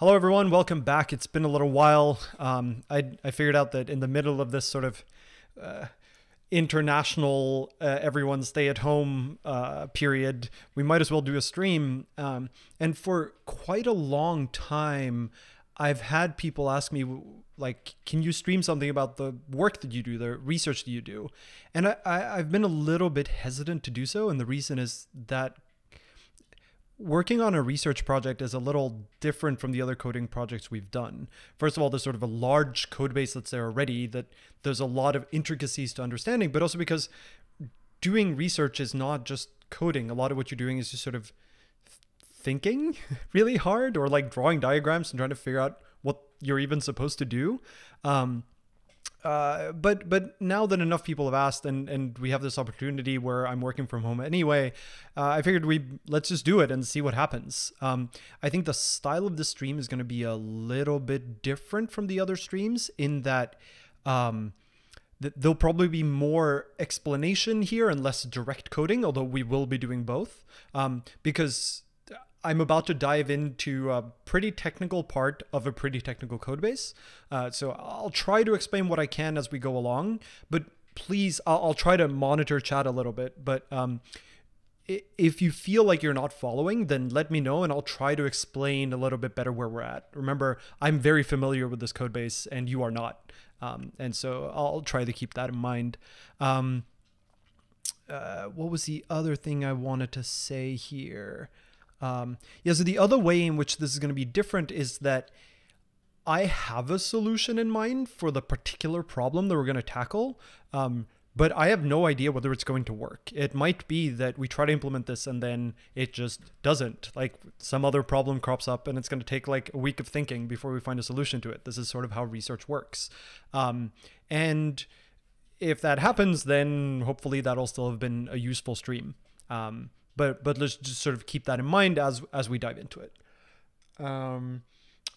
Hello, everyone. Welcome back. It's been a little while. Um, I, I figured out that in the middle of this sort of uh, international uh, everyone stay at home uh, period, we might as well do a stream. Um, and for quite a long time, I've had people ask me, like, can you stream something about the work that you do, the research that you do? And I, I, I've been a little bit hesitant to do so. And the reason is that working on a research project is a little different from the other coding projects we've done. First of all, there's sort of a large code base that's there already that there's a lot of intricacies to understanding, but also because doing research is not just coding. A lot of what you're doing is just sort of thinking really hard or like drawing diagrams and trying to figure out what you're even supposed to do. Um, uh, but but now that enough people have asked and and we have this opportunity where I'm working from home anyway, uh, I figured we let's just do it and see what happens. Um, I think the style of the stream is going to be a little bit different from the other streams in that. Um, there'll probably be more explanation here and less direct coding, although we will be doing both. Um, because I'm about to dive into a pretty technical part of a pretty technical code base. Uh, so I'll try to explain what I can as we go along, but please, I'll, I'll try to monitor chat a little bit. But um, if you feel like you're not following, then let me know and I'll try to explain a little bit better where we're at. Remember, I'm very familiar with this code base and you are not. Um, and so I'll try to keep that in mind. Um, uh, what was the other thing I wanted to say here? Um, yeah, so the other way in which this is going to be different is that I have a solution in mind for the particular problem that we're going to tackle, um, but I have no idea whether it's going to work. It might be that we try to implement this and then it just doesn't. Like some other problem crops up and it's going to take like a week of thinking before we find a solution to it. This is sort of how research works. Um, and if that happens, then hopefully that'll still have been a useful stream. Um, but but let's just sort of keep that in mind as as we dive into it. Um,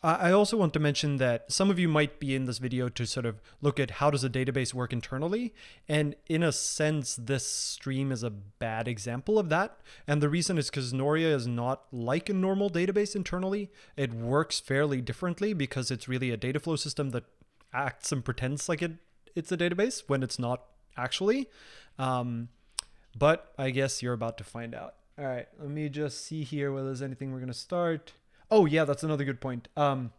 I also want to mention that some of you might be in this video to sort of look at how does a database work internally. And in a sense, this stream is a bad example of that. And the reason is because Noria is not like a normal database internally. It works fairly differently because it's really a data flow system that acts and pretends like it, it's a database when it's not actually. Um, but I guess you're about to find out. All right, let me just see here whether there's anything we're gonna start. Oh yeah, that's another good point. Um,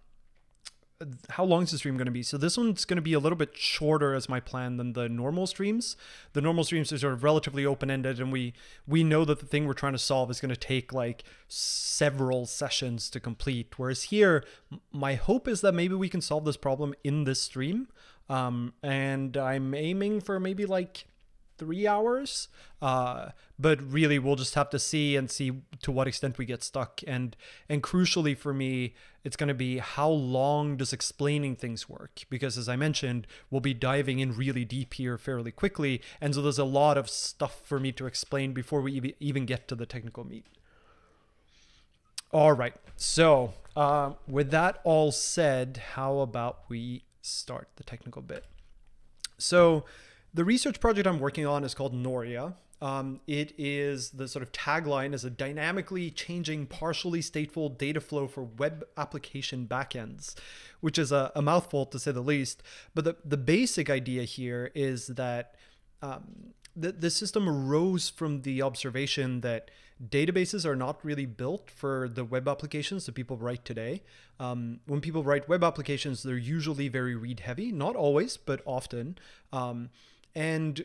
how long is the stream going to be? So this one's going to be a little bit shorter as my plan than the normal streams. The normal streams are sort of relatively open-ended and we we know that the thing we're trying to solve is going to take like several sessions to complete. Whereas here, my hope is that maybe we can solve this problem in this stream. Um, and I'm aiming for maybe like three hours. Uh, but really, we'll just have to see and see to what extent we get stuck. And and crucially for me, it's going to be how long does explaining things work? Because as I mentioned, we'll be diving in really deep here fairly quickly, and so there's a lot of stuff for me to explain before we even get to the technical meat. All right. So uh, with that all said, how about we start the technical bit? So the research project I'm working on is called Noria. Um, it is the sort of tagline is a dynamically changing, partially stateful data flow for web application backends, which is a, a mouthful to say the least. But the, the basic idea here is that um, the, the system arose from the observation that databases are not really built for the web applications that people write today. Um, when people write web applications, they're usually very read heavy, not always, but often. Um, and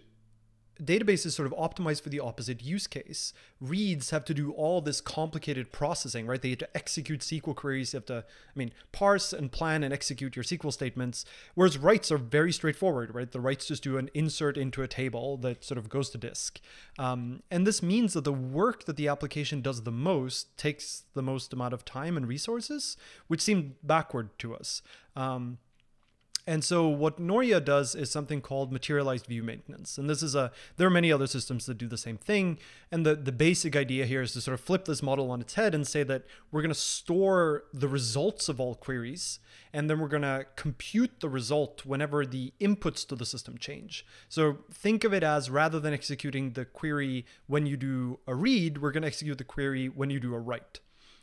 database is sort of optimized for the opposite use case. Reads have to do all this complicated processing, right? They have to execute SQL queries. You have to, I mean, parse and plan and execute your SQL statements. Whereas writes are very straightforward, right? The writes just do an insert into a table that sort of goes to disk. Um, and this means that the work that the application does the most takes the most amount of time and resources, which seemed backward to us. Um, and so what Noria does is something called materialized view maintenance. And this is a, there are many other systems that do the same thing. And the, the basic idea here is to sort of flip this model on its head and say that we're going to store the results of all queries, and then we're going to compute the result whenever the inputs to the system change. So think of it as rather than executing the query when you do a read, we're going to execute the query when you do a write.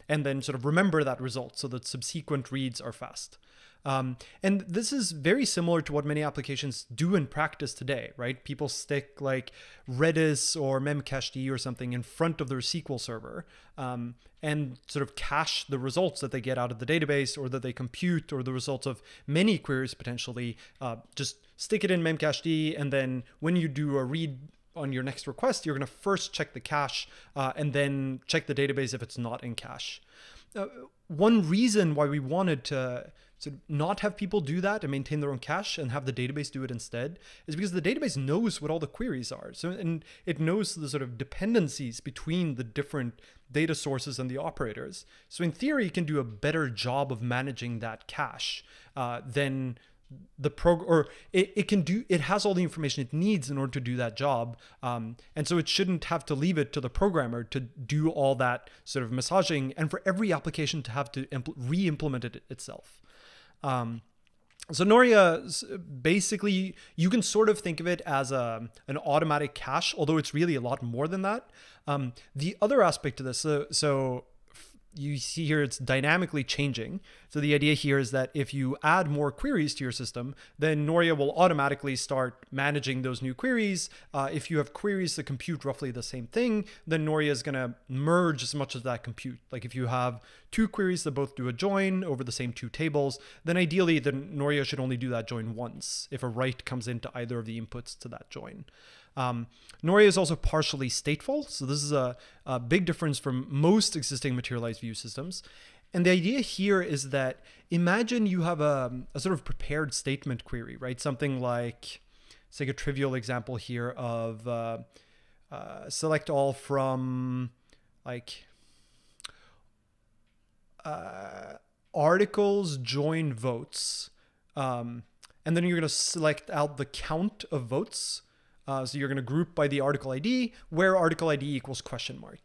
and then sort of remember that result so that subsequent reads are fast. Um, and this is very similar to what many applications do in practice today, right? People stick like Redis or Memcached or something in front of their SQL server um, and sort of cache the results that they get out of the database or that they compute or the results of many queries potentially. Uh, just stick it in Memcached, and then when you do a read on your next request, you're going to first check the cache uh, and then check the database if it's not in cache. Uh, one reason why we wanted to so not have people do that and maintain their own cache and have the database do it instead is because the database knows what all the queries are. So and it knows the sort of dependencies between the different data sources and the operators. So in theory, it can do a better job of managing that cache uh, than the program or it, it can do it has all the information it needs in order to do that job um, and so it shouldn't have to leave it to the programmer to do all that sort of massaging and for every application to have to re-implement it itself um, so Noria, basically, you can sort of think of it as a, an automatic cache, although it's really a lot more than that. Um, the other aspect to this, so, so you see here it's dynamically changing. So the idea here is that if you add more queries to your system, then Noria will automatically start managing those new queries. Uh, if you have queries that compute roughly the same thing, then Noria is going to merge as much of that compute. Like if you have two queries that both do a join over the same two tables, then ideally the Noria should only do that join once if a write comes into either of the inputs to that join. Um, Noria is also partially stateful, so this is a, a big difference from most existing materialized view systems. And the idea here is that imagine you have a, a sort of prepared statement query, right? Something like, let's take a trivial example here of uh, uh, select all from like uh, articles join votes. Um, and then you're going to select out the count of votes uh, so you're going to group by the article ID, where article ID equals question mark.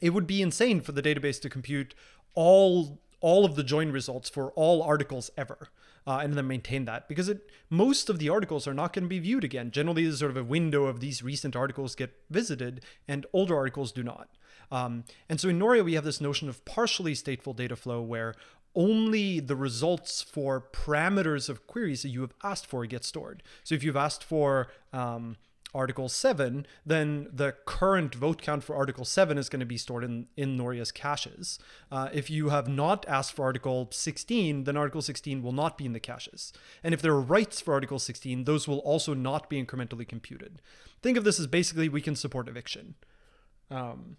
It would be insane for the database to compute all all of the join results for all articles ever. Uh, and then maintain that because it most of the articles are not going to be viewed again. Generally, there's sort of a window of these recent articles get visited, and older articles do not. Um, and so in Noria, we have this notion of partially stateful data flow where only the results for parameters of queries that you have asked for get stored. So if you've asked for um, Article 7, then the current vote count for Article 7 is going to be stored in, in Noria's caches. Uh, if you have not asked for Article 16, then Article 16 will not be in the caches. And if there are writes for Article 16, those will also not be incrementally computed. Think of this as basically we can support eviction. Um,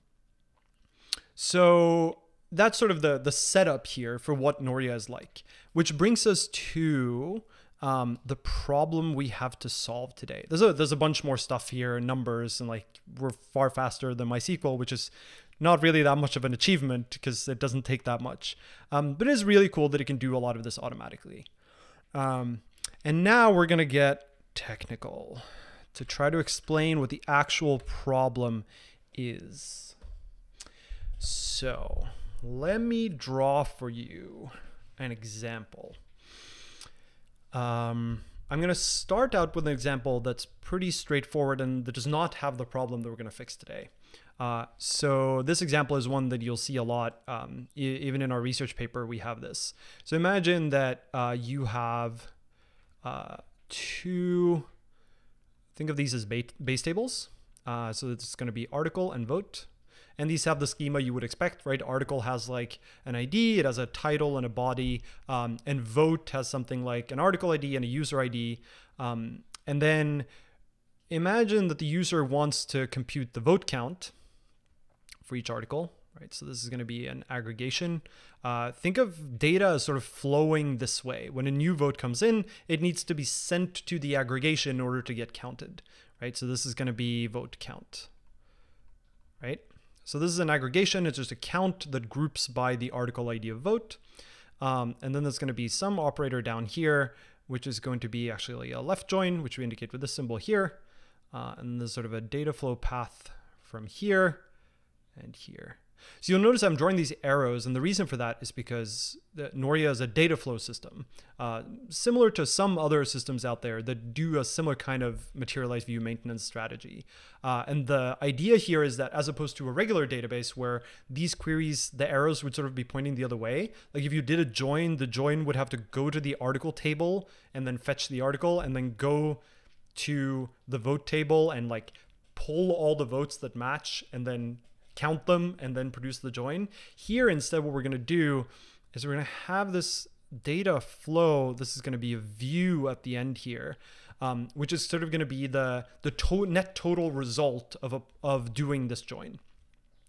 so that's sort of the the setup here for what Noria is like, which brings us to um, the problem we have to solve today. There's a there's a bunch more stuff here, numbers, and like we're far faster than MySQL, which is not really that much of an achievement because it doesn't take that much. Um, but it is really cool that it can do a lot of this automatically. Um, and now we're gonna get technical to try to explain what the actual problem is. So let me draw for you an example. Um, I'm going to start out with an example that's pretty straightforward and that does not have the problem that we're going to fix today. Uh, so this example is one that you'll see a lot. Um, e even in our research paper, we have this. So imagine that uh, you have uh, two, think of these as base tables. Uh, so it's going to be article and vote. And these have the schema you would expect, right? Article has like an ID, it has a title and a body, um, and vote has something like an article ID and a user ID. Um, and then imagine that the user wants to compute the vote count for each article, right? So this is going to be an aggregation. Uh, think of data as sort of flowing this way. When a new vote comes in, it needs to be sent to the aggregation in order to get counted, right? So this is going to be vote count, right? So this is an aggregation. It's just a count that groups by the article ID of vote. Um, and then there's going to be some operator down here, which is going to be actually a left join, which we indicate with this symbol here. Uh, and there's sort of a data flow path from here and here. So you'll notice I'm drawing these arrows, and the reason for that is because Noria is a data flow system, uh, similar to some other systems out there that do a similar kind of materialized view maintenance strategy. Uh, and the idea here is that as opposed to a regular database where these queries, the arrows would sort of be pointing the other way, like if you did a join, the join would have to go to the article table and then fetch the article and then go to the vote table and like pull all the votes that match and then count them and then produce the join. Here, instead, what we're going to do is we're going to have this data flow. This is going to be a view at the end here, um, which is sort of going to be the, the to net total result of, a, of doing this join.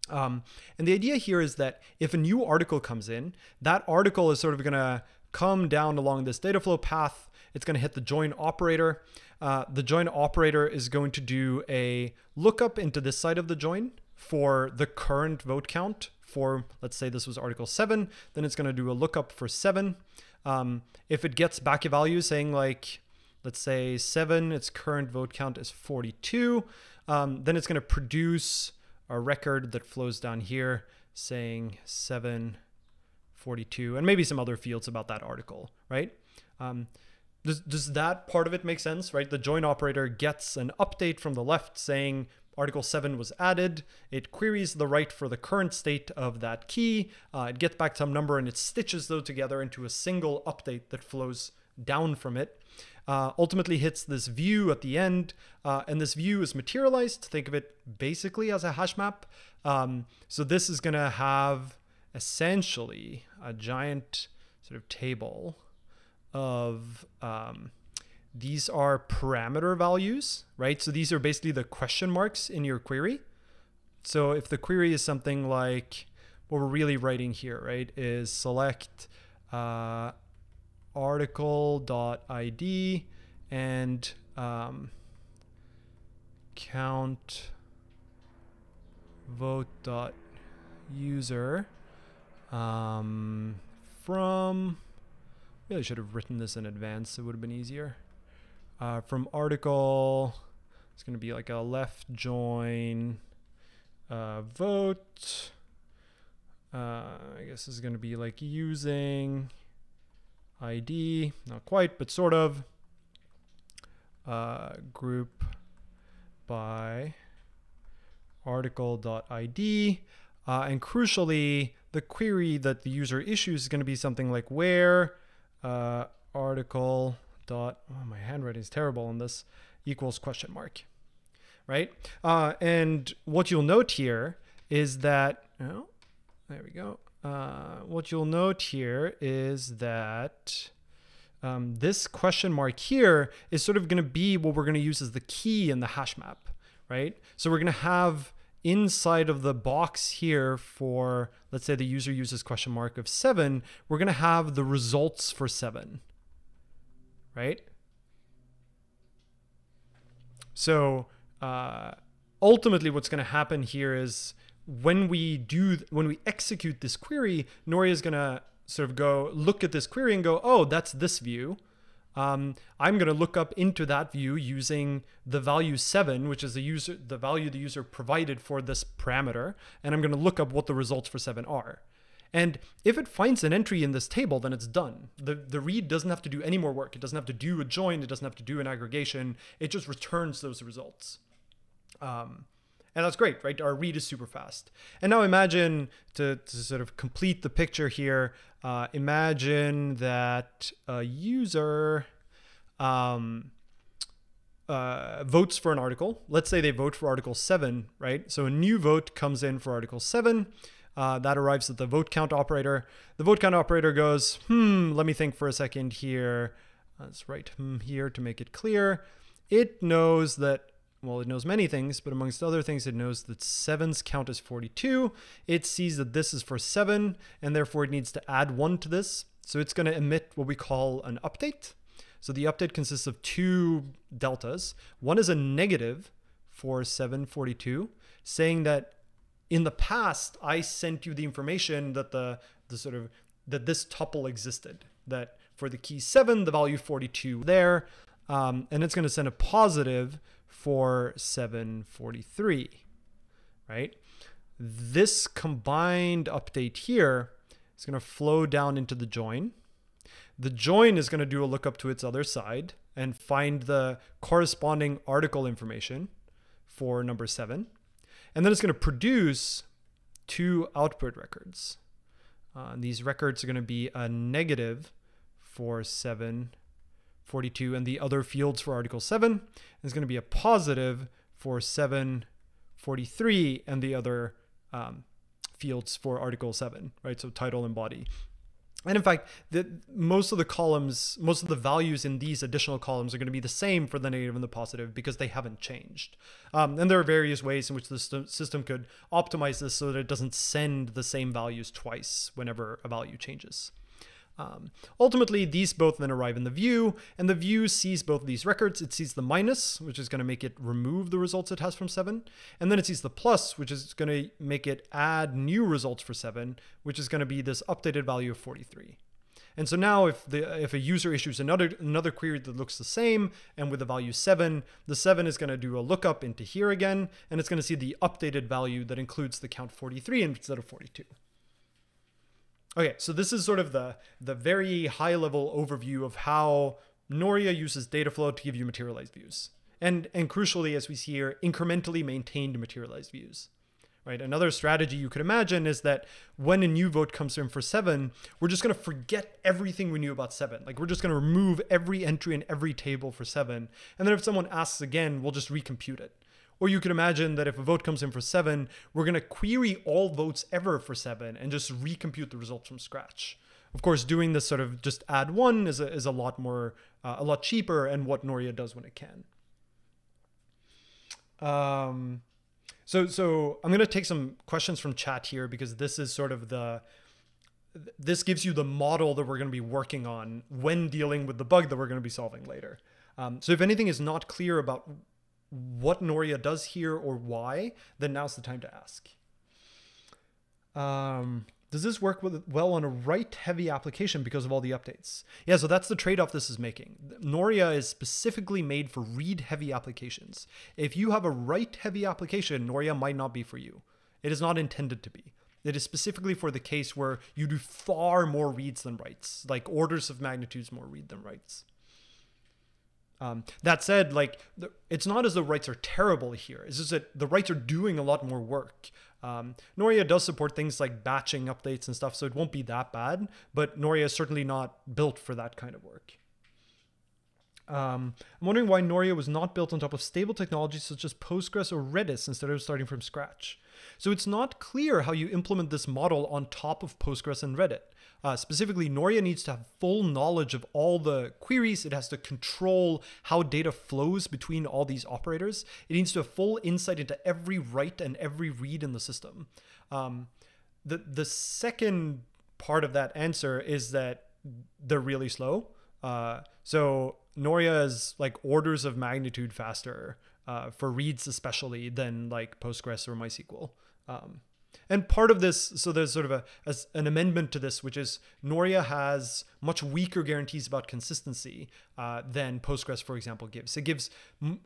Um, and the idea here is that if a new article comes in, that article is sort of going to come down along this data flow path. It's going to hit the join operator. Uh, the join operator is going to do a lookup into this side of the join for the current vote count for, let's say this was Article 7, then it's going to do a lookup for 7. Um, if it gets back a value saying like, let's say 7, its current vote count is 42, um, then it's going to produce a record that flows down here saying 7, 42, and maybe some other fields about that article, right? Um, does, does that part of it make sense, right? The join operator gets an update from the left saying Article 7 was added. It queries the right for the current state of that key. Uh, it gets back some number and it stitches those together into a single update that flows down from it. Uh, ultimately hits this view at the end, uh, and this view is materialized. Think of it basically as a hash map. Um, so this is going to have essentially a giant sort of table of um, these are parameter values, right? So these are basically the question marks in your query. So if the query is something like what we're really writing here, right, is select uh, article.id and um, count vote.user um, from, really should have written this in advance, it would have been easier. Uh, from article, it's going to be like a left join uh, vote. Uh, I guess is going to be like using ID, not quite, but sort of. Uh, group by article.id. Uh, and crucially, the query that the user issues is going to be something like where uh, article dot, oh, my handwriting is terrible on this, equals question mark, right? Uh, and what you'll note here is that, oh, there we go. Uh, what you'll note here is that um, this question mark here is sort of going to be what we're going to use as the key in the hash map, right? So we're going to have inside of the box here for, let's say the user uses question mark of seven, we're going to have the results for seven, right? So uh, ultimately, what's going to happen here is when we do when we execute this query, Noria is going to sort of go look at this query and go, oh, that's this view. Um, I'm going to look up into that view using the value seven, which is the user the value the user provided for this parameter, and I'm going to look up what the results for seven are. And if it finds an entry in this table, then it's done. The, the read doesn't have to do any more work. It doesn't have to do a join. It doesn't have to do an aggregation. It just returns those results. Um, and that's great, right? Our read is super fast. And now imagine, to, to sort of complete the picture here, uh, imagine that a user um, uh, votes for an article. Let's say they vote for Article 7, right? So a new vote comes in for Article 7. Uh, that arrives at the vote count operator. The vote count operator goes, hmm, let me think for a second here. Let's write hmm here to make it clear. It knows that, well, it knows many things, but amongst other things, it knows that 7's count is 42. It sees that this is for 7, and therefore it needs to add 1 to this. So it's going to emit what we call an update. So the update consists of two deltas. One is a negative for 742, saying that in the past, I sent you the information that the, the sort of, that this tuple existed, that for the key seven, the value 42 there, um, and it's going to send a positive for 743, right? this combined update here is going to flow down into the join. The join is going to do a lookup to its other side and find the corresponding article information for number seven. And then it's going to produce two output records. Uh, these records are going to be a negative for 742 and the other fields for article 7 is going to be a positive for 743 and the other um, fields for article 7 right so title and body and in fact, the, most of the columns, most of the values in these additional columns are going to be the same for the negative and the positive because they haven't changed. Um, and there are various ways in which the system could optimize this so that it doesn't send the same values twice whenever a value changes. Um, ultimately, these both then arrive in the view, and the view sees both of these records. It sees the minus, which is going to make it remove the results it has from 7, and then it sees the plus, which is going to make it add new results for 7, which is going to be this updated value of 43. And so now if the if a user issues another another query that looks the same and with the value 7, the 7 is going to do a lookup into here again, and it's going to see the updated value that includes the count 43 instead of 42. Okay, so this is sort of the, the very high level overview of how Noria uses Dataflow to give you materialized views. And, and crucially, as we see here, incrementally maintained materialized views. Right? Another strategy you could imagine is that when a new vote comes in for seven, we're just going to forget everything we knew about seven. Like we're just going to remove every entry in every table for seven. And then if someone asks again, we'll just recompute it. Or you could imagine that if a vote comes in for seven, we're going to query all votes ever for seven and just recompute the results from scratch. Of course, doing this sort of just add one is a, is a lot more, uh, a lot cheaper and what Noria does when it can. Um, so, so I'm going to take some questions from chat here because this is sort of the, this gives you the model that we're going to be working on when dealing with the bug that we're going to be solving later. Um, so if anything is not clear about what Noria does here or why, then now's the time to ask. Um, does this work well on a write-heavy application because of all the updates? Yeah, so that's the trade-off this is making. Noria is specifically made for read-heavy applications. If you have a write-heavy application, Noria might not be for you. It is not intended to be. It is specifically for the case where you do far more reads than writes, like orders of magnitudes more read than writes. Um, that said, like it's not as though writes are terrible here. It's just that the writes are doing a lot more work. Um, Noria does support things like batching updates and stuff, so it won't be that bad. But Noria is certainly not built for that kind of work. Um, I'm wondering why Noria was not built on top of stable technologies such as Postgres or Redis instead of starting from scratch. So it's not clear how you implement this model on top of Postgres and Redis. Uh, specifically, Noria needs to have full knowledge of all the queries. It has to control how data flows between all these operators. It needs to have full insight into every write and every read in the system. Um, the the second part of that answer is that they're really slow. Uh, so Noria is like orders of magnitude faster uh, for reads, especially than like Postgres or MySQL. Um, and part of this, so there's sort of a, as an amendment to this, which is Noria has much weaker guarantees about consistency uh, than Postgres, for example, gives. It gives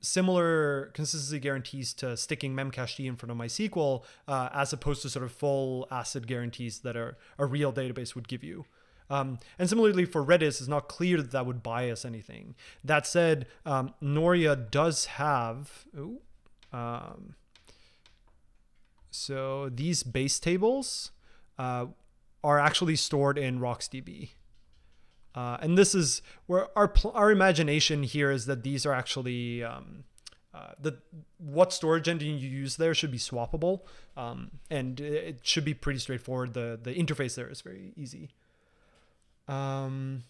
similar consistency guarantees to sticking memcached in front of MySQL, uh, as opposed to sort of full ACID guarantees that are, a real database would give you. Um, and similarly for Redis, it's not clear that that would bias anything. That said, um, Noria does have, ooh, um, so these base tables uh, are actually stored in RocksDB. Uh, and this is where our, our imagination here is that these are actually um, uh, the what storage engine you use there should be swappable, um, and it should be pretty straightforward. the The interface there is very easy. Um,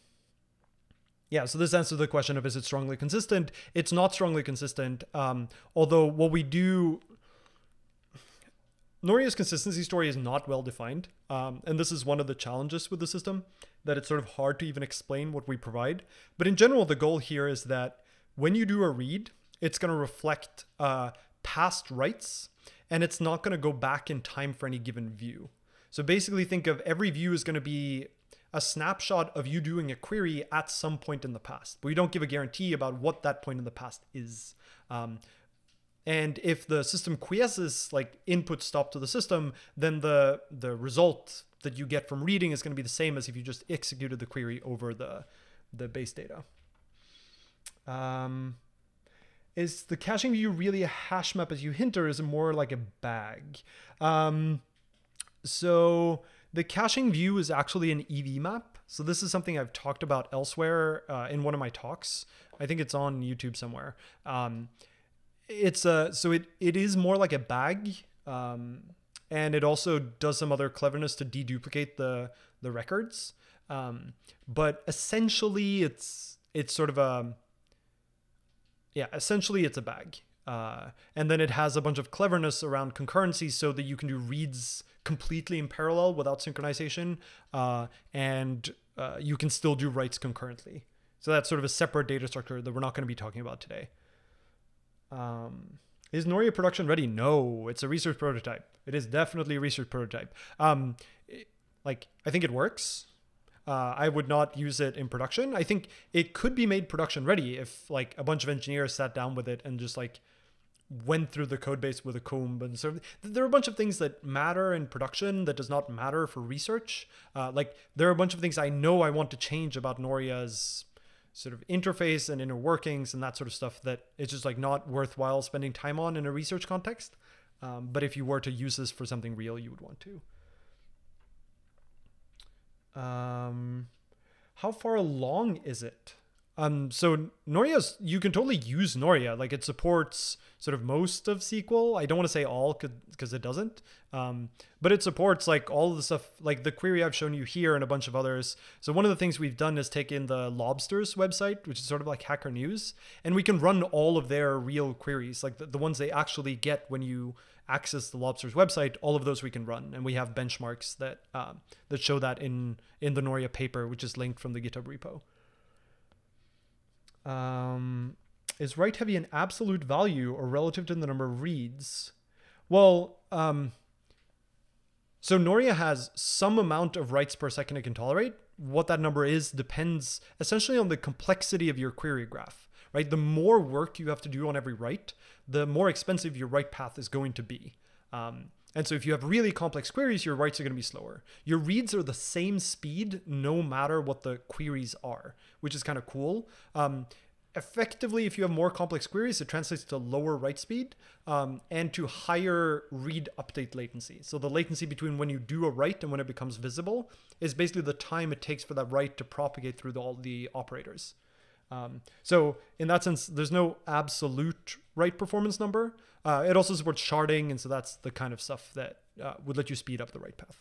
yeah, so this answers the question of is it strongly consistent? It's not strongly consistent. Um, although what we do Noria's consistency story is not well defined, um, and this is one of the challenges with the system, that it's sort of hard to even explain what we provide. But in general, the goal here is that when you do a read, it's going to reflect uh, past writes, and it's not going to go back in time for any given view. So basically think of every view is going to be a snapshot of you doing a query at some point in the past, but we don't give a guarantee about what that point in the past is. Um, and if the system quiesces like input stop to the system, then the the result that you get from reading is going to be the same as if you just executed the query over the the base data. Um, is the caching view really a hash map as you hint, or is it more like a bag? Um, so the caching view is actually an EV map. So this is something I've talked about elsewhere uh, in one of my talks. I think it's on YouTube somewhere. Um, it's a so it it is more like a bag, um, and it also does some other cleverness to deduplicate the the records. Um, but essentially, it's it's sort of a yeah, essentially it's a bag. Uh, and then it has a bunch of cleverness around concurrency so that you can do reads completely in parallel without synchronization, uh, and uh, you can still do writes concurrently. So that's sort of a separate data structure that we're not going to be talking about today. Um, is Noria production ready? No, it's a research prototype. It is definitely a research prototype. Um, it, like I think it works. Uh, I would not use it in production. I think it could be made production ready if like a bunch of engineers sat down with it and just like went through the code base with a comb and of there are a bunch of things that matter in production that does not matter for research. Uh, like there are a bunch of things I know I want to change about Noria's sort of interface and inner workings and that sort of stuff that it's just like not worthwhile spending time on in a research context. Um, but if you were to use this for something real, you would want to. Um, how far along is it? Um, so Noria's you can totally use Noria. Like it supports sort of most of SQL. I don't want to say all because it doesn't. Um, but it supports like all of the stuff, like the query I've shown you here and a bunch of others. So one of the things we've done is taken the Lobsters website, which is sort of like Hacker News, and we can run all of their real queries, like the, the ones they actually get when you access the Lobsters website. All of those we can run, and we have benchmarks that um, that show that in in the Noria paper, which is linked from the GitHub repo. Um, is write heavy an absolute value or relative to the number of reads? Well, um, so Noria has some amount of writes per second it can tolerate. What that number is depends essentially on the complexity of your query graph, right? The more work you have to do on every write, the more expensive your write path is going to be. Um, and so if you have really complex queries, your writes are going to be slower. Your reads are the same speed no matter what the queries are, which is kind of cool. Um, effectively, if you have more complex queries, it translates to lower write speed um, and to higher read update latency. So the latency between when you do a write and when it becomes visible is basically the time it takes for that write to propagate through the, all the operators. Um, so in that sense, there's no absolute write performance number. Uh, it also supports sharding, and so that's the kind of stuff that uh, would let you speed up the write path.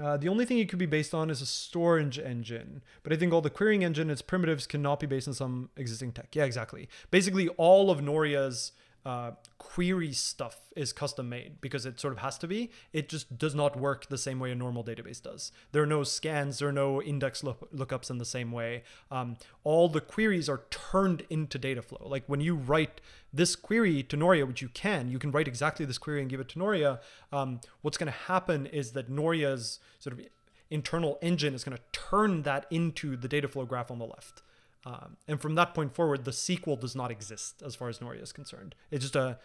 Uh, the only thing it could be based on is a storage engine, but I think all the querying engine, its primitives cannot be based on some existing tech. Yeah, exactly. Basically, all of Noria's uh, query stuff is custom made because it sort of has to be. It just does not work the same way a normal database does. There are no scans, there are no index look- lookups in the same way. Um, all the queries are turned into data flow. Like when you write this query to Noria, which you can, you can write exactly this query and give it to Noria. Um, what's going to happen is that Noria's sort of internal engine is going to turn that into the data flow graph on the left. Um, and from that point forward, the SQL does not exist as far as Noria is concerned. It's just a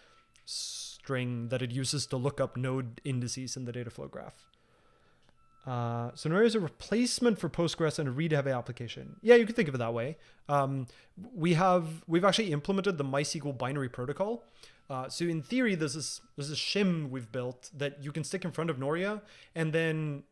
string that it uses to look up node indices in the data flow graph. Uh, so Noria is a replacement for Postgres and a read-heavy application. Yeah, you could think of it that way. Um, we have we've actually implemented the MySQL binary protocol. Uh, so in theory, there's this there's this is shim we've built that you can stick in front of Noria, and then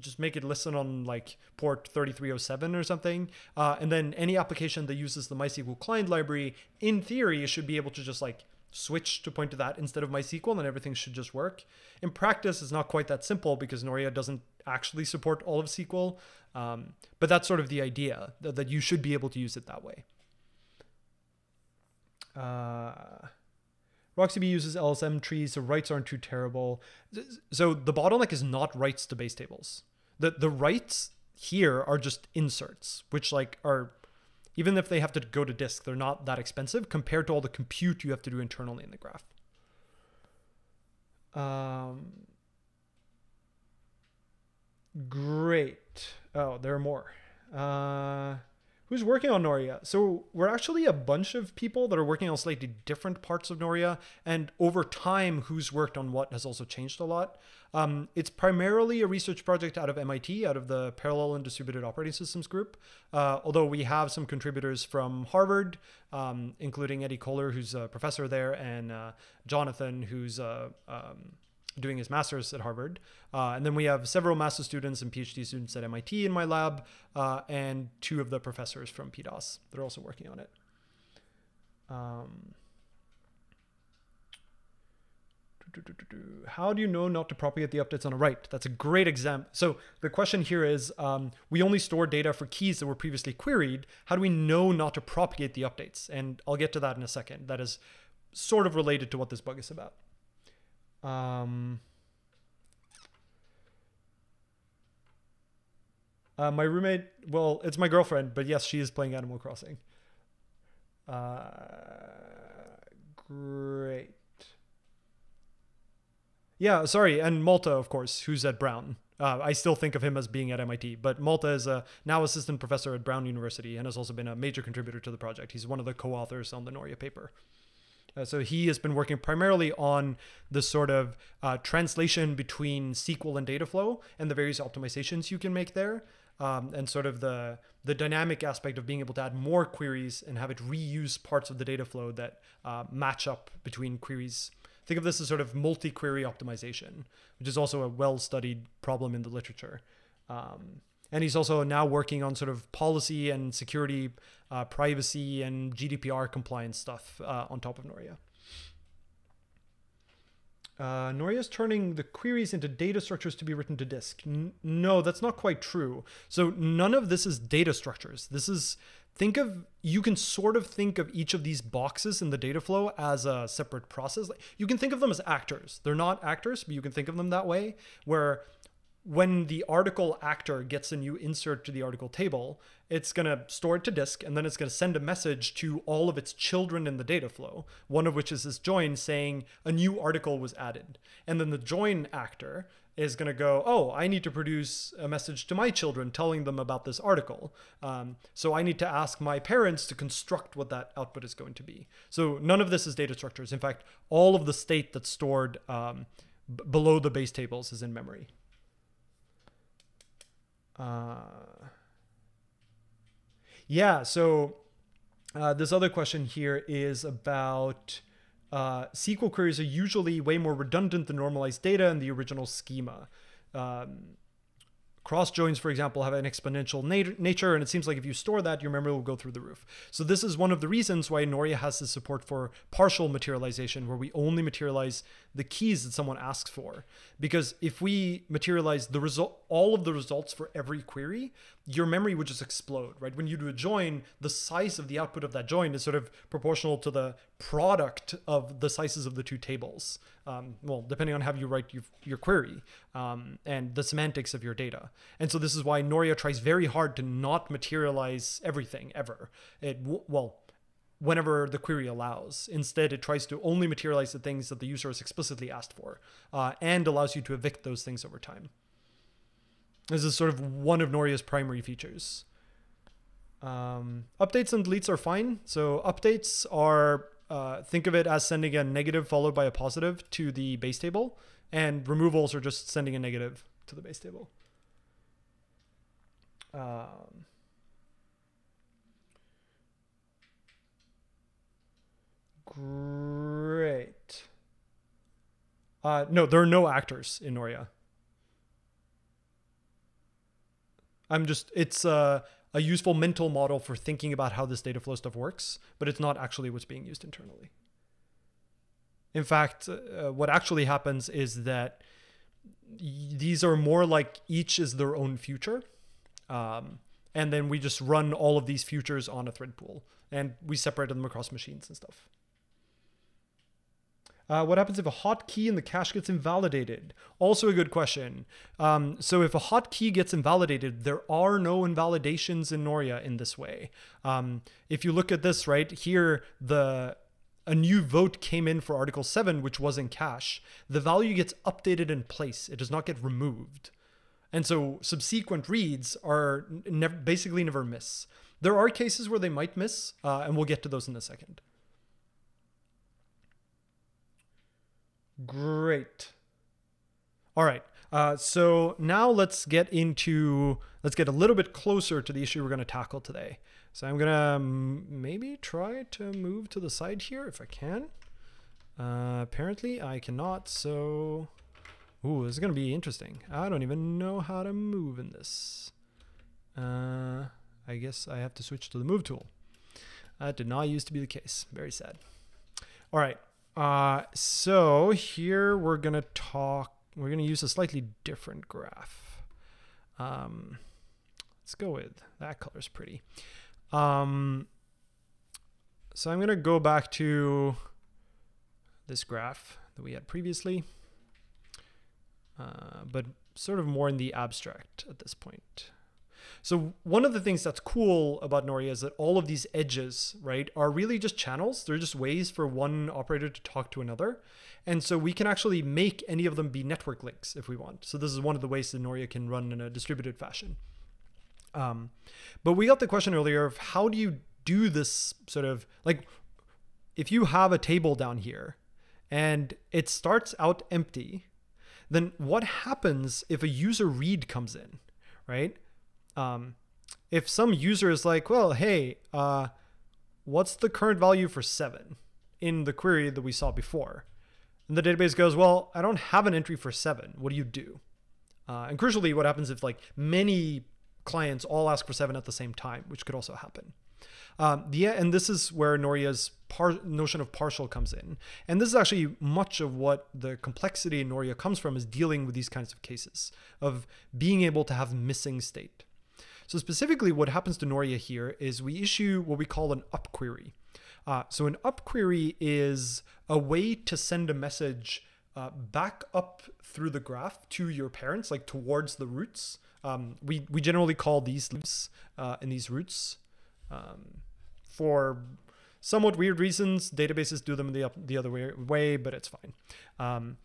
just make it listen on like port 3307 or something. Uh, and then any application that uses the MySQL client library, in theory, should be able to just like switch to point to that instead of MySQL and everything should just work. In practice, it's not quite that simple because Noria doesn't actually support all of SQL. Um, but that's sort of the idea that, that, you should be able to use it that way. Uh, RocksDB uses LSM trees, so writes aren't too terrible. So the bottleneck is not writes to base tables. The the writes here are just inserts, which like are even if they have to go to disk, they're not that expensive compared to all the compute you have to do internally in the graph. Um, great. Oh, there are more. Uh, who's working on Noria? So we're actually a bunch of people that are working on slightly different parts of Noria, and over time, who's worked on what has also changed a lot. Um, it's primarily a research project out of MIT, out of the Parallel and Distributed Operating Systems group. Uh, although we have some contributors from Harvard, um, including Eddie Kohler, who's a professor there, and uh, Jonathan, who's a um, doing his master's at Harvard. Uh, and then we have several master students and PhD students at MIT in my lab, uh, and two of the professors from PDOS. They're also working on it. Um, how do you know not to propagate the updates on a write? That's a great example. So the question here is, um, we only store data for keys that were previously queried. How do we know not to propagate the updates? And I'll get to that in a second. That is sort of related to what this bug is about. Um, uh, my roommate, well, it's my girlfriend, but yes, she is playing Animal Crossing. Uh, great. Yeah, sorry, and Malte, of course, who's at Brown. Uh, I still think of him as being at MIT, but Malte is a now assistant professor at Brown University and has also been a major contributor to the project. He's one of the co-authors on the Noria paper. Uh, so he has been working primarily on the sort of uh, translation between SQL and Dataflow and the various optimizations you can make there. Um, and sort of the the dynamic aspect of being able to add more queries and have it reuse parts of the data flow that uh, match up between queries. Think of this as sort of multi-query optimization, which is also a well-studied problem in the literature. Um, and he's also now working on sort of policy and security, uh, privacy and GDPR compliance stuff uh, on top of Noria. Uh, Noria is turning the queries into data structures to be written to disk. N no, that's not quite true. So none of this is data structures. This is think of you can sort of think of each of these boxes in the data flow as a separate process. You can think of them as actors. They're not actors, but you can think of them that way. Where when the article actor gets a new insert to the article table, it's going to store it to disk and then it's going to send a message to all of its children in the data flow, one of which is this join saying a new article was added. And then the join actor is going to go, oh, I need to produce a message to my children telling them about this article. Um, so I need to ask my parents to construct what that output is going to be. So none of this is data structures. In fact, all of the state that's stored um, below the base tables is in memory. Uh, yeah, so uh, this other question here is about uh, SQL queries are usually way more redundant than normalized data in the original schema. Um, Cross joins, for example, have an exponential nat nature, and it seems like if you store that, your memory will go through the roof. So this is one of the reasons why Noria has the support for partial materialization, where we only materialize the keys that someone asks for. Because if we materialize the result, all of the results for every query, your memory would just explode, right? When you do a join, the size of the output of that join is sort of proportional to the product of the sizes of the two tables. Um, well, depending on how you write your, your query um, and the semantics of your data. And so this is why Noria tries very hard to not materialize everything ever. It well, whenever the query allows. Instead, it tries to only materialize the things that the user has explicitly asked for uh, and allows you to evict those things over time. This is sort of one of Noria's primary features. Um, updates and deletes are fine. So updates are, uh, think of it as sending a negative followed by a positive to the base table, and removals are just sending a negative to the base table. Um, Great. Uh, no, there are no actors in Noria. I'm just, it's a, a useful mental model for thinking about how this data flow stuff works, but it's not actually what's being used internally. In fact, uh, what actually happens is that these are more like each is their own future. Um, and then we just run all of these futures on a thread pool and we separate them across machines and stuff. Uh, what happens if a hotkey in the cache gets invalidated? Also a good question. Um, so if a hotkey gets invalidated, there are no invalidations in Noria in this way. Um, if you look at this right here, the a new vote came in for Article 7, which was in cache. The value gets updated in place. It does not get removed. And so subsequent reads are never, basically never miss. There are cases where they might miss, uh, and we'll get to those in a second. Great. All right. Uh, so now let's get into let's get a little bit closer to the issue we're going to tackle today. So I'm gonna um, maybe try to move to the side here if I can. Uh, apparently I cannot. So, ooh, this is gonna be interesting. I don't even know how to move in this. Uh, I guess I have to switch to the move tool. That did not used to be the case. Very sad. All right. Uh, so here we're gonna talk. We're gonna use a slightly different graph. Um, let's go with that color's pretty. Um, so I'm gonna go back to this graph that we had previously, uh, but sort of more in the abstract at this point. So one of the things that's cool about Noria is that all of these edges, right, are really just channels. They're just ways for one operator to talk to another. And so we can actually make any of them be network links if we want. So this is one of the ways that Noria can run in a distributed fashion. Um, but we got the question earlier of how do you do this sort of like if you have a table down here and it starts out empty, then what happens if a user read comes in, right? Um, if some user is like, well, hey, uh, what's the current value for seven in the query that we saw before? And the database goes, well, I don't have an entry for seven. What do you do? Uh, and crucially, what happens if like many clients all ask for seven at the same time, which could also happen. Um, the, and this is where Noria's notion of partial comes in. And this is actually much of what the complexity in Noria comes from is dealing with these kinds of cases of being able to have missing state. So specifically what happens to Noria here is we issue what we call an up query. Uh, so an up query is a way to send a message uh, back up through the graph to your parents, like towards the roots. Um, we, we generally call these leaves uh, and these roots um, for somewhat weird reasons. Databases do them the, the other way, way, but it's fine. Um,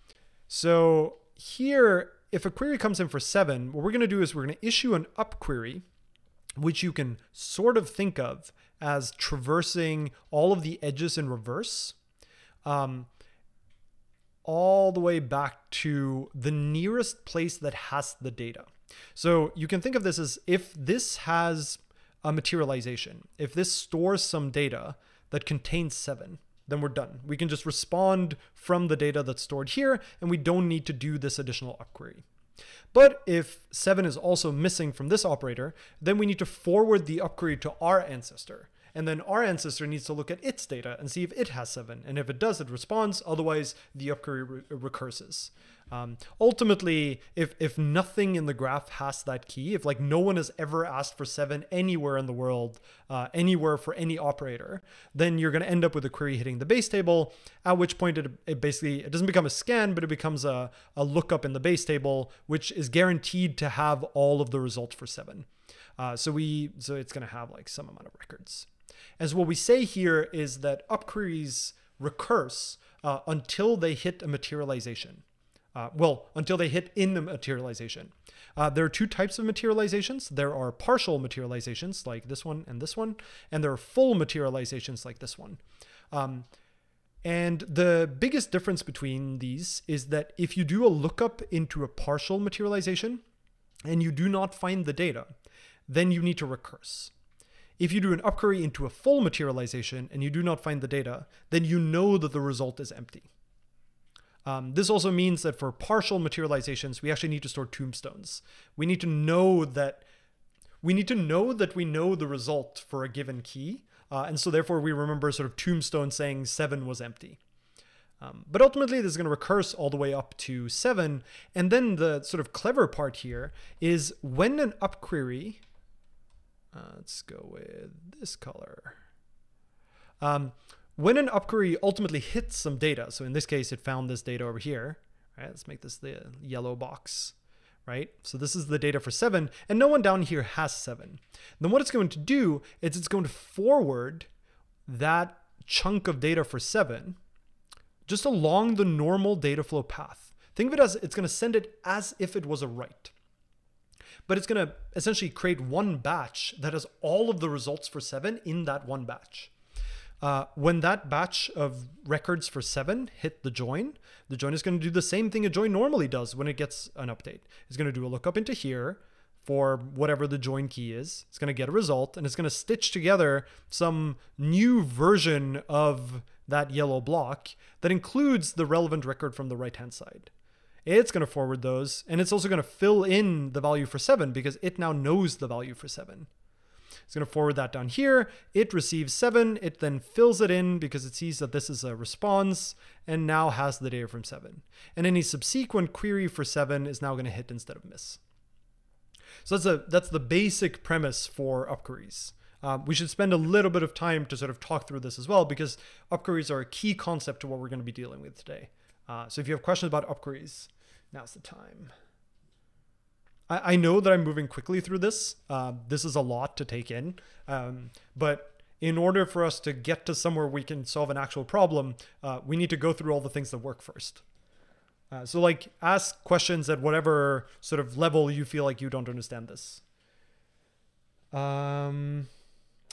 so here, if a query comes in for seven, what we're going to do is we're going to issue an up query which you can sort of think of as traversing all of the edges in reverse, um, all the way back to the nearest place that has the data. So you can think of this as if this has a materialization, if this stores some data that contains seven, then we're done. We can just respond from the data that's stored here, and we don't need to do this additional upquery. But if 7 is also missing from this operator, then we need to forward the upquery to our ancestor. And then our ancestor needs to look at its data and see if it has 7. And if it does, it responds. Otherwise, the upquery re recurses. Um, ultimately, if, if nothing in the graph has that key, if like no one has ever asked for seven anywhere in the world, uh, anywhere for any operator, then you're going to end up with a query hitting the base table, at which point it, it basically, it doesn't become a scan, but it becomes a, a lookup in the base table, which is guaranteed to have all of the results for seven. Uh, so we, so it's going to have like some amount of records. As what we say here is that up queries recurse uh, until they hit a materialization. Uh, well, until they hit in the materialization. Uh, there are two types of materializations. There are partial materializations like this one and this one, and there are full materializations like this one. Um, and the biggest difference between these is that if you do a lookup into a partial materialization and you do not find the data, then you need to recurse. If you do an upquery into a full materialization and you do not find the data, then you know that the result is empty. Um, this also means that for partial materializations, we actually need to store tombstones. We need to know that we need to know that we know the result for a given key. Uh, and so therefore we remember sort of tombstone saying seven was empty. Um, but ultimately this is going to recurse all the way up to seven. And then the sort of clever part here is when an upquery, uh, let's go with this color. Um, when an upquery ultimately hits some data, so in this case, it found this data over here, right? Let's make this the yellow box, right? So this is the data for seven, and no one down here has seven. Then what it's going to do is it's going to forward that chunk of data for seven just along the normal data flow path. Think of it as it's going to send it as if it was a write. But it's going to essentially create one batch that has all of the results for seven in that one batch. Uh, when that batch of records for seven hit the join, the join is going to do the same thing a join normally does when it gets an update. It's going to do a lookup into here for whatever the join key is. It's going to get a result and it's going to stitch together some new version of that yellow block that includes the relevant record from the right hand side. It's going to forward those and it's also going to fill in the value for 7 because it now knows the value for 7. It's going to forward that down here. It receives 7. It then fills it in because it sees that this is a response and now has the data from 7. And any subsequent query for 7 is now going to hit instead of miss. So that's a that's the basic premise for upqueries. Um, we should spend a little bit of time to sort of talk through this as well because upqueries are a key concept to what we're going to be dealing with today. Uh, so if you have questions about upqueries, now's the time. I, I know that I'm moving quickly through this. Uh, this is a lot to take in, um, but in order for us to get to somewhere we can solve an actual problem, uh, we need to go through all the things that work first. Uh, so like ask questions at whatever sort of level you feel like you don't understand this. Um,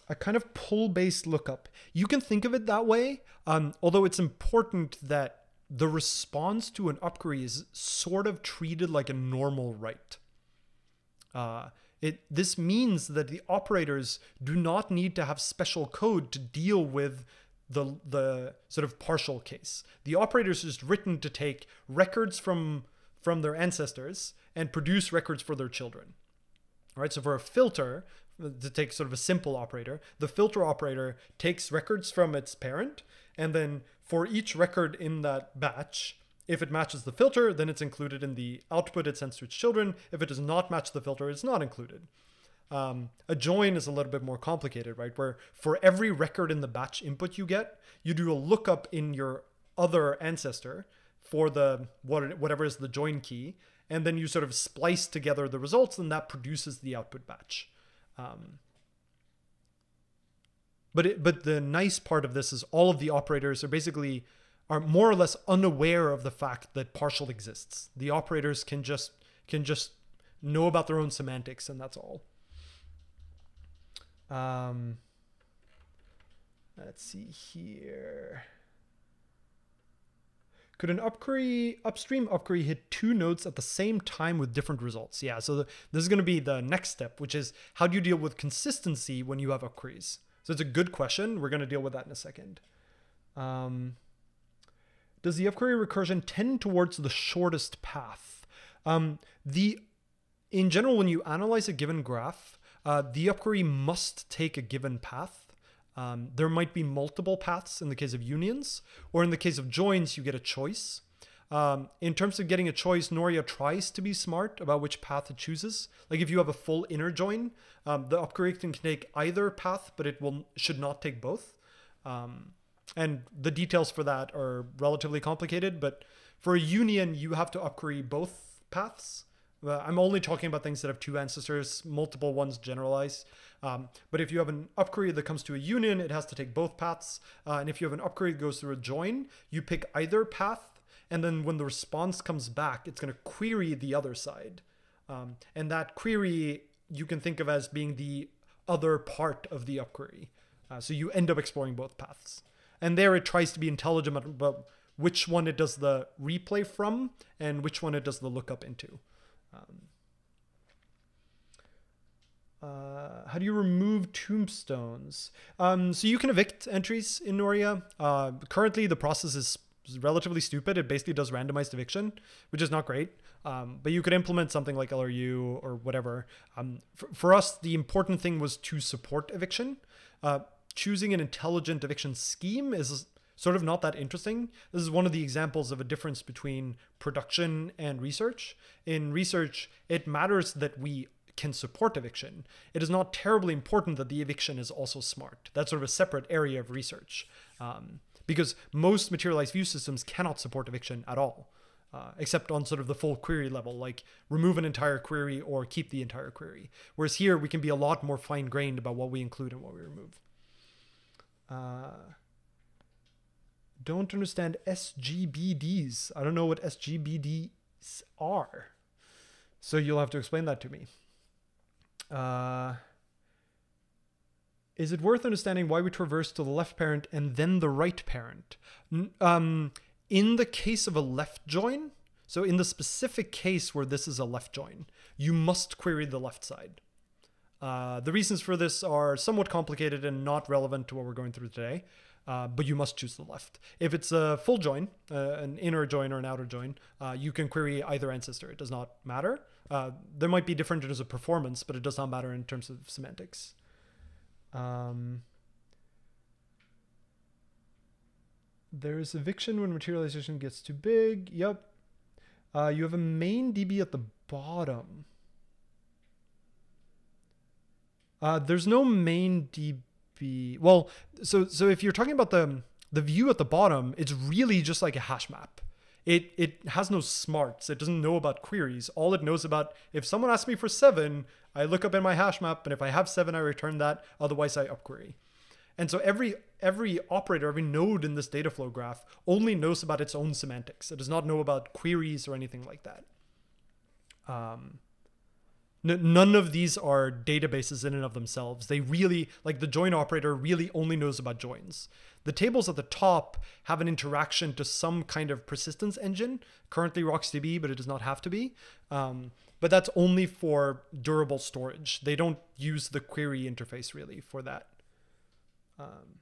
a kind of pull based lookup. You can think of it that way, um, although it's important that the response to an upquery is sort of treated like a normal write. Uh, it this means that the operators do not need to have special code to deal with the the sort of partial case. The operators is written to take records from from their ancestors and produce records for their children. All right, so for a filter, to take sort of a simple operator, the filter operator takes records from its parent, and then for each record in that batch, if it matches the filter, then it's included in the output it sends to its children. If it does not match the filter, it's not included. Um, a join is a little bit more complicated, right? Where for every record in the batch input you get, you do a lookup in your other ancestor for the what whatever is the join key, and then you sort of splice together the results, and that produces the output batch. Um, but it, but the nice part of this is all of the operators are basically are more or less unaware of the fact that partial exists. The operators can just can just know about their own semantics, and that's all. Um, let's see here. Could an upquery, upstream upquery hit two nodes at the same time with different results? Yeah, so the, this is going to be the next step, which is how do you deal with consistency when you have upqueries? So it's a good question. We're going to deal with that in a second. Um, does the upquery recursion tend towards the shortest path? Um, the in general, when you analyze a given graph, uh, the upquery must take a given path. Um, there might be multiple paths in the case of unions, or in the case of joins, you get a choice. Um, in terms of getting a choice, Noria tries to be smart about which path it chooses. Like if you have a full inner join, um, the upquery can take either path, but it will should not take both. Um, and the details for that are relatively complicated. But for a union, you have to upquery both paths. I'm only talking about things that have two ancestors, multiple ones generalize. Um, but if you have an upquery that comes to a union, it has to take both paths. Uh, and if you have an upquery that goes through a join, you pick either path. And then when the response comes back, it's going to query the other side. Um, and that query you can think of as being the other part of the upquery. Uh, so you end up exploring both paths. And there it tries to be intelligent about which one it does the replay from and which one it does the lookup into. Um, uh, how do you remove tombstones? Um, so you can evict entries in Noria. Uh, currently, the process is relatively stupid. It basically does randomized eviction, which is not great. Um, but you could implement something like LRU or whatever. Um, for, for, us, the important thing was to support eviction. Uh, choosing an intelligent eviction scheme is sort of not that interesting. This is one of the examples of a difference between production and research. In research, it matters that we can support eviction. It is not terribly important that the eviction is also smart. That's sort of a separate area of research um, because most materialized view systems cannot support eviction at all. Uh, except on sort of the full query level, like remove an entire query or keep the entire query. Whereas here we can be a lot more fine grained about what we include and what we remove. Uh, don't understand SGBDs. I don't know what SGBDs are. So you'll have to explain that to me. Uh, is it worth understanding why we traverse to the left parent and then the right parent? Um, in the case of a left join, so in the specific case where this is a left join, you must query the left side. Uh, the reasons for this are somewhat complicated and not relevant to what we're going through today, uh, but you must choose the left. If it's a full join, uh, an inner join or an outer join, uh, you can query either ancestor. It does not matter. Uh, there might be different terms of performance, but it does not matter in terms of semantics. Um, there's eviction when materialization gets too big. Yep. Uh, you have a main DB at the bottom. There's no main DB. Well, so so if you're talking about the the view at the bottom, it's really just like a hash map. It it has no smarts. It doesn't know about queries. All it knows about if someone asks me for seven, I look up in my hash map, and if I have seven, I return that. Otherwise, I upquery. And so every every operator, every node in this data flow graph only knows about its own semantics. It does not know about queries or anything like that. Um, none of these are databases in and of themselves. They really, like the join operator, really only knows about joins. The tables at the top have an interaction to some kind of persistence engine, currently RocksDB, but it does not have to be. Um, but that's only for durable storage. They don't use the query interface really for that. Um,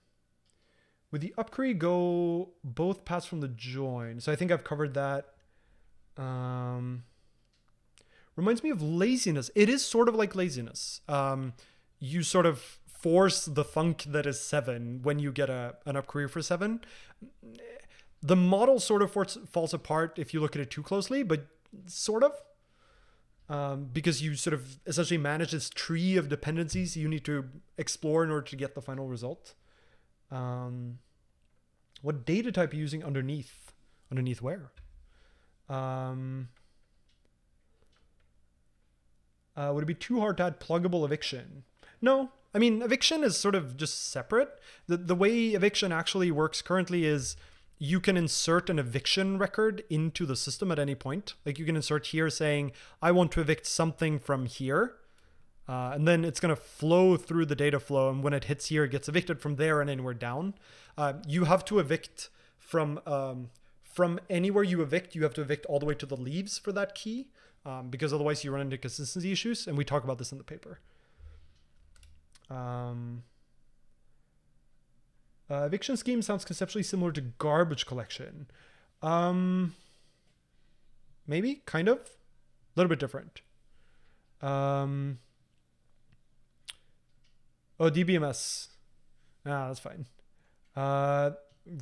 would the upquery go both paths from the join? So I think I've covered that. Um, reminds me of laziness. It is sort of like laziness. Um, you sort of force the thunk that is seven when you get a an upquery for seven. The model sort of falls apart if you look at it too closely, but sort of. Um, because you sort of essentially manage this tree of dependencies you need to explore in order to get the final result. Um, what data type are you using underneath? Underneath where? Um, uh, would it be too hard to add pluggable eviction? No. I mean, eviction is sort of just separate. The, the way eviction actually works currently is you can insert an eviction record into the system at any point. Like you can insert here saying, I want to evict something from here. Uh, and then it's going to flow through the data flow. And when it hits here, it gets evicted from there and anywhere down. Uh, you have to evict from um, from anywhere you evict, you have to evict all the way to the leaves for that key um, because otherwise you run into consistency issues. And we talk about this in the paper. Um, uh, eviction scheme sounds conceptually similar to garbage collection. Um, maybe, kind of, a little bit different. Um, oh, DBMS. Ah, that's fine. Uh,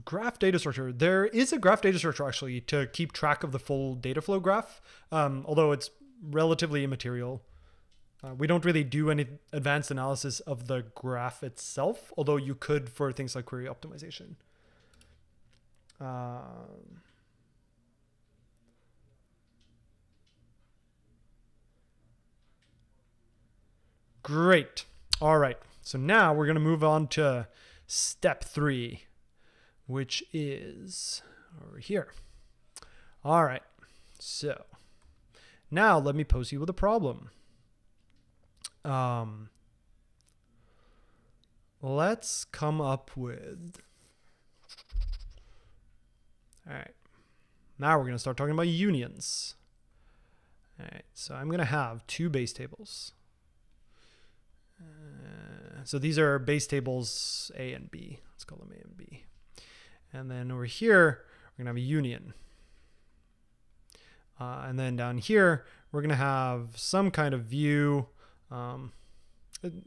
graph data structure. There is a graph data structure actually to keep track of the full data flow graph, um, although it's relatively immaterial. Uh, we don't really do any advanced analysis of the graph itself, although you could for things like query optimization. Um, great. All right. So now we're going to move on to step three, which is over here. All right. So now let me pose you with a problem. Um, let's come up with. All right. Now we're going to start talking about unions. All right. So I'm going to have two base tables. Uh, so these are base tables A and B. Let's call them A and B. And then over here, we're going to have a union. Uh, and then down here, we're going to have some kind of view um,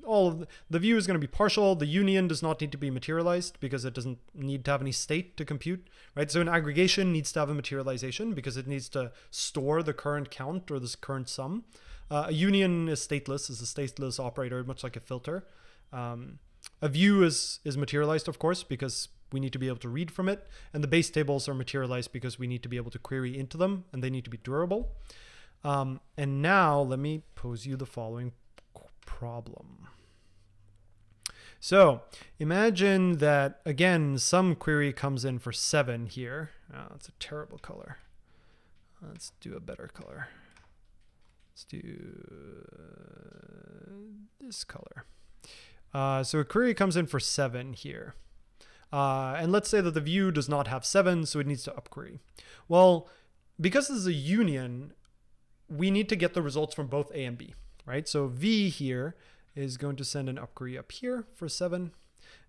all of the, the view is going to be partial. The union does not need to be materialized because it doesn't need to have any state to compute, right? So an aggregation needs to have a materialization because it needs to store the current count or this current sum. Uh, a union is stateless, is a stateless operator, much like a filter. Um, a view is is materialized, of course, because we need to be able to read from it, and the base tables are materialized because we need to be able to query into them, and they need to be durable. Um, and now let me pose you the following problem. So imagine that, again, some query comes in for 7 here. Oh, that's a terrible color. Let's do a better color. Let's do uh, this color. Uh, so a query comes in for seven here. Uh, and let's say that the view does not have seven, so it needs to upquery. Well, because this is a union, we need to get the results from both A and B, right? So V here is going to send an upquery up here for seven,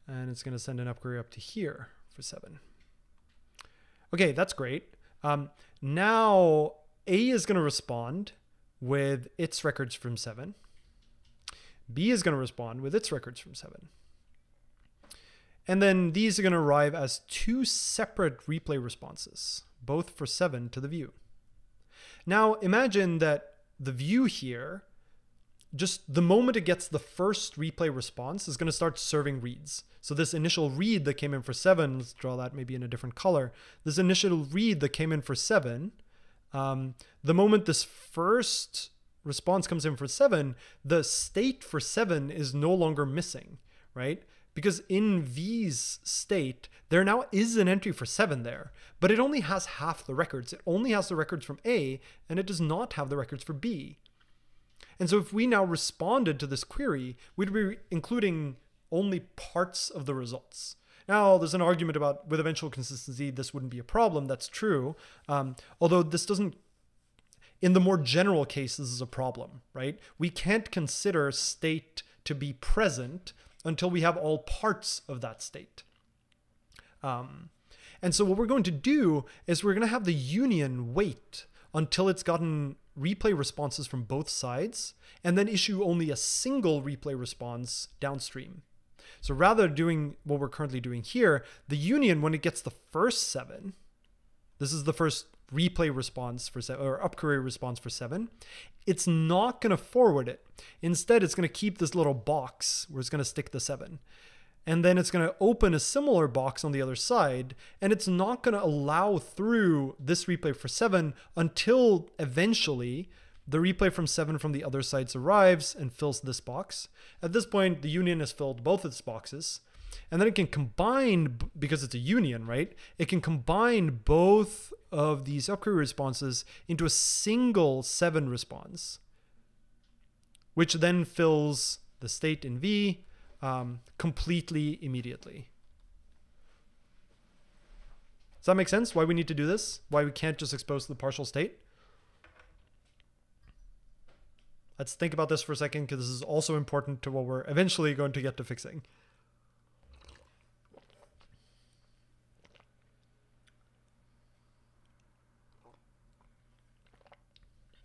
and it's going to send an upquery up to here for seven. Okay, that's great. Um, now A is going to respond with its records from seven. B is going to respond with its records from seven. And then these are going to arrive as two separate replay responses, both for 7 to the view. Now imagine that the view here, just the moment it gets the first replay response, is going to start serving reads. So this initial read that came in for 7, let's draw that maybe in a different color. This initial read that came in for 7, um, the moment this first response comes in for 7, the state for 7 is no longer missing, right? Because in V's state, there now is an entry for 7 there, but it only has half the records. It only has the records from A, and it does not have the records for B. And so if we now responded to this query, we'd be including only parts of the results. Now, there's an argument about with eventual consistency, this wouldn't be a problem. That's true. Um, although this doesn't, in the more general case, this is a problem, right? We can't consider state to be present until we have all parts of that state. Um, and so what we're going to do is we're going to have the union wait until it's gotten replay responses from both sides and then issue only a single replay response downstream. So rather doing what we're currently doing here, the union, when it gets the first seven, this is the first replay response for seven or upquery response for seven, it's not going to forward it. Instead, it's going to keep this little box where it's going to stick the seven. And then it's going to open a similar box on the other side, and it's not going to allow through this replay for seven until eventually the replay from seven from the other sides arrives and fills this box. At this point, the union has filled both its boxes. And then it can combine, because it's a union, right? It can combine both of these upquery responses into a single seven response, which then fills the state in V um, completely immediately. Does that make sense? Why we need to do this? Why we can't just expose the partial state? Let's think about this for a second because this is also important to what we're eventually going to get to fixing.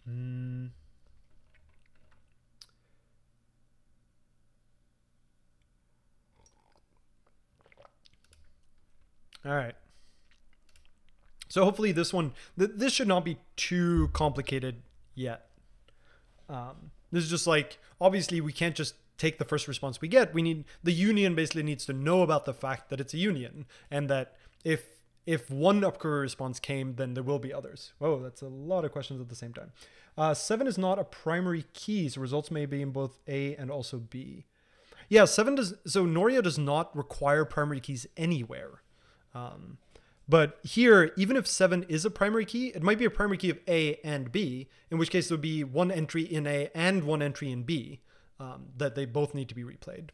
Mm. All right. So hopefully this one, th this should not be too complicated yet. Um, this is just like, obviously we can't just take the first response we get. We need, the union basically needs to know about the fact that it's a union and that if if one upquery response came, then there will be others. Whoa, that's a lot of questions at the same time. Uh, seven is not a primary key, so results may be in both A and also B. Yeah, seven does. So Noria does not require primary keys anywhere. Um, but here, even if seven is a primary key, it might be a primary key of A and B, in which case there would be one entry in A and one entry in B um, that they both need to be replayed.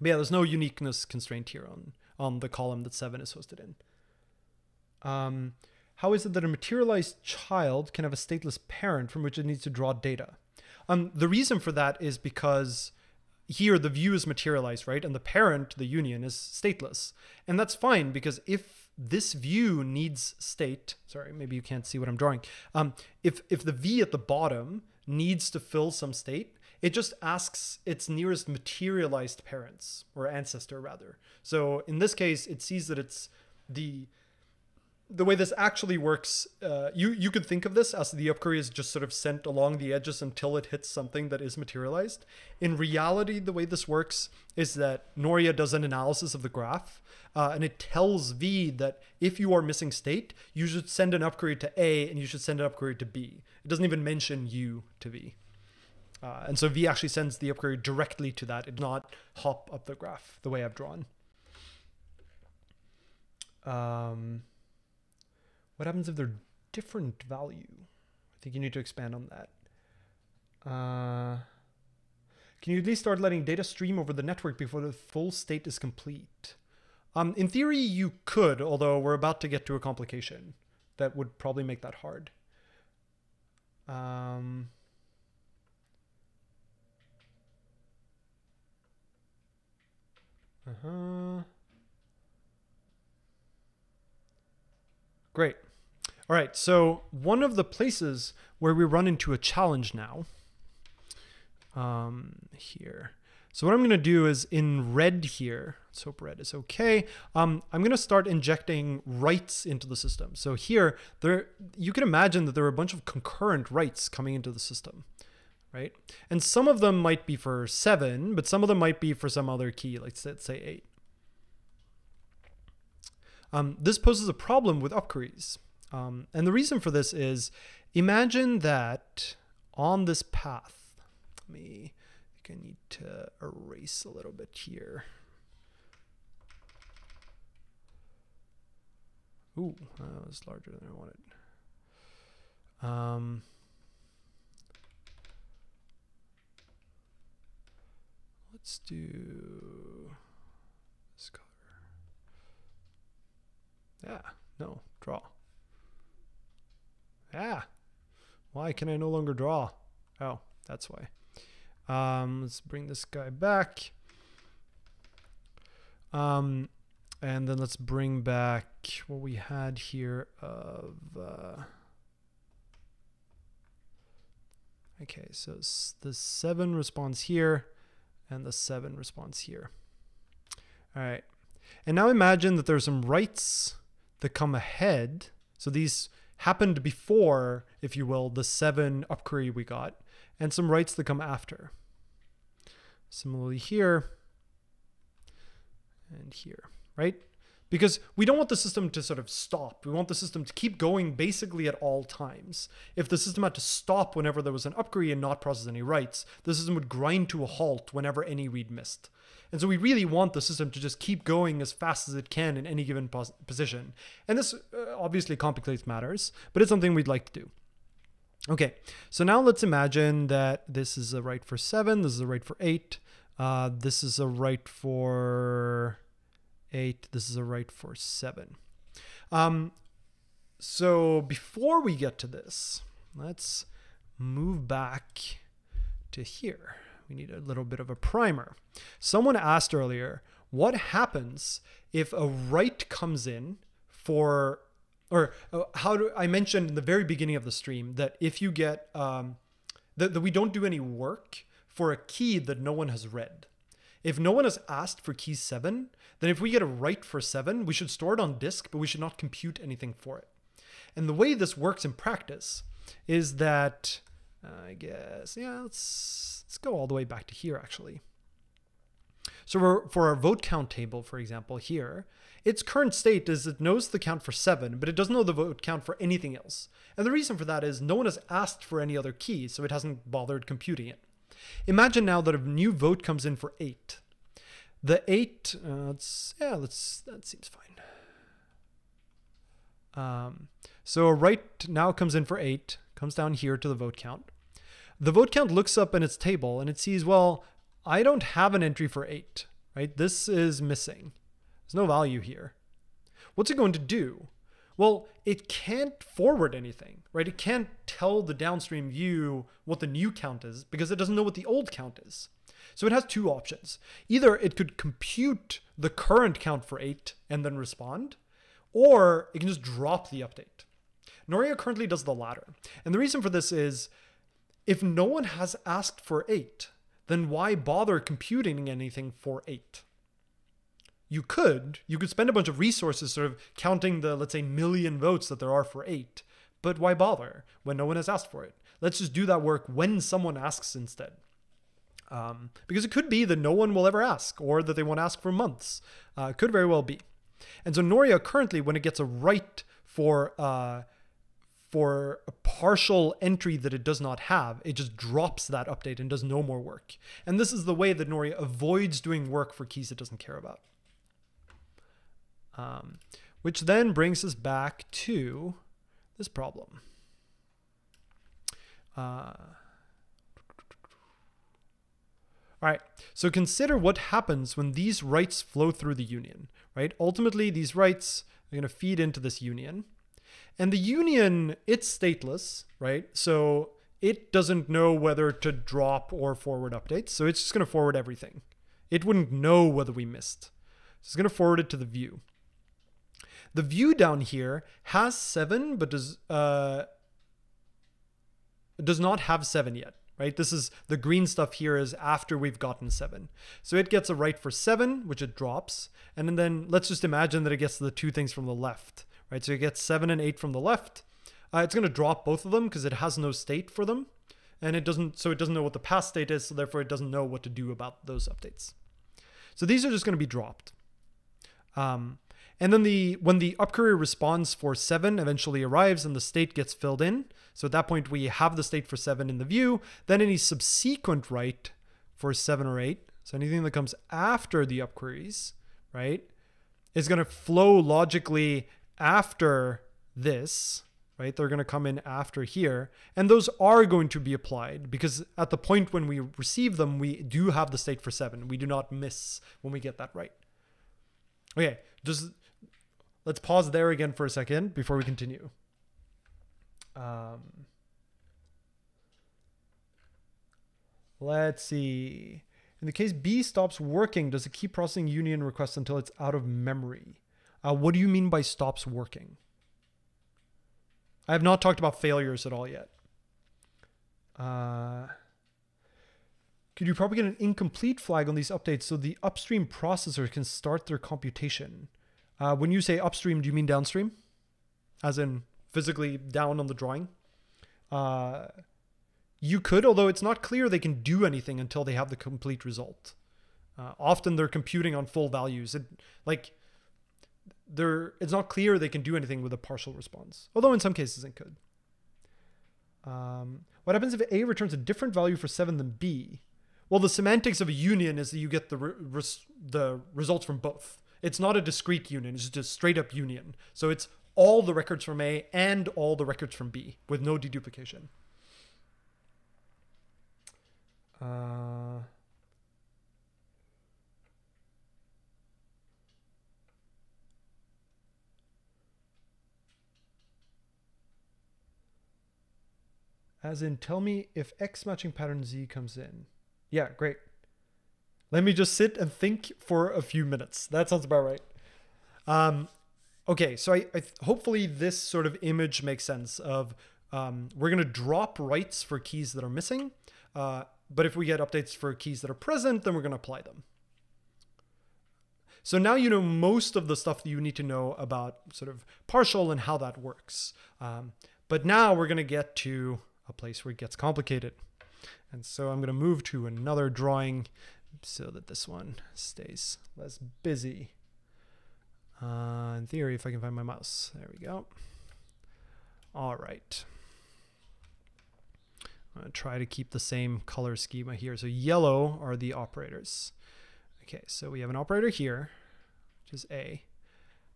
But yeah, there's no uniqueness constraint here on, on the column that seven is hosted in. Um, how is it that a materialized child can have a stateless parent from which it needs to draw data? Um, the reason for that is because here the view is materialized, right? And the parent, the union, is stateless. And that's fine because if this view needs state, sorry, maybe you can't see what I'm drawing. Um, if, if the V at the bottom needs to fill some state, it just asks its nearest materialized parents or ancestor rather. So in this case, it sees that it's the the way this actually works, uh, you you could think of this as the upquery is just sort of sent along the edges until it hits something that is materialized. In reality, the way this works is that Noria does an analysis of the graph, uh, and it tells V that if you are missing state, you should send an upquery to A and you should send an upquery to B. It doesn't even mention U to V. Uh, and so V actually sends the upquery directly to that. It does not hop up the graph the way I've drawn. Um, what happens if they're different value? I think you need to expand on that. Uh, can you at least start letting data stream over the network before the full state is complete? Um, in theory, you could, although we're about to get to a complication that would probably make that hard. Um, uh-huh. Great. All right, so one of the places where we run into a challenge now, um, here. So what I'm going to do is in red here, let's hope red is okay. Um, I'm going to start injecting writes into the system. So here, there you can imagine that there are a bunch of concurrent writes coming into the system, right? And some of them might be for seven, but some of them might be for some other key, like let's say eight. Um, this poses a problem with upqueries. Um, and the reason for this is imagine that on this path, let me, I think I need to erase a little bit here. Ooh, that was larger than I wanted. Um, let's do this color. Yeah, no, draw. Ah, why can I no longer draw? Oh, that's why. Um, let's bring this guy back. Um, and then let's bring back what we had here of, uh, okay, so the seven responds here and the seven responds here. All right. And now imagine that there's some writes that come ahead. So these happened before, if you will, the seven upquery we got, and some writes that come after. Similarly here and here, right? Because we don't want the system to sort of stop. We want the system to keep going basically at all times. If the system had to stop whenever there was an upquery and not process any writes, the system would grind to a halt whenever any read missed. And so we really want the system to just keep going as fast as it can in any given pos position. And this uh, obviously complicates matters, but it's something we'd like to do. Okay, so now let's imagine that this is a write for 7, this is a write for 8, uh, this is a write for 8, this is a write for 7. Um, so before we get to this, let's move back to here we need a little bit of a primer. Someone asked earlier, what happens if a write comes in for, or uh, how do I mentioned in the very beginning of the stream that if you get, um, that, that we don't do any work for a key that no one has read. If no one has asked for key seven, then if we get a write for seven, we should store it on disk, but we should not compute anything for it. And the way this works in practice is that, I guess, yeah, let's Let's go all the way back to here, actually. So for our vote count table, for example, here, its current state is it knows the count for seven, but it doesn't know the vote count for anything else. And the reason for that is no one has asked for any other key, so it hasn't bothered computing it. Imagine now that a new vote comes in for eight. The eight, uh, let's, yeah, let's, that seems fine. Um, so write now comes in for eight, comes down here to the vote count. The vote count looks up in its table and it sees, well, I don't have an entry for eight, right? This is missing. There's no value here. What's it going to do? Well, it can't forward anything, right? It can't tell the downstream view what the new count is because it doesn't know what the old count is. So it has two options. Either it could compute the current count for 8 and then respond, or it can just drop the update. Noria currently does the latter. And the reason for this is if no one has asked for 8, then why bother computing anything for 8? You could. You could spend a bunch of resources sort of counting the, let's say, million votes that there are for 8. But why bother when no one has asked for it? Let's just do that work when someone asks instead. Um, because it could be that no one will ever ask, or that they won't ask for months. Uh, could very well be. And so Noria currently, when it gets a write for uh, for a partial entry that it does not have, it just drops that update and does no more work. And this is the way that Noria avoids doing work for keys it doesn't care about. Um, which then brings us back to this problem. Uh, All right, so consider what happens when these writes flow through the union, right? Ultimately, these writes are going to feed into this union. And the union, it's stateless, right? So it doesn't know whether to drop or forward updates. So it's just going to forward everything. It wouldn't know whether we missed. So it's going to forward it to the view. The view down here has seven, but does uh, does not have seven yet, right? This is the green stuff here is after we've gotten seven. So it gets a write for seven, which it drops. And then let's just imagine that it gets the two things from the left, right? So you get seven and eight from the left. Uh, it's going to drop both of them because it has no state for them. And it doesn't, so it doesn't know what the past state is. So therefore it doesn't know what to do about those updates. So these are just going to be dropped. Um, and then the when the up query response for seven eventually arrives and the state gets filled in. So at that point we have the state for seven in the view. Then any subsequent write for seven or eight, so anything that comes after the up queries, right, is going to flow logically after this, right? They're going to come in after here, and those are going to be applied because at the point when we receive them, we do have the state for seven. We do not miss when we get that right. Okay, just let's pause there again for a second before we continue. Um, let's see. In the case B stops working, does it keep processing union requests until it's out of memory? Uh, what do you mean by stops working? I have not talked about failures at all yet. Uh, could you probably get an incomplete flag on these updates so the upstream processor can start their computation? Uh, when you say upstream, do you mean downstream? As in physically down on the drawing? Uh, you could, although it's not clear they can do anything until they have the complete result. Uh, often they're computing on full values. It, like, they're, it's not clear they can do anything with a partial response, although in some cases it could. Um, what happens if A returns a different value for 7 than B? Well, the semantics of a union is that you get the, re- the results from both. It's not a discrete union, it's just a straight up union. So it's all the records from A and all the records from B with no deduplication. Uh, as in, tell me if X matching pattern Z comes in. Yeah, great. Let me just sit and think for a few minutes. That sounds about right. Um, okay, so I, I hopefully this sort of image makes sense of um, we're going to drop writes for keys that are missing. Uh, but if we get updates for keys that are present, then we're going to apply them. So now you know most of the stuff that you need to know about sort of partial and how that works. Um, but now we're going to get to a place where it gets complicated. And so I'm going to move to another drawing so that this one stays less busy. Uh, in theory, if I can find my mouse. There we go. All right. I'm going to try to keep the same color schema here. So yellow are the operators. Okay, so we have an operator here, which is A.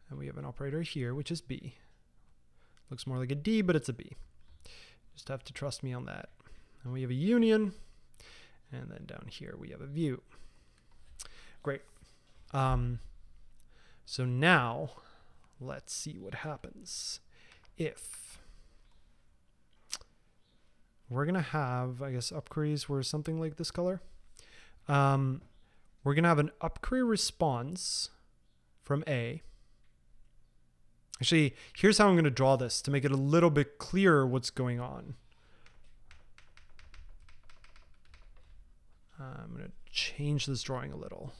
And we have an operator here, which is B. Looks more like a D, but it's a B. Just have to trust me on that. And we have a union. And then down here we have a view. Great. Um, so now let's see what happens if we're going to have, I guess, upqueries were something like this color. Um, we're going to have an upquery response from A. Actually, here's how I'm going to draw this to make it a little bit clearer what's going on. I'm going to change this drawing a little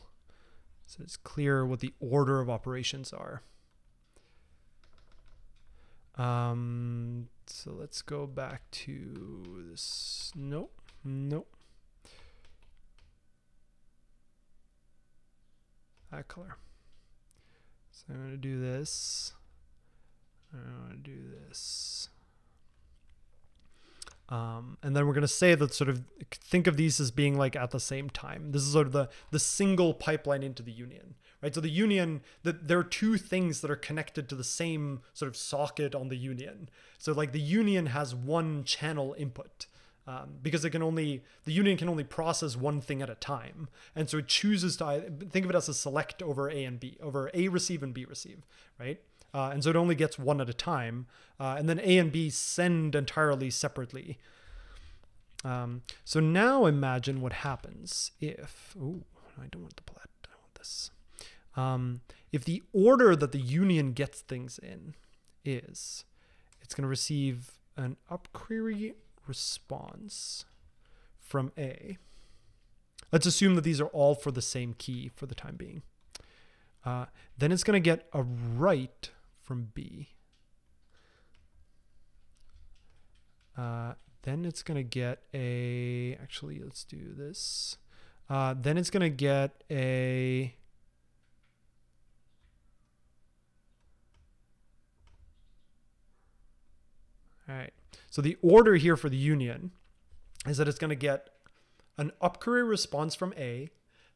so it's clear what the order of operations are. Um, so let's go back to this. Nope, nope. That color. So I'm going to do this. I'm going to do this. Um, and then we're going to say that sort of think of these as being like at the same time. This is sort of the, the single pipeline into the union, right? So the union, the, there are two things that are connected to the same sort of socket on the union. So like the union has one channel input. Um, because it can only the union can only process one thing at a time, and so it chooses to think of it as a select over A and B, over A receive and B receive, right? Uh, and so it only gets one at a time, uh, and then A and B send entirely separately. Um, so now imagine what happens if oh I don't want the plat I want this. Um, if the order that the union gets things in is it's going to receive an up query response from A. Let's assume that these are all for the same key for the time being. Uh, then it's going to get a write from B. Uh, then it's going to get a, actually, let's do this. Uh, then it's going to get a, all right. So the order here for the union is that it's going to get an upquery response from A,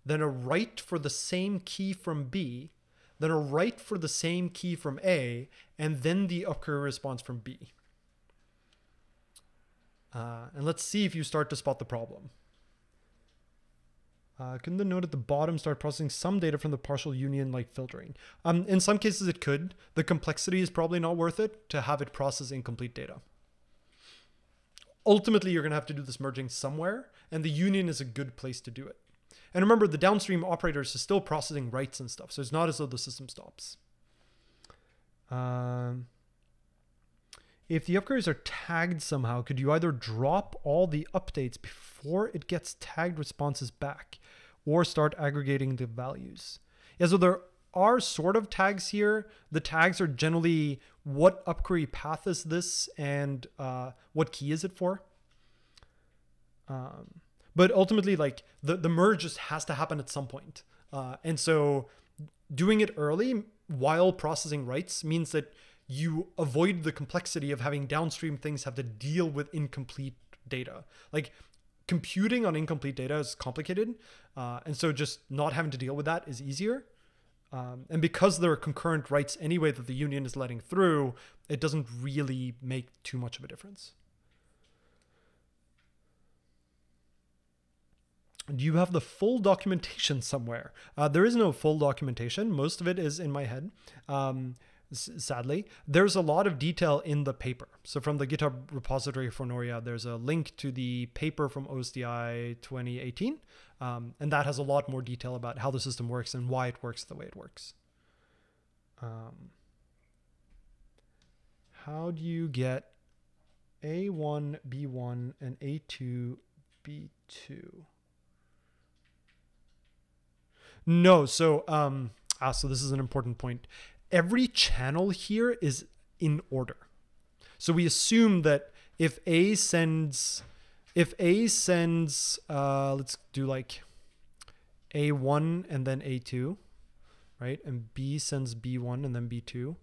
then a write for the same key from B, then a write for the same key from A, and then the upquery response from B. Uh, and let's see if you start to spot the problem. Uh, couldn't the node at the bottom start processing some data from the partial union like filtering? Um, in some cases it could. The complexity is probably not worth it to have it process incomplete data ultimately you're going to have to do this merging somewhere, and the union is a good place to do it. And remember, the downstream operators is still processing writes and stuff, so it's not as though the system stops. Um, if the upgrades are tagged somehow, could you either drop all the updates before it gets tagged responses back, or start aggregating the values? Yeah, so there are sort of tags here. The tags are generally what upquery path is this and uh, what key is it for. Um, but ultimately, like the, the merge just has to happen at some point. Uh, and so doing it early while processing writes means that you avoid the complexity of having downstream things have to deal with incomplete data. Like computing on incomplete data is complicated. Uh, and so just not having to deal with that is easier. Um, and because there are concurrent writes anyway that the union is letting through, it doesn't really make too much of a difference. Do you have the full documentation somewhere? Uh, there is no full documentation. Most of it is in my head. Um, sadly. There's a lot of detail in the paper. So from the GitHub repository for Noria, there's a link to the paper from OSDI 2018. Um, and that has a lot more detail about how the system works and why it works the way it works. Um, how do you get A1, B1, and A2, B2? No, so um, ah, so this is an important point every channel here is in order. So we assume that if A sends, if A sends, uh, let's do like A1 and then A2, right? And B sends B1 and then B2.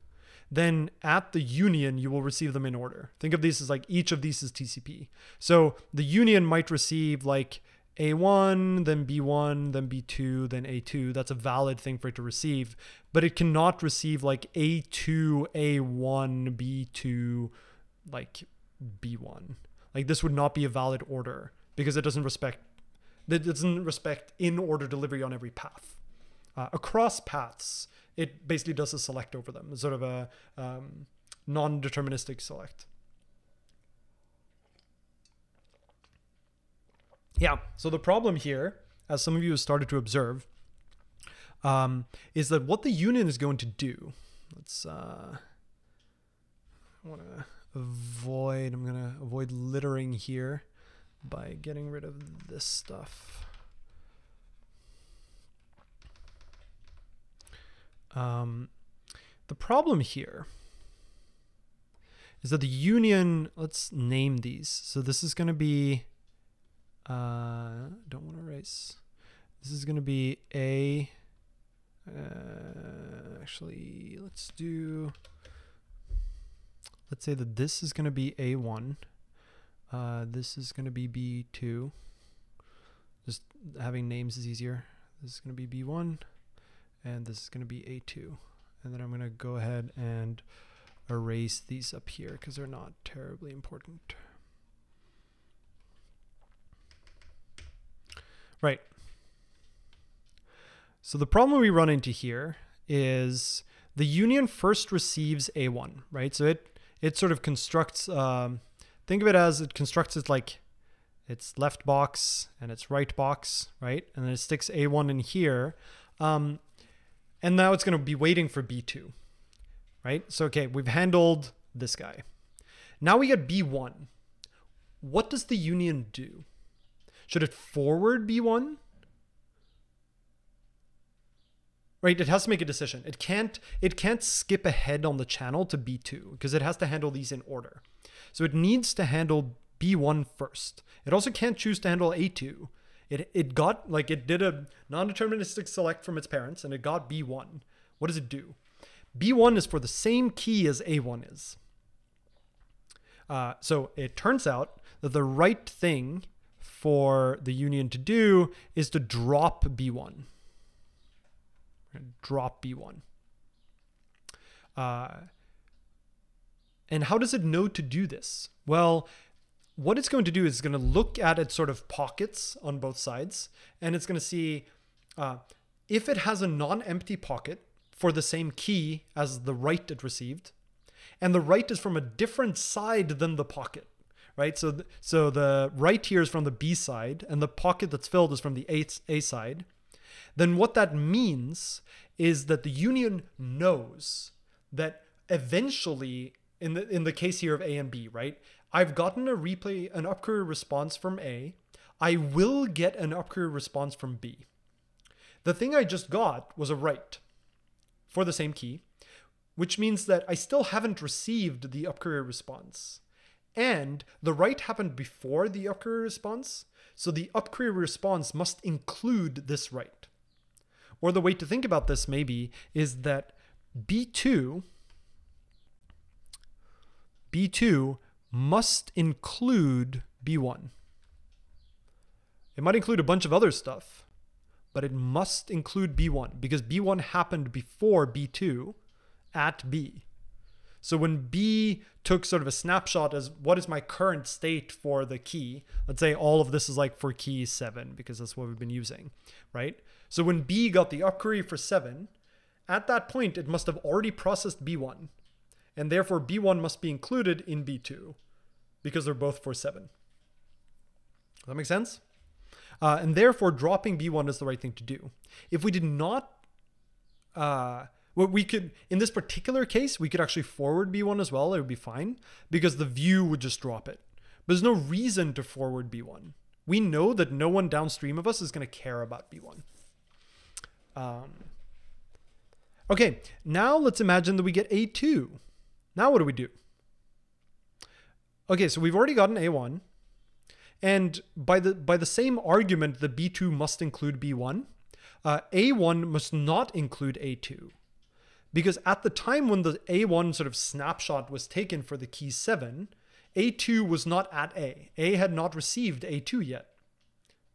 Then at the union, you will receive them in order. Think of these as like each of these is TCP. So the union might receive like a1, then B1, then B2, then A2. That's a valid thing for it to receive, but it cannot receive like A2, A1, B2, like B1. Like this would not be a valid order because it doesn't respect that doesn't respect in order delivery on every path. Uh, across paths, it basically does a select over them, sort of a um, non-deterministic select. Yeah. So the problem here, as some of you have started to observe, um, is that what the union is going to do. Let's. Uh, I want to avoid. I'm gonna avoid littering here by getting rid of this stuff. Um, the problem here is that the union. Let's name these. So this is going to be uh, don't want to erase. This is going to be A. Uh, actually, let's do. Let's say that this is going to be A1. Uh, this is going to be B2. Just having names is easier. This is going to be B1, and this is going to be A2. And then I'm going to go ahead and erase these up here because they're not terribly important. Right. So the problem we run into here is the union first receives A1, right? So it it sort of constructs, um, think of it as it constructs its like its left box and its right box, right? And then it sticks A1 in here. Um, and now it's going to be waiting for B2, right? So, okay, we've handled this guy. Now we get B1. What does the union do? Should it forward B1? Right, it has to make a decision. It can't it can't skip ahead on the channel to B2 because it has to handle these in order. So it needs to handle B1 first. It also can't choose to handle A2. It it got like it did a non-deterministic select from its parents and it got B1. What does it do? B1 is for the same key as A1 is. Uh, so it turns out that the right thing for the union to do is to drop B1 drop B1. Uh, and how does it know to do this? Well, what it's going to do is it's going to look at its sort of pockets on both sides, and it's going to see uh, if it has a non-empty pocket for the same key as the right it received, and the write is from a different side than the pocket, write? So, th- so the right here is from the B side, and the pocket that's filled is from the A, A side then what that means is that the union knows that eventually in the in the case here of A and B, right? I've gotten a replay an upquery response from A. I will get an upquery response from B. The thing I just got was a write for the same key, which means that I still haven't received the upquery response. And the write happened before the upquery response, so the upquery response must include this write. Or the way to think about this maybe is that B2 B2 must include B1. It might include a bunch of other stuff, but it must include B1 because B1 happened before B2 at B. So when B took sort of a snapshot as what is my current state for the key, let's say all of this is like for key 7 because that's what we've been using, right? So when B got the upquery for 7, at that point it must have already processed B1, and therefore B1 must be included in B2 because they're both for 7. Does that make sense? Uh, and therefore dropping B1 is the right thing to do. If we did not, uh, well, we could, in this particular case, we could actually forward B1 as well. It would be fine because the view would just drop it. But there's no reason to forward B1. We know that no one downstream of us is going to care about B1. Um, okay, now let's imagine that we get A2. Now what do we do? Okay, so we've already gotten A1. And by the by the same argument, the B2 must include B1. Uh, A1 must not include A2. Because at the time when the A1 sort of snapshot was taken for the key 7, A2 was not at A. A had not received A2 yet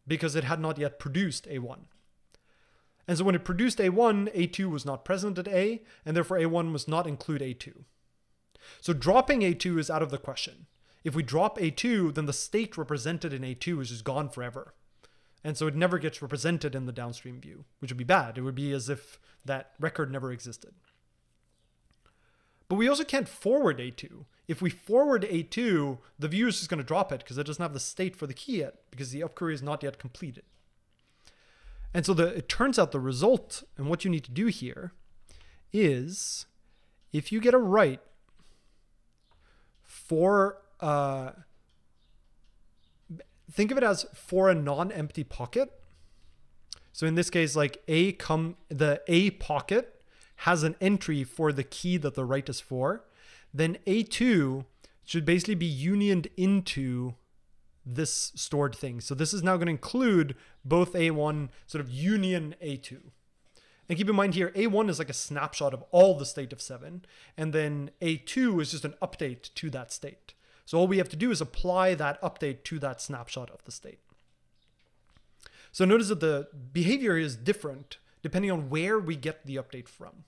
because it had not yet produced A1. And so when it produced A1, A2 was not present at A, and therefore A1 must not include A2. So dropping A2 is out of the question. If we drop A2, then the state represented in A2 is just gone forever. And so it never gets represented in the downstream view, which would be bad. It would be as if that record never existed. But we also can't forward A2. If we forward A2, the view is just going to drop it because it doesn't have the state for the key yet, because the upquery is not yet completed. And so the, it turns out the result and what you need to do here is if you get a write for uh, think of it as for a non-empty pocket. So in this case, like a come the a pocket has an entry for the key that the write is for, then a2 should basically be unioned into this stored thing. So this is now going to include both A1 sort of union A2. And keep in mind here, A1 is like a snapshot of all the state of 7, and then A2 is just an update to that state. So all we have to do is apply that update to that snapshot of the state. So notice that the behavior is different depending on where we get the update from.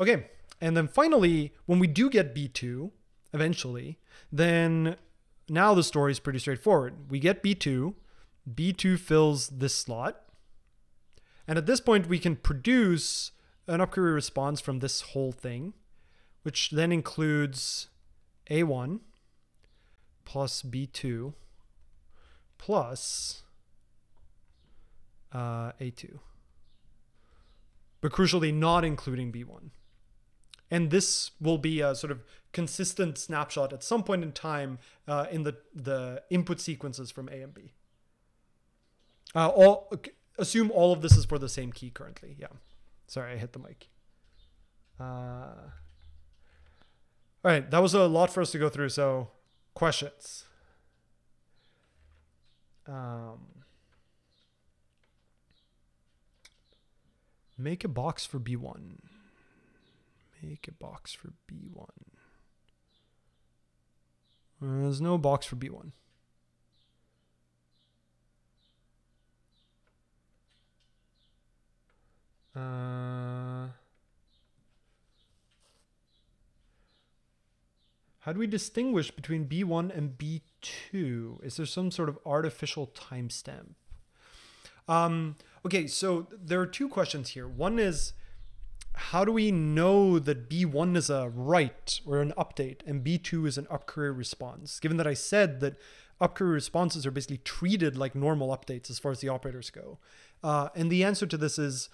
Okay, and then finally, when we do get B2, eventually, then now the story is pretty straightforward. We get B2, B2 fills this slot. And at this point, we can produce an upquery response from this whole thing, which then includes A1 plus B2 plus uh, A2. But crucially, not including B1. And this will be a sort of consistent snapshot at some point in time uh, in the, the input sequences from A and B. Uh, all assume all of this is for the same key currently. Yeah. Sorry, I hit the mic. Uh, all right, that was a lot for us to go through. So, questions. Um, make a box for B1. Make a box for B1. There's no box for B1. Uh, how do we distinguish between B1 and B2? Is there some sort of artificial timestamp? Um, okay, so there are two questions here. One is how do we know that B1 is a write or an update and B2 is an upquery response? Given that I said that upquery responses are basically treated like normal updates as far as the operators go. Uh, and the answer to this is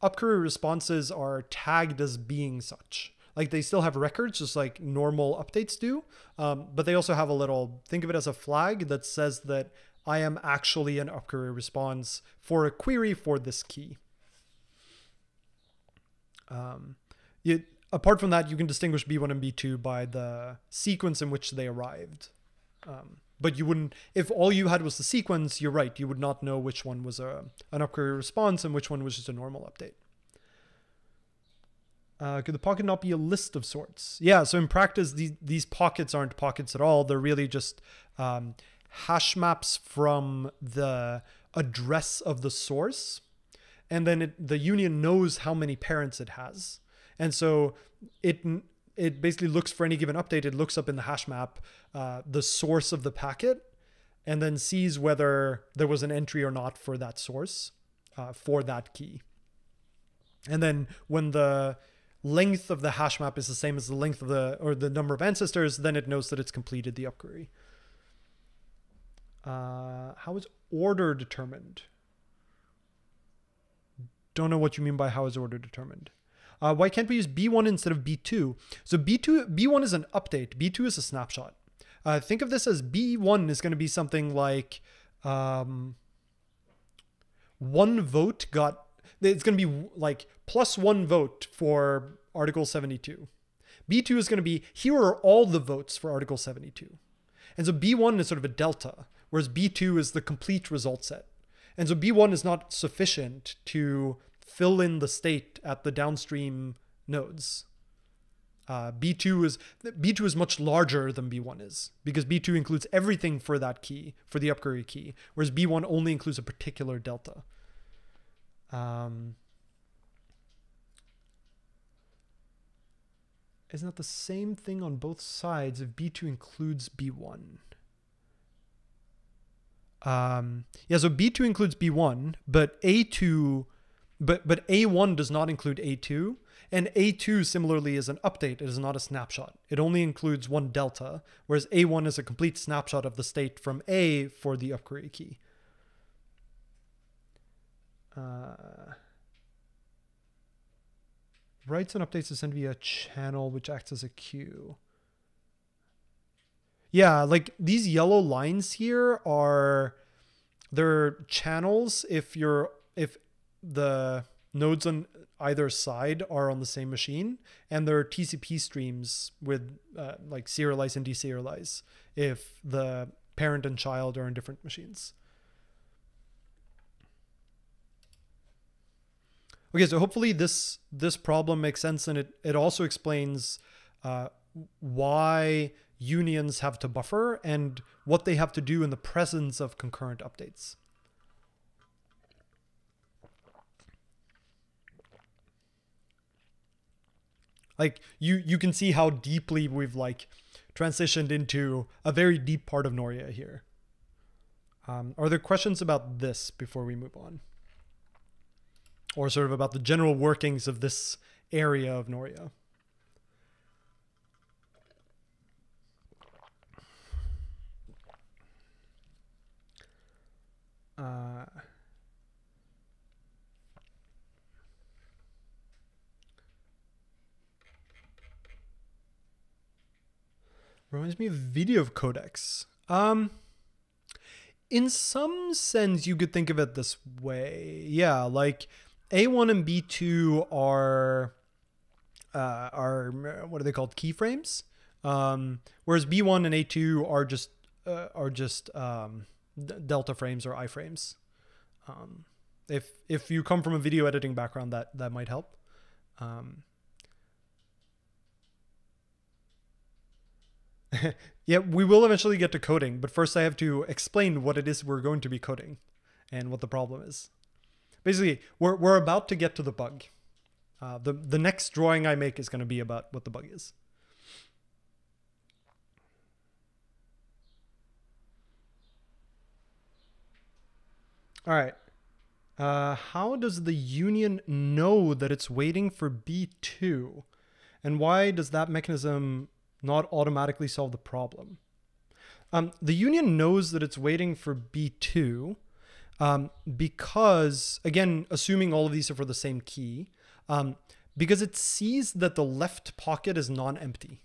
upquery responses are tagged as being such. Like they still have records, just like normal updates do. Um, but they also have a little, think of it as a flag that says that I am actually an upquery response for a query for this key. Um, you, apart from that, you can distinguish B1 and B2 by the sequence in which they arrived. Um, but you wouldn't, if all you had was the sequence, you're right, you would not know which one was a, an upquery response and which one was just a normal update. Uh, could the pocket not be a list of sorts? Yeah, so in practice, these, these pockets aren't pockets at all. They're really just um, hash maps from the address of the source. And then it, the union knows how many parents it has. And so it it basically looks for any given update. It looks up in the hash map uh, the source of the packet and then sees whether there was an entry or not for that source uh, for that key. And then when the length of the hash map is the same as the length of the or the number of ancestors, then it knows that it's completed the upquery. Uh, how is order determined? Don't know what you mean by how is order determined. Uh, why can't we use B1 instead of B2? So B2, B1 is an update. B2 is a snapshot. Uh, think of this as B1 is going to be something like um, one vote got, it's going to be like plus one vote for Article 72. B2 is going to be here are all the votes for Article 72. And so B1 is sort of a delta, whereas B2 is the complete result set. And so B1 is not sufficient to fill in the state at the downstream nodes. Uh, B2 is B2 is much larger than B1 is because B2 includes everything for that key for the upquery key, whereas B1 only includes a particular delta. Um, isn't that the same thing on both sides if B2 includes B1? Um, yeah, so B2 includes B1, but A2 but but A1 does not include A2, and A2 similarly is an update. It is not a snapshot. It only includes one delta, whereas A1 is a complete snapshot of the state from A for the upquery key. Uh, writes and updates is sent via a channel which acts as a queue. Yeah, like these yellow lines here are they're channels if you're if the nodes on either side are on the same machine and there are TCP streams with uh, like serialize and deserialize if the parent and child are on different machines. Okay, so hopefully this this problem makes sense and it, it also explains uh, why unions have to buffer and what they have to do in the presence of concurrent updates. Like you you can see how deeply we've like transitioned into a very deep part of Noria here. Um, are there questions about this before we move on? Or sort of about the general workings of this area of Noria? Uh, reminds me of video codecs. Um, in some sense, you could think of it this way. Yeah, like A1 and B2 are uh, are what are they called? Keyframes. Um, whereas B1 and A2 are just uh, are just um, delta frames or iframes. Um, if if you come from a video editing background, that that might help. Um, yeah, we will eventually get to coding, but first I have to explain what it is we're going to be coding and what the problem is. Basically, we're, we're about to get to the bug. Uh, the, the next drawing I make is going to be about what the bug is. All right. Uh, how does the union know that it's waiting for B2? And why does that mechanism not automatically solve the problem? Um, the union knows that it's waiting for B2 um, because, again, assuming all of these are for the same key, um, because it sees that the left pocket is non-empty,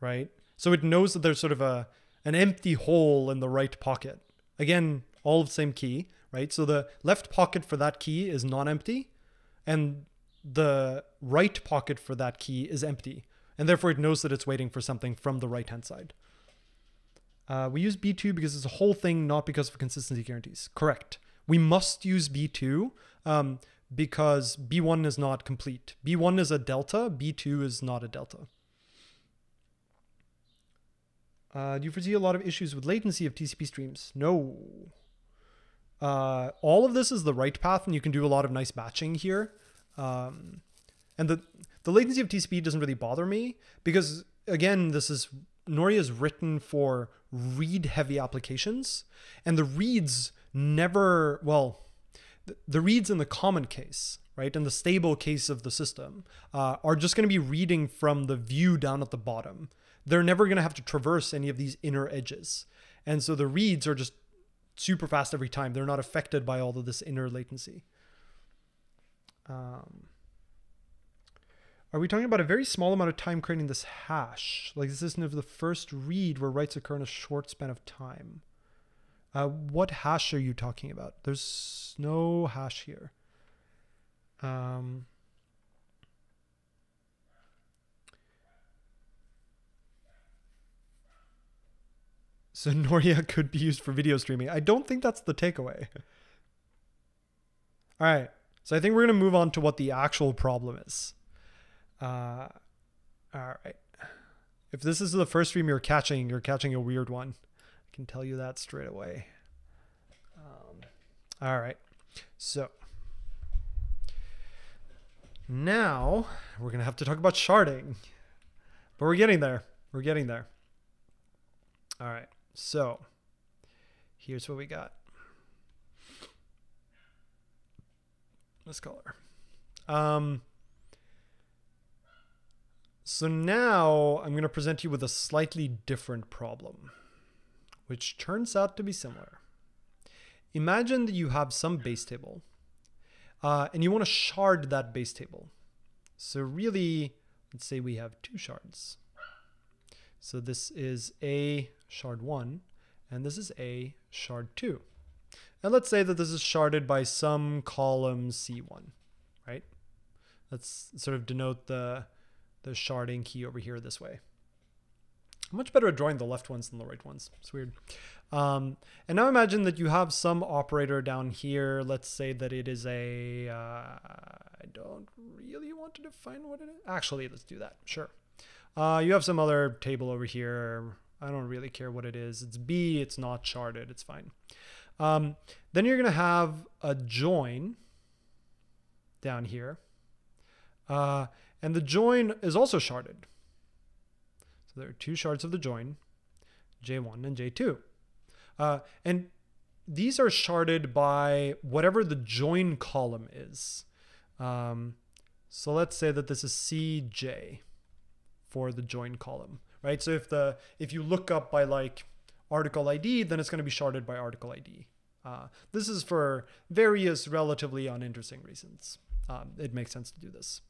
right? So it knows that there's sort of a an empty hole in the right pocket. Again, all of the same key, right? So the left pocket for that key is non-empty, and the right pocket for that key is empty. And therefore it knows that it's waiting for something from the right-hand side. Uh, we use B2 because it's a whole thing, not because of consistency guarantees. Correct. We must use B2 um, because B1 is not complete. B1 is a delta, B2 is not a delta. Uh, do you foresee a lot of issues with latency of TCP streams? No. Uh, all of this is the write path, and you can do a lot of nice batching here. Um, and the the latency of TCP doesn't really bother me because again, this is Noria is written for read heavy applications, and the reads never well, the, reads in the common case, right, in the stable case of the system, uh, are just going to be reading from the view down at the bottom they're never going to have to traverse any of these inner edges. And so the reads are just super fast every time. They're not affected by all of this inner latency. Um, are we talking about a very small amount of time creating this hash? Like this isn't the first read where writes occur in a short span of time. Uh, what hash are you talking about? There's no hash here. Um, So Noria could be used for video streaming. I don't think that's the takeaway. All right. So I think we're going to move on to what the actual problem is. Uh, all right. If this is the first stream you're catching, you're catching a weird one. I can tell you that straight away. Um, all right. So now we're going to have to talk about sharding. But we're getting there. We're getting there. All right. So here's what we got. This color. Um, so now I'm going to present you with a slightly different problem, which turns out to be similar. Imagine that you have some base table uh, and you want to shard that base table. So really, let's say we have two shards. So this is A shard 1, and this is A shard 2. And let's say that this is sharded by some column C1, right? Let's sort of denote the, the sharding key over here this way. I'm much better at drawing the left ones than the right ones. It's weird. Um, and now imagine that you have some operator down here. Let's say that it is a. Uh, I don't really want to define what it is. Actually, let's do that. Sure. Uh, you have some other table over here. I don't really care what it is. It's B, it's not sharded, it's fine. Um, then you're going to have a join down here. Uh, and the join is also sharded. So there are two shards of the join, J1 and J2. Uh, and these are sharded by whatever the join column is. Um, so let's say that this is CJ for the join column, right? So if the if you look up by like article ID, then it's going to be sharded by article ID. Uh, this is for various relatively uninteresting reasons. Um, it makes sense to do this.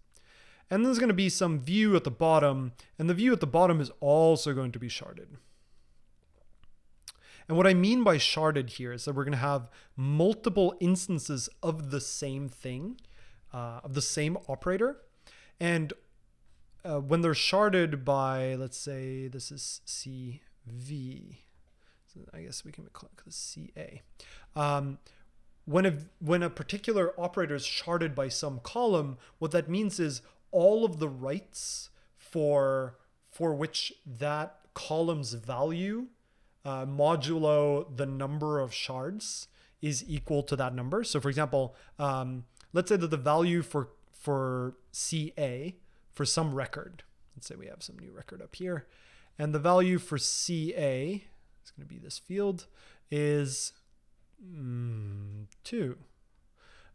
And there's going to be some view at the bottom, and the view at the bottom is also going to be sharded. And what I mean by sharded here is that we're going to have multiple instances of the same thing, uh, of the same operator. And uh, when they're sharded by, let's say this is CV, so I guess we can click the CA. Um, when a when a particular operator is sharded by some column, what that means is all of the writes for for which that column's value uh, modulo the number of shards is equal to that number. So for example, um, let's say that the value for for CA for some record, let's say we have some new record up here, and the value for CA is going to be this field is mm, two.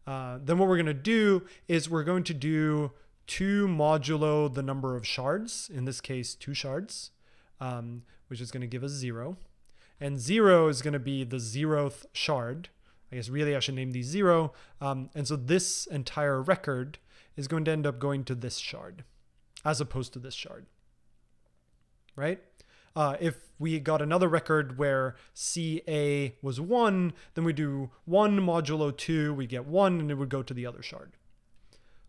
Uh, then what we're going to do is we're going to do 2 modulo the number of shards, in this case, two shards, um, which is going to give us 0. And 0 is going to be the zeroth shard. I guess really I should name these 0. Um, and so this entire record is going to end up going to this shard, as opposed to this shard. Right? Uh, if we got another record where CA was 1, then we do 1 modulo 2, we get 1, and it would go to the other shard.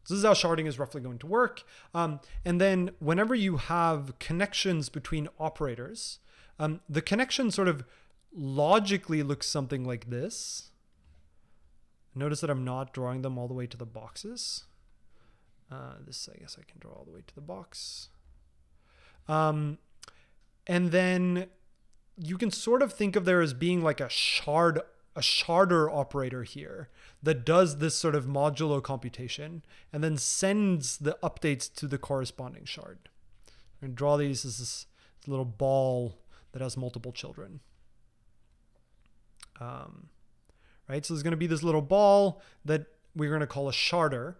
So this is how sharding is roughly going to work. Um, and then whenever you have connections between operators, um, the connection sort of logically looks something like this. Notice that I'm not drawing them all the way to the boxes. Uh, this, I guess I can draw all the way to the box. Um, and then you can sort of think of there as being like a shard a sharder operator here that does this sort of modulo computation and then sends the updates to the corresponding shard. And draw these as this little ball that has multiple children. Um, right, so there's going to be this little ball that we're going to call a sharder.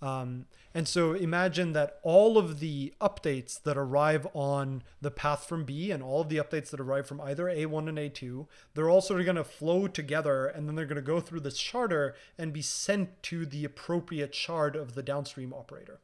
Um, and so imagine that all of the updates that arrive on the path from B and all of the updates that arrive from either A1 and A2, they're all sort of going to flow together and then they're going to go through this sharder and be sent to the appropriate shard of the downstream operator.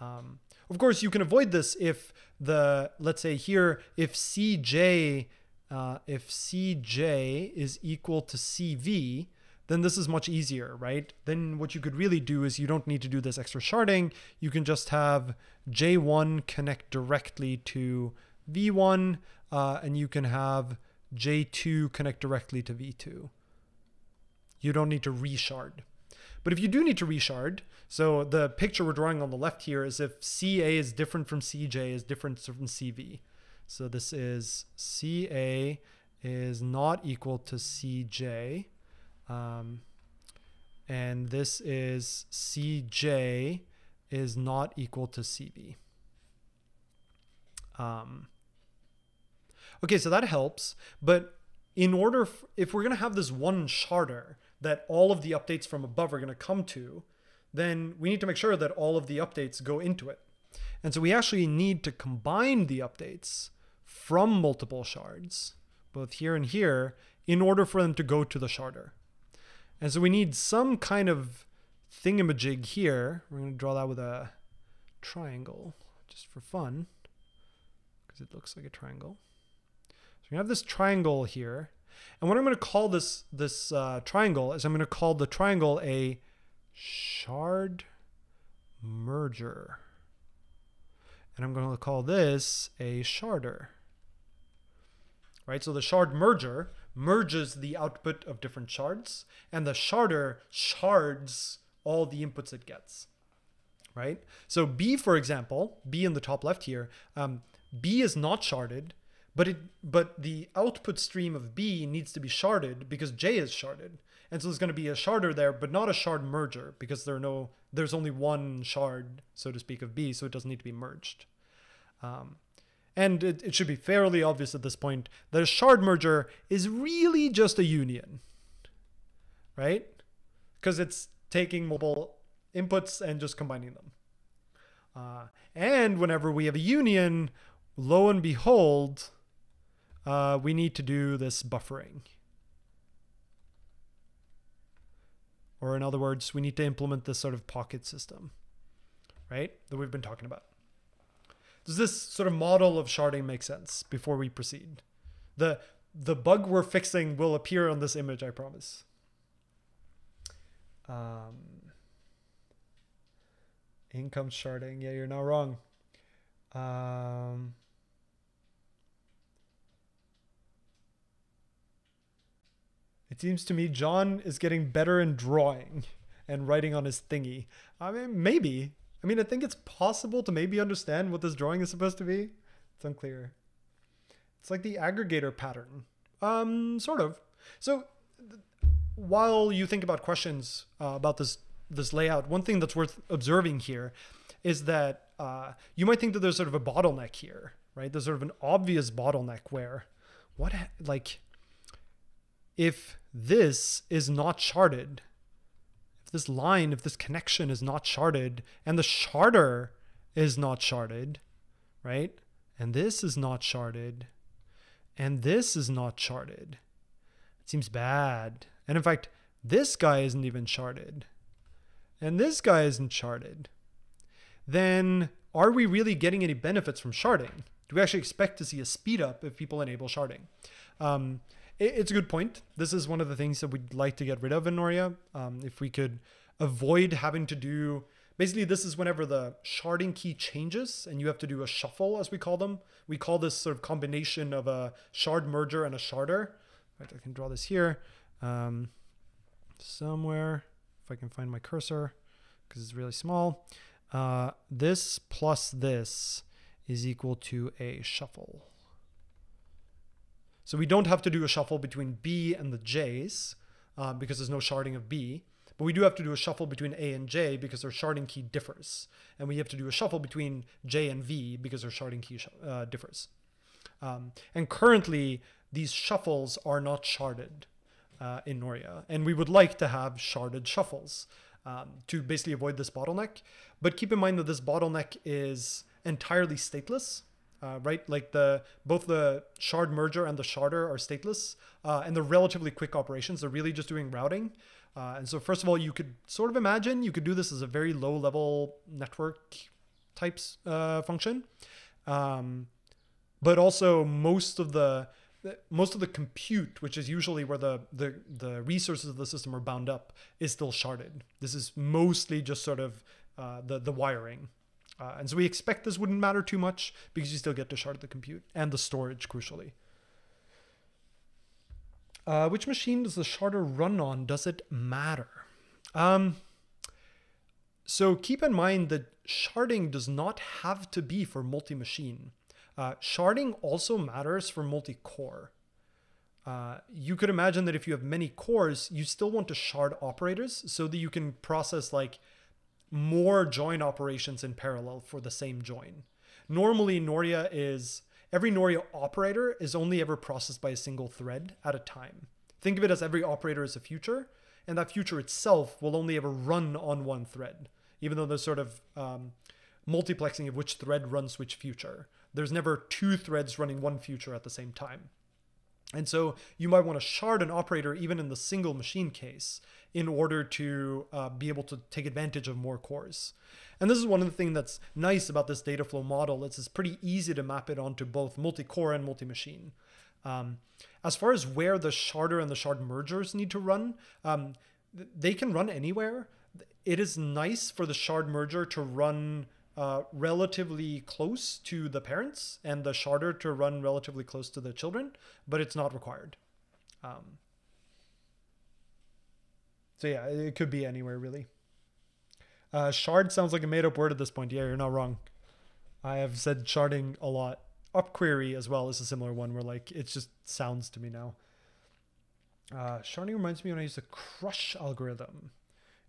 Um, of course, you can avoid this if the, let's say here, if CJ, uh, if CJ is equal to CV, then this is much easier, right? Then what you could really do is you don't need to do this extra sharding. You can just have J1 connect directly to V1, uh, and you can have J2 connect directly to V2. You don't need to reshard. But if you do need to reshard, so the picture we're drawing on the left here is if CA is different from CJ is different from CV. So this is CA is not equal to CJ um, and this is Cj is not equal to Cv. Um, okay, so that helps. But in order, if we're going to have this one sharder that all of the updates from above are going to come to, then we need to make sure that all of the updates go into it. And so we actually need to combine the updates from multiple shards, both here and here, in order for them to go to the sharder. And so we need some kind of thingamajig here. We're going to draw that with a triangle just for fun because it looks like a triangle. So we have this triangle here. And what I'm going to call this this uh, triangle is I'm going to call the triangle a shard merger. And I'm going to call this a sharder. Right? So the shard merger merges the output of different shards, and the sharder shards all the inputs it gets. Right? So B, for example, B in the top left here, um, B is not sharded, but it but the output stream of B needs to be sharded because J is sharded. And so there's going to be a sharder there, but not a shard merger because there are no there's only one shard, so to speak, of B, so it doesn't need to be merged. Um, and it, it should be fairly obvious at this point that a shard merger is really just a union, right? Because it's taking multiple inputs and just combining them. Uh, and whenever we have a union, lo and behold, uh, we need to do this buffering. Or in other words, we need to implement this sort of pocket system, right? That we've been talking about. Does this sort of model of sharding make sense before we proceed? The the bug we're fixing will appear on this image, I promise. Um, income sharding. Yeah, you're not wrong. Um, it seems to me Jon is getting better in drawing and writing on his thingy. I mean, maybe. I mean, I think it's possible to maybe understand what this drawing is supposed to be. It's unclear. It's like the aggregator pattern. Um, sort of. So, while you think about questions uh, about this this layout, one thing that's worth observing here is that uh, you might think that there's sort of a bottleneck here, right? There's sort of an obvious bottleneck where, what, like, if this is not sharded, if this line, if this connection is not sharded, and the sharder is not sharded, right? And this is not sharded, and this is not sharded. It seems bad. And in fact, this guy isn't even sharded and this guy isn't sharded, then are we really getting any benefits from sharding? Do we actually expect to see a speed up if people enable sharding? Um, it's a good point. This is one of the things that we'd like to get rid of in Noria. Um, if we could avoid having to do, basically this is whenever the sharding key changes and you have to do a shuffle as we call them. We call this sort of combination of a shard merger and a sharder. I can draw this here um, somewhere if I can find my cursor because it's really small. Uh, this plus this is equal to a shuffle. So we don't have to do a shuffle between B and the J's uh, because there's no sharding of B. But we do have to do a shuffle between A and J because their sharding key differs. And we have to do a shuffle between J and V because their sharding key uh, differs. Um, and currently, these shuffles are not sharded uh, in Noria. And we would like to have sharded shuffles um, to basically avoid this bottleneck. But keep in mind that this bottleneck is entirely stateless. Uh, right, like the both the shard merger and the sharder are stateless, uh, and they're relatively quick operations. They're really just doing routing. Uh, and so, first of all, you could sort of imagine you could do this as a very low level network types uh, function. Um, but also, most of the most of the compute, which is usually where the, the, the resources of the system are bound up, is still sharded. This is mostly just sort of uh, the, the wiring. Uh, and so we expect this wouldn't matter too much because you still get to shard the compute and the storage, crucially. Uh, which machine does the sharder run on? Does it matter? Um, so keep in mind that sharding does not have to be for multi-machine. Uh, sharding also matters for multi-core. Uh, you could imagine that if you have many cores, you still want to shard operators so that you can process like more join operations in parallel for the same join. Normally, Noria is every Noria operator is only ever processed by a single thread at a time. Think of it as every operator is a future, and that future itself will only ever run on one thread, even though there's sort of um, multiplexing of which thread runs which future there's never two threads running one future at the same time. And so you might want to shard an operator even in the single machine case in order to uh, be able to take advantage of more cores. And this is one of the things that's nice about this data flow model. It's, it's pretty easy to map it onto both multi-core and multi-machine. Um, as far as where the sharder and the shard mergers need to run, um, they can run anywhere. It is nice for the shard merger to run uh, relatively close to the parents and the sharder to run relatively close to the children, but it's not required. Um, so yeah, it could be anywhere really. Uh, shard sounds like a made up word at this point. Yeah, you're not wrong. I have said sharding a lot. Upquery as well is a similar one where like it just sounds to me now. Uh, sharding reminds me when I used the crush algorithm.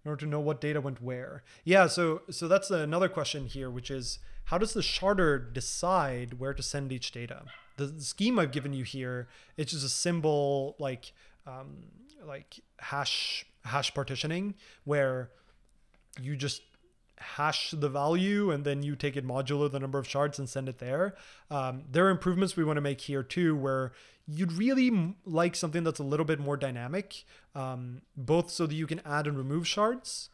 In order to know what data went where. Yeah, so so that's another question here, which is how does the sharder decide where to send each data? The, the scheme I've given you here, it's just a symbol like um, like hash hash partitioning where you just hash the value and then you take it modulo the number of shards and send it there. Um, there are improvements we want to make here too, where you'd really like something that's a little bit more dynamic, um, both so that you can add and remove shards,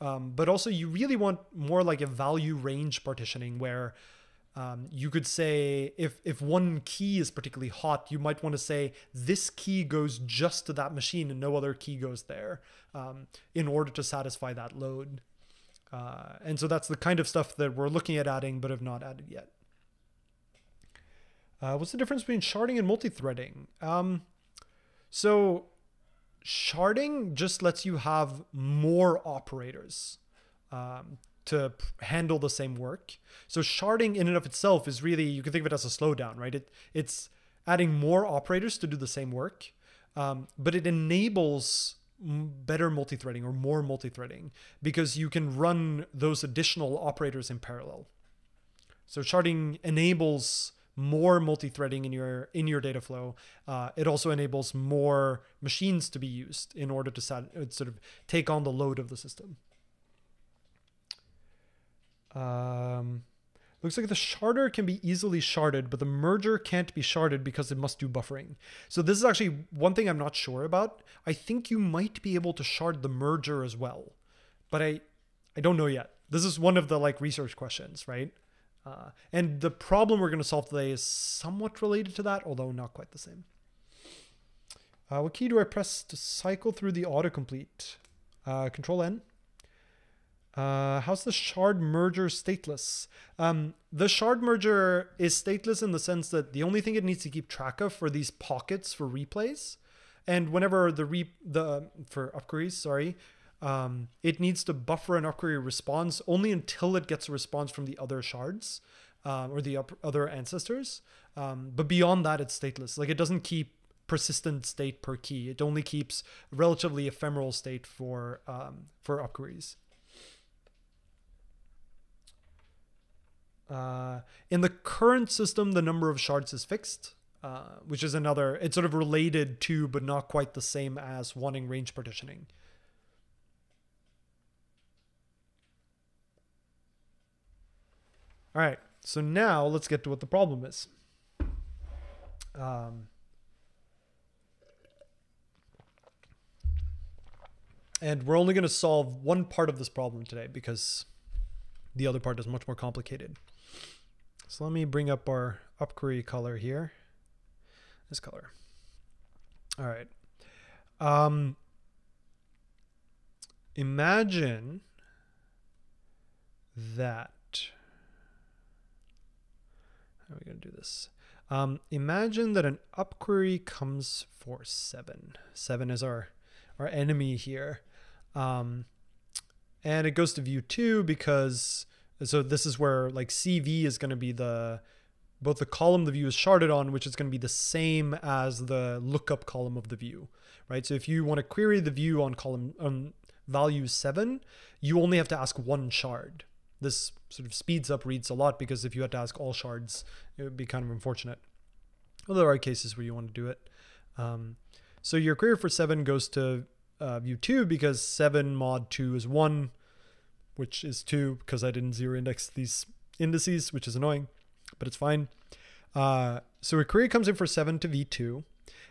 um, but also you really want more like a value range partitioning where um, you could say if if one key is particularly hot, you might want to say this key goes just to that machine and no other key goes there um, in order to satisfy that load. Uh, and so that's the kind of stuff that we're looking at adding but have not added yet. Uh, what's the difference between sharding and multi-threading? Um, so sharding just lets you have more operators um, to handle the same work. So sharding in and of itself is really you can think of it as a slowdown, right? It it's adding more operators to do the same work, um, but it enables better multi-threading or more multi-threading because you can run those additional operators in parallel. So sharding enables more multi-threading in your in your data flow. Uh, it also enables more machines to be used in order to sat, uh, sort of take on the load of the system. Um, looks like the sharder can be easily sharded, but the merger can't be sharded because it must do buffering. So this is actually one thing I'm not sure about. I think you might be able to shard the merger as well, but I I don't know yet. This is one of the like research questions, right? Uh, and the problem we're going to solve today is somewhat related to that, although not quite the same. Uh, what key do I press to cycle through the autocomplete? Uh, control N. Uh, how's the shard merger stateless? Um, the shard merger is stateless in the sense that the only thing it needs to keep track of for these pockets for replays, and whenever the re the for upqueries, sorry, um, it needs to buffer an upquery response only until it gets a response from the other shards um, or the other ancestors. Um, but beyond that, it's stateless. Like it doesn't keep persistent state per key. It only keeps relatively ephemeral state for um, for upqueries. Uh, in the current system, the number of shards is fixed, uh, which is another, it's sort of related to, but not quite the same as wanting range partitioning. All right, so now let's get to what the problem is. Um, and we're only going to solve one part of this problem today because the other part is much more complicated. So let me bring up our upquery color here. This color. All right. Um, imagine that. How are we going to do this? Um, imagine that an upquery comes for seven. Seven is our our enemy here. Um, and it goes to view two because so this is where like CV is going to be the both the column the view is sharded on, which is going to be the same as the lookup column of the view, right? So if you want to query the view on column um, value seven, you only have to ask one shard. This sort of speeds up reads a lot because if you had to ask all shards, it would be kind of unfortunate. Well, there are cases where you want to do it. Um, so your query for seven goes to uh, view two because seven mod two is one, which is two because I didn't zero index these indices, which is annoying, but it's fine. Uh, so a query comes in for 7 to v2,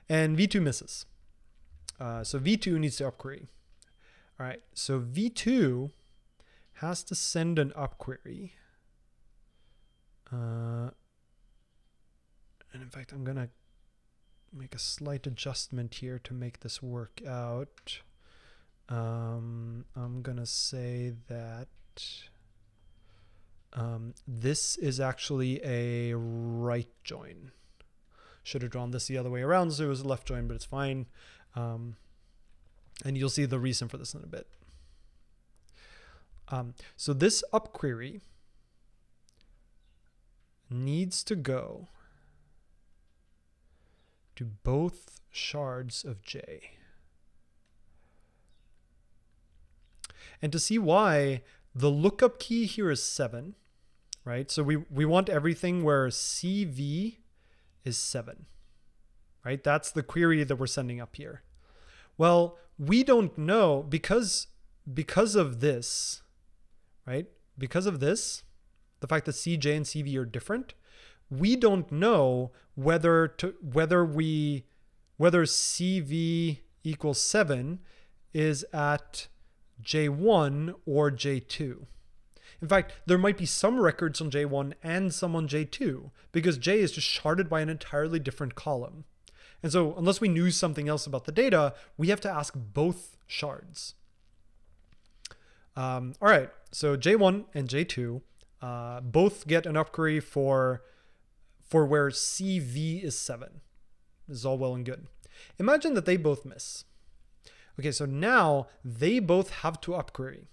and v2 misses. Uh, so v2 needs to upquery. All right, so v2 has to send an upquery. Uh, and in fact, I'm going to make a slight adjustment here to make this work out. Um, I'm going to say that um, this is actually a right join. Should have drawn this the other way around so it was a left join, but it's fine. Um, and you'll see the reason for this in a bit. Um, so this up query needs to go to both shards of J. And to see why, the lookup key here is 7, right? So we, we want everything where CV is 7, right? That's the query that we're sending up here. Well, we don't know because because of this, right? Because of this, the fact that CJ and CV are different, we don't know whether to whether we whether CV equals 7 is at J1 or J2. In fact, there might be some records on J1 and some on J2 because J is just sharded by an entirely different column. And so, unless we knew something else about the data, we have to ask both shards. Um, all right, so J1 and J2 uh, both get an upquery for, for where CV is 7. This is all well and good. Imagine that they both miss. Okay, so now they both have to upquery.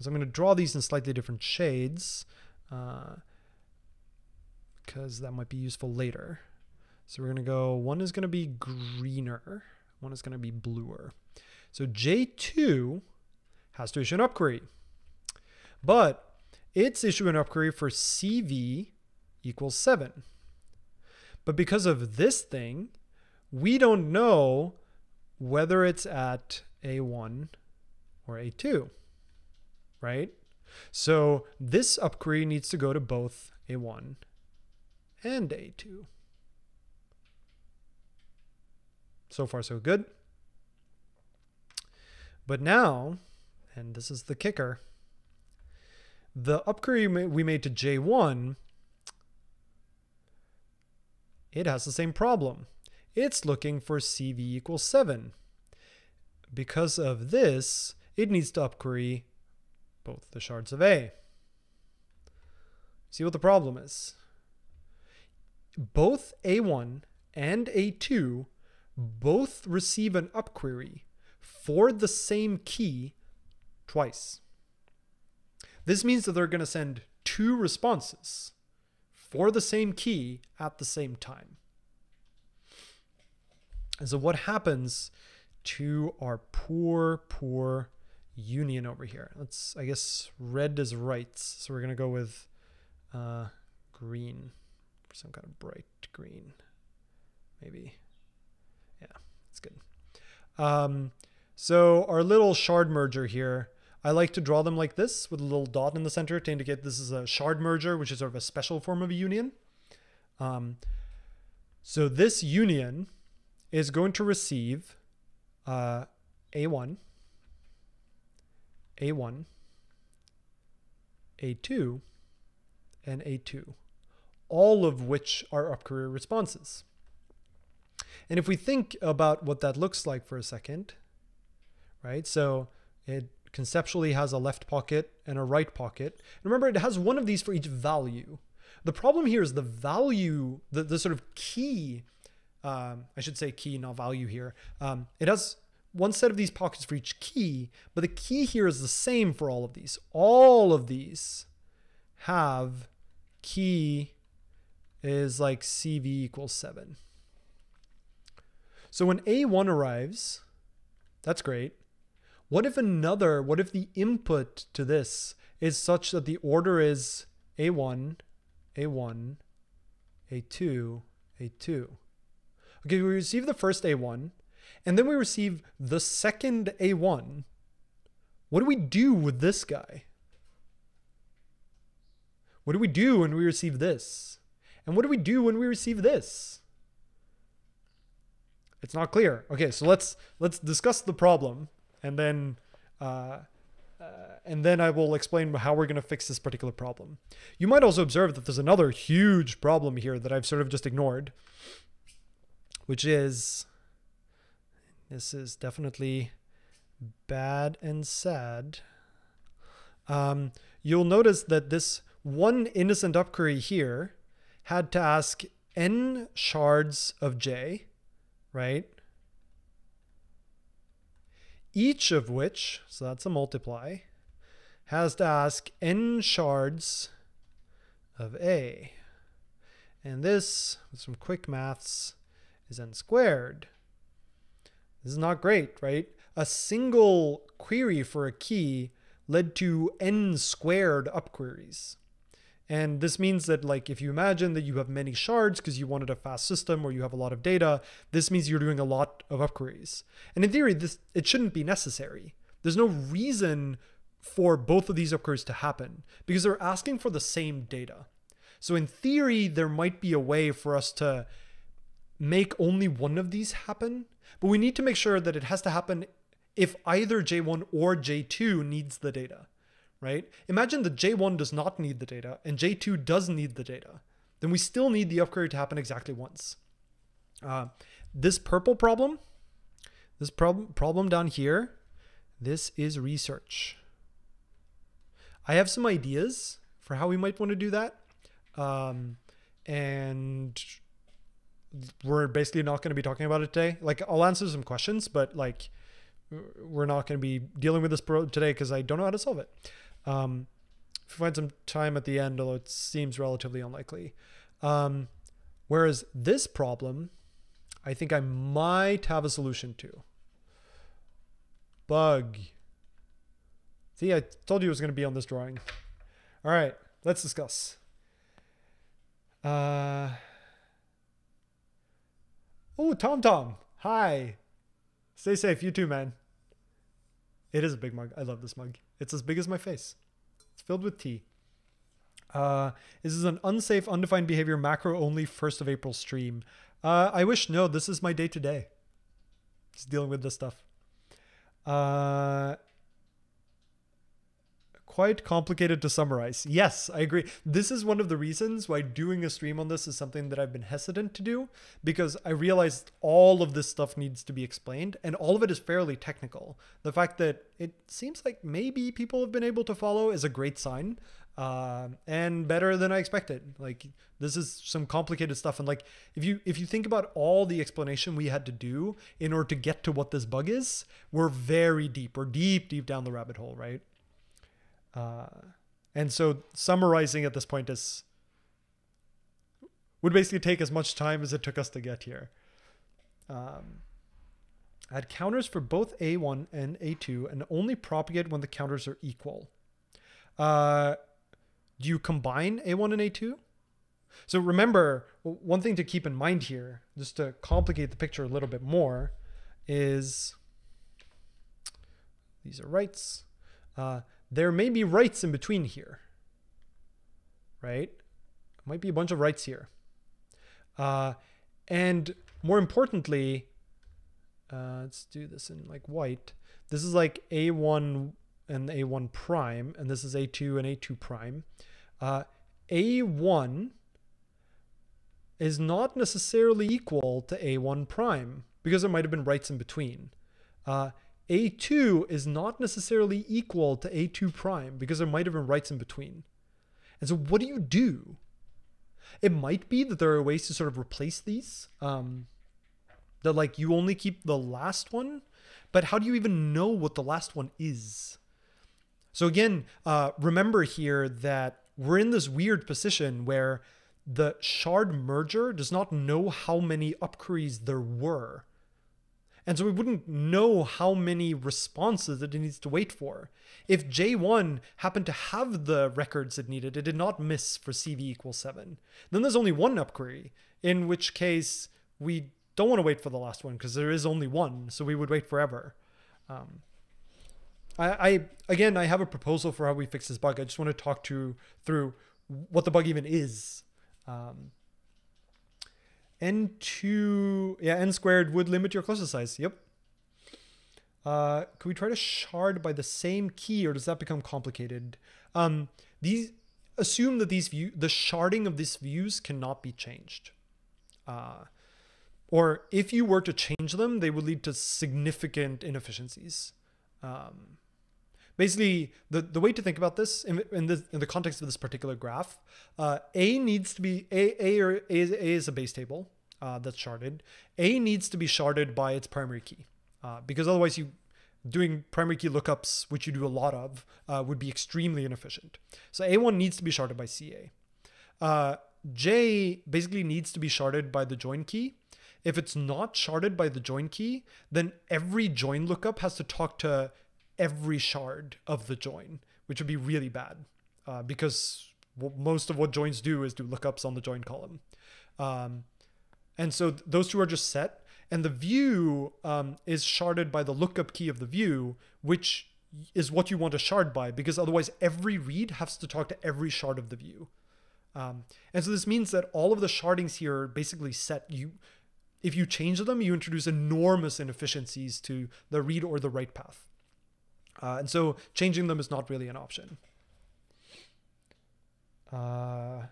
So I'm going to draw these in slightly different shades because uh, that might be useful later. So we're going to go, one is going to be greener, one is going to be bluer. So J2 has to issue an upquery. But it's issuing an upquery for CV equals 7. But because of this thing, we don't know whether it's at A1 or A2, right? So this upquery needs to go to both A1 and A2. So far, so good. But now, and this is the kicker, the upquery we made to J1, it has the same problem it's looking for CV equals 7. Because of this, it needs to upquery both the shards of A. See what the problem is. Both A1 and A2 both receive an upquery for the same key twice. This means that they're going to send two responses for the same key at the same time. And so what happens to our poor, poor union over here? Let's, I guess red is writes. So we're going to go with uh, green, some kind of bright green, maybe. Yeah, that's good. Um, so our little shard merger here, I like to draw them like this with a little dot in the center to indicate this is a shard merger, which is sort of a special form of a union. Um, so this union is going to receive uh, A1, A1, A2, and A2, all of which are upquery responses. And if we think about what that looks like for a second, right? So it conceptually has a left pocket and a right pocket. And remember, it has one of these for each value. The problem here is the value, the, the sort of key um, I should say key, not value here. Um, it has one set of these pockets for each key, but the key here is the same for all of these. All of these have key is like CV equals 7. So when A1 arrives, that's great. What if another, what if the input to this is such that the order is A1, A1, A2, A2? Okay, we receive the first A1, and then we receive the second A1. What do we do with this guy? What do we do when we receive this? And what do we do when we receive this? It's not clear. Okay, so let's let's discuss the problem, and then uh, uh, and then I will explain how we're going to fix this particular problem. You might also observe that there's another huge problem here that I've sort of just ignored which is this is definitely bad and sad. Um, you'll notice that this one innocent upquery here had to ask n shards of j, right? Each of which, so that's a multiply, has to ask n shards of a. And this, with some quick maths, is n squared. This is not great, right? A single query for a key led to n squared upqueries. And this means that like if you imagine that you have many shards because you wanted a fast system or you have a lot of data, this means you're doing a lot of upqueries. And in theory, this it shouldn't be necessary. There's no reason for both of these upqueries to happen because they're asking for the same data. So in theory, there might be a way for us to make only one of these happen, but we need to make sure that it has to happen if either J1 or J2 needs the data right? Imagine that J1 does not need the data and J2 does need the data. Then we still need the upquery to happen exactly once. Uh, this purple problem, this problem problem down here, this is research. I have some ideas for how we might want to do that. Um, and we're basically not going to be talking about it today. Like I'll answer some questions, but like we're not going to be dealing with this today because I don't know how to solve it. Um, if you find some time at the end, although it seems relatively unlikely. Um, whereas this problem, I think I might have a solution to. Bug. See, I told you it was going to be on this drawing. All right, let's discuss. Uh, oh, Tom Tom. Hi. Stay safe. You too, man. It is a big mug. I love this mug. It's as big as my face. It's filled with tea. Uh, this is an unsafe, undefined behavior macro only 1st of April stream. Uh, I wish no, this is my day to day. Just dealing with this stuff. Uh, quite complicated to summarize. Yes, I agree. This is one of the reasons why doing a stream on this is something that I've been hesitant to do because I realized all of this stuff needs to be explained and all of it is fairly technical. The fact that it seems like maybe people have been able to follow is a great sign. Uh, and better than I expected. Like this is some complicated stuff, and like if you if you think about all the explanation we had to do in order to get to what this bug is, we're very deep. We're deep, deep down the rabbit hole, right? Uh, and so summarizing at this point is would basically take as much time as it took us to get here. Um, add counters for both A1 and A2 and only propagate when the counters are equal. Uh, do you combine A1 and A2? So remember, one thing to keep in mind here, just to complicate the picture a little bit more, is these are writes. Uh, there may be writes in between here, right? Might be a bunch of writes here. Uh, and more importantly, uh, let's do this in like white. This is like A1 and A1 prime, and this is A2 and A2 prime. Uh, A1 is not necessarily equal to A1 prime because there might have been rights in between. Uh, a2 is not necessarily equal to A2 prime because there might have been writes in between. And so what do you do? It might be that there are ways to sort of replace these. Um, that like you only keep the last one, but how do you even know what the last one is? So again, uh, remember here that we're in this weird position where the shard merger does not know how many upqueries there were. And so we wouldn't know how many responses that it needs to wait for. If J1 happened to have the records it needed, it did not miss for CV equals 7. Then there's only one upquery, in which case we don't want to wait for the last one because there is only one, so we would wait forever. Um, I, I again, I have a proposal for how we fix this bug. I just want to talk to through what the bug even is. Um, n2, yeah, n squared would limit your cluster size. Yep. Uh, could we try to shard by the same key or does that become complicated? Um, these assume that these view, the sharding of these views cannot be changed. Uh, or if you were to change them, they would lead to significant inefficiencies. Um, basically, the, the way to think about this in, in, the, in the context of this particular graph, uh, A needs to be, A, A, or A, A is a base table uh, that's sharded. A needs to be sharded by its primary key uh, because otherwise you doing primary key lookups, which you do a lot of, uh, would be extremely inefficient. So A1 needs to be sharded by CA. Uh, J basically needs to be sharded by the join key. If it's not sharded by the join key, then every join lookup has to talk to every shard of the join, which would be really bad uh, because most of what joins do is do lookups on the join column. Um, and so th- those two are just set. And the view um, is sharded by the lookup key of the view, which is what you want to shard by, because otherwise every read has to talk to every shard of the view. Um, and so this means that all of the shardings here are basically set. You, if you change them, you introduce enormous inefficiencies to the read or the write path. Uh, and so changing them is not really an option. Uh,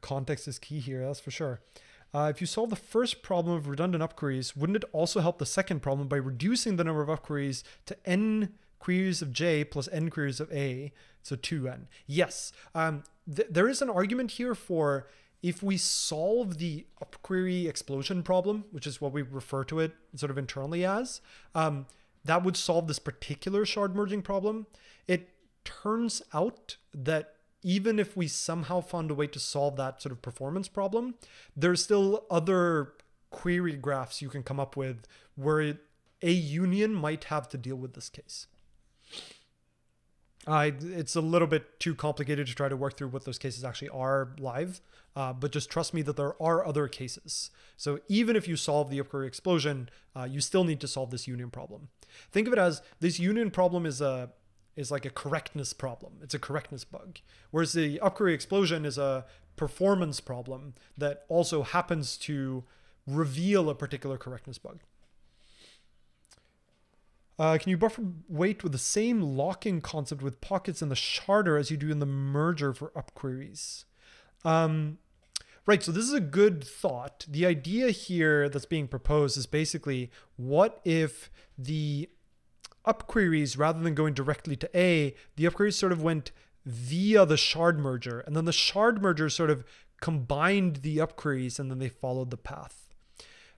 context is key here, that's for sure. Uh, if you solve the first problem of redundant upqueries, wouldn't it also help the second problem by reducing the number of upqueries to n queries of j plus n queries of a, so 2n? Yes, um, th- there is an argument here for if we solve the upquery explosion problem, which is what we refer to it sort of internally as, um, that would solve this particular shard merging problem. It turns out that even if we somehow found a way to solve that sort of performance problem, there's still other query graphs you can come up with where a union might have to deal with this case. It's a little bit too complicated to try to work through what those cases actually are live, uh, but just trust me that there are other cases. So even if you solve the upquery explosion, uh, you still need to solve this union problem. Think of it as this union problem is a is like a correctness problem. It's a correctness bug. Whereas the upquery explosion is a performance problem that also happens to reveal a particular correctness bug. Uh, can you buffer weight with the same locking concept with pockets in the sharder as you do in the merger for upqueries? Um, right, so this is a good thought. The idea here that's being proposed is basically what if the upqueries, rather than going directly to A, the upqueries sort of went via the shard merger, and then the shard merger sort of combined the upqueries and then they followed the path.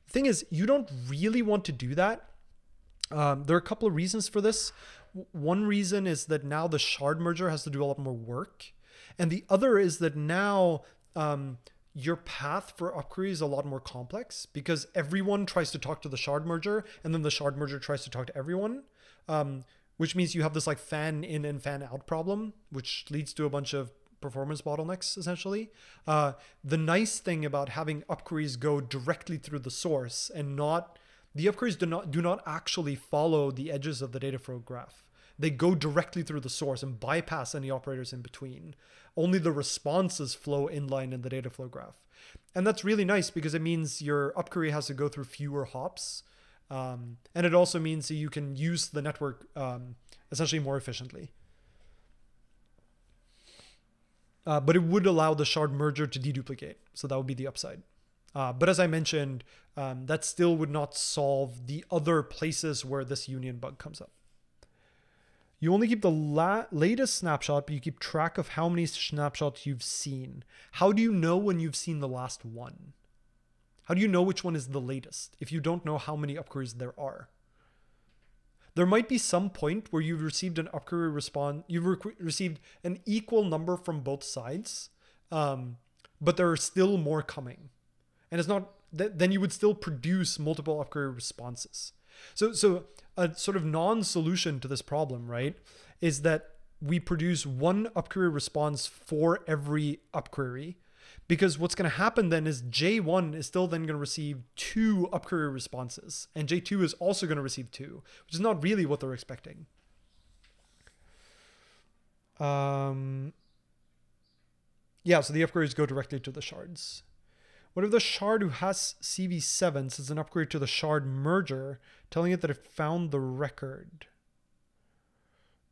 The thing is, you don't really want to do that um, there are a couple of reasons for this. One reason is that now the shard merger has to do a lot more work. And the other is that now um, your path for upquery is a lot more complex because everyone tries to talk to the shard merger and then the shard merger tries to talk to everyone. Um, which means you have this like fan in and fan out problem, which leads to a bunch of performance bottlenecks essentially. Uh, the nice thing about having upqueries go directly through the source and not the upqueries do not do not actually follow the edges of the data flow graph. They go directly through the source and bypass any operators in between. Only the responses flow inline in the data flow graph. And that's really nice because it means your upquery has to go through fewer hops. Um, and it also means that you can use the network um, essentially more efficiently. Uh, but it would allow the shard merger to deduplicate. So that would be the upside. Uh, but as I mentioned, um, that still would not solve the other places where this union bug comes up. You only keep the la- latest snapshot, but you keep track of how many snapshots you've seen. How do you know when you've seen the last one? How do you know which one is the latest if you don't know how many upqueries there are? There might be some point where you've received an upquery response, you've re- received an equal number from both sides, um, but there are still more coming and it's not th- then you would still produce multiple upquery responses. So so a sort of non-solution to this problem, right, is that we produce one upquery response for every upquery because what's going to happen then is J1 is still then going to receive two upquery responses and J2 is also going to receive two, which is not really what they're expecting. Um, yeah, so the upqueries go directly to the shards. What if the shard who has CV7 sends an upquery to the shard merger, telling it that it found the record?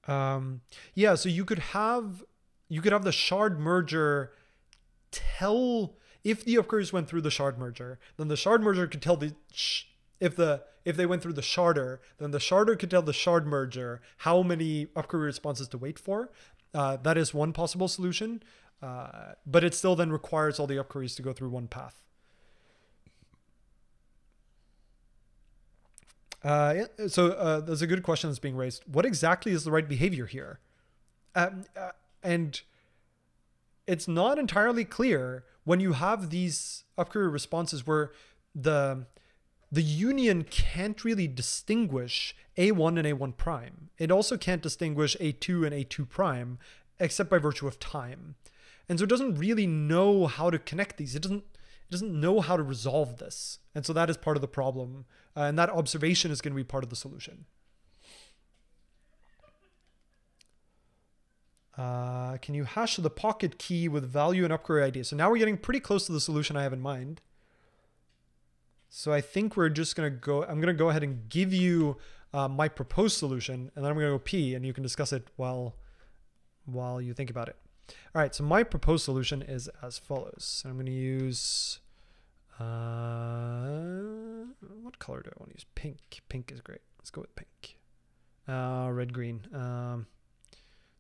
Um, yeah, so you could have you could have the shard merger tell if the upqueries went through the shard merger, then the shard merger could tell the sh- if the if they went through the sharder, then the sharder could tell the shard merger how many upquery responses to wait for. Uh, that is one possible solution. Uh, but it still then requires all the upqueries to go through one path. Uh, so uh, there's a good question that's being raised. What exactly is the right behavior here? Um, uh, and it's not entirely clear when you have these upquery responses where the the union can't really distinguish a1 and a1 prime. It also can't distinguish a2 and a2 prime except by virtue of time. And so it doesn't really know how to connect these. It doesn't it doesn't know how to resolve this. And so that is part of the problem. Uh, and that observation is going to be part of the solution. Uh, can you hash the pocket key with value and upquery ID? So now we're getting pretty close to the solution I have in mind. So I think we're just going to go, I'm going to go ahead and give you uh, my proposed solution, and then I'm going to go P, and you can discuss it while, while you think about it. All right, so my proposed solution is as follows. I'm going to use, uh, what color do I want to use? Pink. Pink is great. Let's go with pink. Uh, red, green. Um,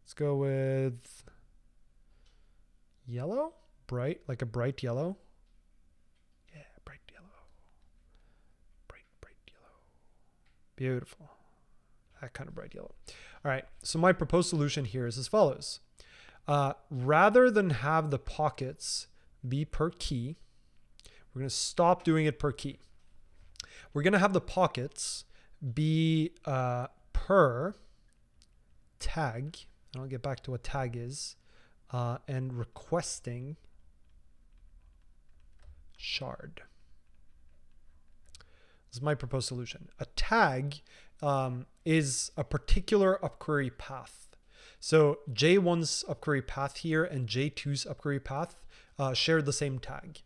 let's go with yellow, bright, like a bright yellow. Yeah, bright yellow. Bright, bright yellow. Beautiful. That kind of bright yellow. All right, so my proposed solution here is as follows. Uh, rather than have the pockets be per key, we're going to stop doing it per key. We're going to have the pockets be uh, per tag. And I'll get back to what tag is. Uh, and requesting shard. This is my proposed solution. A tag um, is a particular upquery path. So J1's upquery path here and J2's upquery path uh, share the same tag.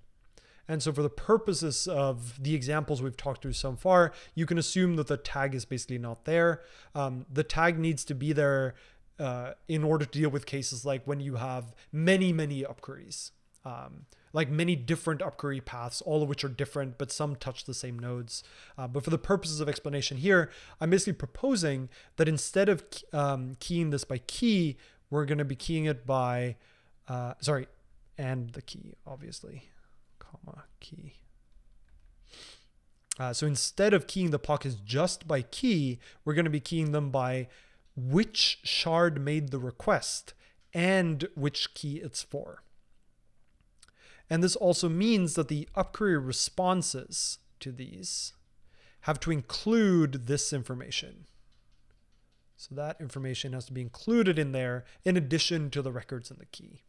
And so for the purposes of the examples we've talked through so far, you can assume that the tag is basically not there. Um, the tag needs to be there uh, in order to deal with cases like when you have many, many upqueries. Um, like many different upquery paths, all of which are different, but some touch the same nodes. Uh, but for the purposes of explanation here, I'm basically proposing that instead of um, keying this by key, we're going to be keying it by, uh, sorry, and the key, obviously, comma, key. Uh, so instead of keying the pockets just by key, we're going to be keying them by which shard made the request and which key it's for. And this also means that the upquery responses to these have to include this information. So that information has to be included in there in addition to the records in the key.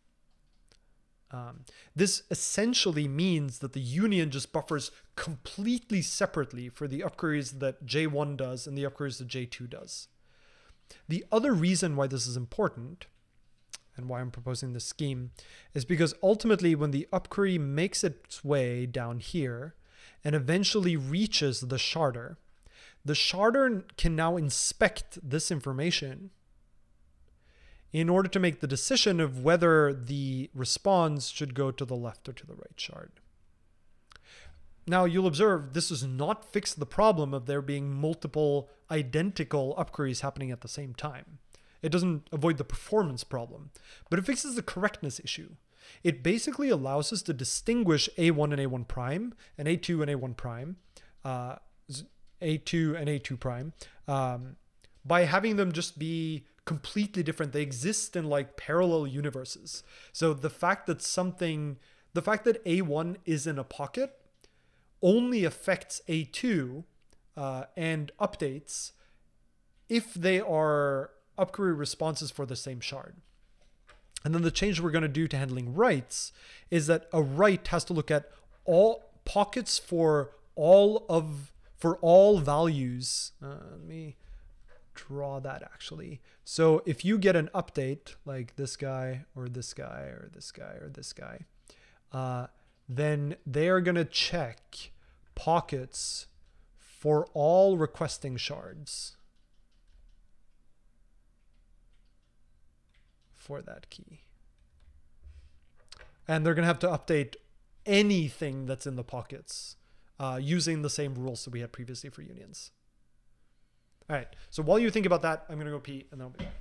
Um, this essentially means that the union just buffers completely separately for the upqueries that J1 does and the upqueries that J2 does. The other reason why this is important and why I'm proposing this scheme is because ultimately when the upquery makes its way down here and eventually reaches the sharder, the sharder can now inspect this information in order to make the decision of whether the response should go to the left or to the right shard. Now you'll observe this does not fix the problem of there being multiple identical upqueries happening at the same time. It doesn't avoid the performance problem, but it fixes the correctness issue. It basically allows us to distinguish A1 and A1 prime and A2 and A1 prime, uh, A2 and A2 prime, um, by having them just be completely different. They exist in like parallel universes. So the fact that something, the fact that A1 is in a pocket only affects A2 uh, and updates if they are upquery responses for the same shard. And then the change we're going to do to handling writes is that a write has to look at all pockets for all of for all values. Uh, let me draw that actually. So if you get an update like this guy or this guy or this guy or this guy, uh, then they are going to check pockets for all requesting shards. For that key. And they're going to have to update anything that's in the pockets uh, using the same rules that we had previously for unions. All right, so while you think about that, I'm going to go pee and then I'll be back.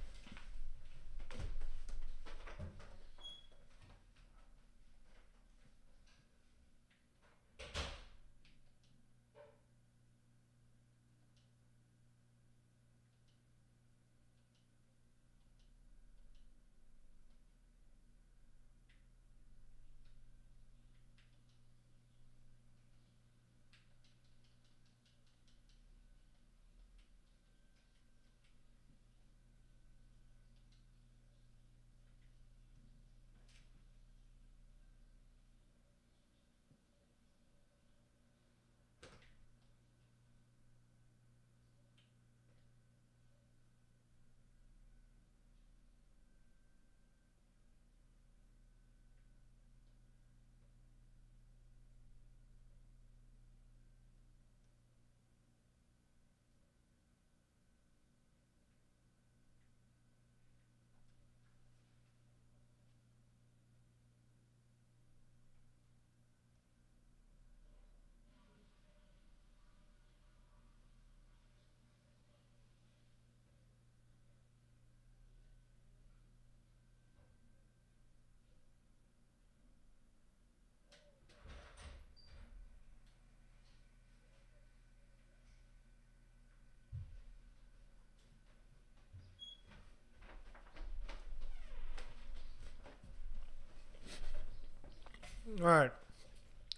All right.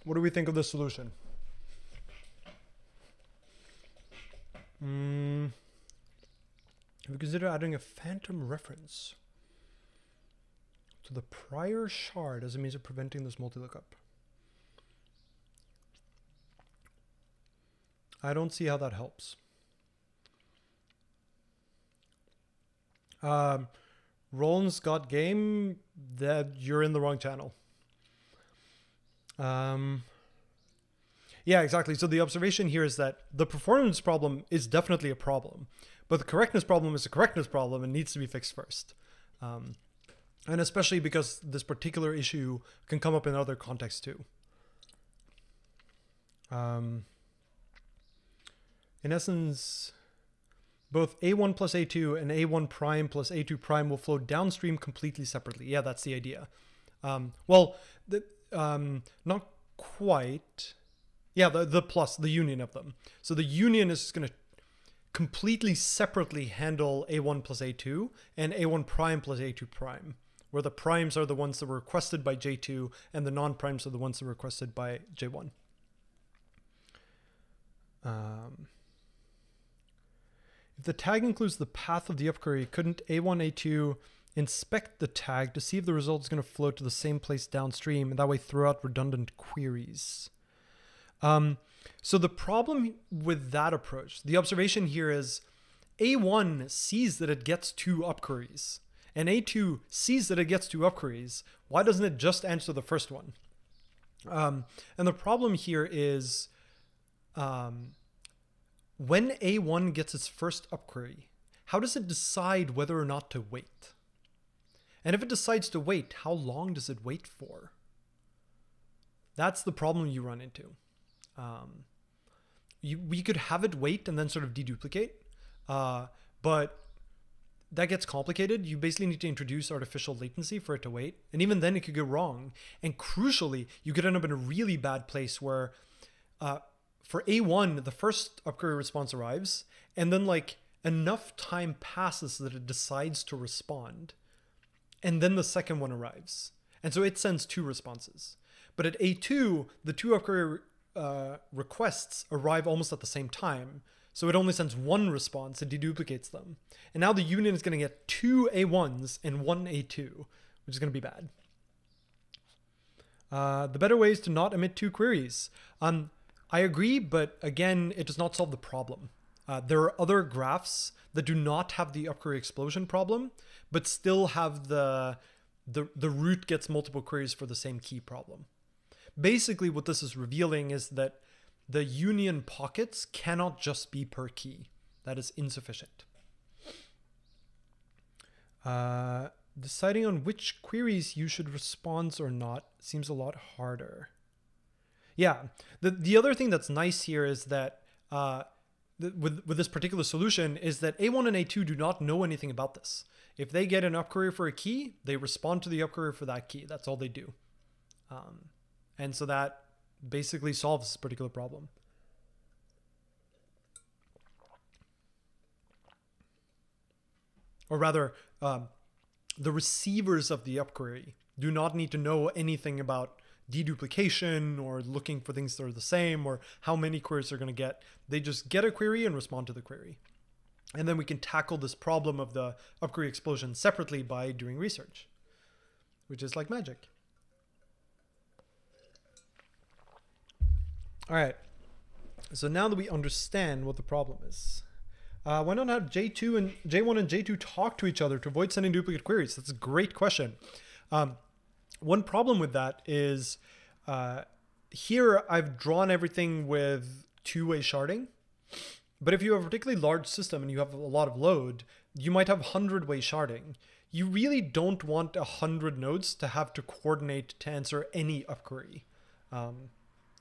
What do we think of the solution? Mm, have you considered adding a phantom reference to the prior shard as a means of preventing this multi-lookup? I don't see how that helps. Um, Roland's got game that you're in the wrong channel. Um, yeah, exactly. So the observation here is that the performance problem is definitely a problem, but the correctness problem is a correctness problem and needs to be fixed first. Um, and especially because this particular issue can come up in other contexts too. Um, in essence, both A1 plus A2 and A1 prime plus A2 prime will flow downstream completely separately. Yeah, that's the idea. Um, well, the, um, not quite. Yeah, the, the plus, the union of them. So the union is going to completely separately handle A1 plus A2 and A1 prime plus A2 prime, where the primes are the ones that were requested by J2 and the non-primes are the ones that were requested by J1. Um, if the tag includes the path of the upquery, couldn't A1, A2 inspect the tag to see if the result is going to flow to the same place downstream and that way throw out redundant queries? Um, so the problem with that approach, the observation here is A1 sees that it gets two upqueries and A2 sees that it gets two upqueries. Why doesn't it just answer the first one? Um, and the problem here is um, when A1 gets its first upquery, how does it decide whether or not to wait? And if it decides to wait, how long does it wait for? That's the problem you run into. Um, you, we could have it wait and then sort of deduplicate, uh, but that gets complicated. You basically need to introduce artificial latency for it to wait. And even then, it could go wrong. And crucially, you could end up in a really bad place where uh, for A1, the first upquery response arrives, and then like enough time passes that it decides to respond, and then the second one arrives. And so it sends two responses. But at A2, the two upquery uh, requests arrive almost at the same time. So it only sends one response and deduplicates them. And now the union is going to get two A1s and one A2, which is going to be bad. Uh, the better way is to not emit two queries. Um, I agree, but again, it does not solve the problem. Uh, there are other graphs that do not have the upquery explosion problem, but still have the, the, the root gets multiple queries for the same key problem. Basically, what this is revealing is that the union pockets cannot just be per key. That is insufficient. Uh, deciding on which queries you should respond or not seems a lot harder. Yeah. The the other thing that's nice here is that uh, with with this particular solution is that A1 and A2 do not know anything about this. If they get an upquery for a key, they respond to the upquery for that key. That's all they do. Um, and so that basically solves this particular problem. Or rather, um, the receivers of the upquery do not need to know anything about deduplication or looking for things that are the same or how many queries they're going to get. They just get a query and respond to the query. And then we can tackle this problem of the upquery explosion separately by doing research, which is like magic. All right. So now that we understand what the problem is, uh, why not have J2 and J1 and J2 talk to each other to avoid sending duplicate queries? That's a great question. Um, one problem with that is uh, here I've drawn everything with two-way sharding. But if you have a particularly large system and you have a lot of load, you might have 100-way sharding. You really don't want 100 nodes to have to coordinate to answer any upquery, um,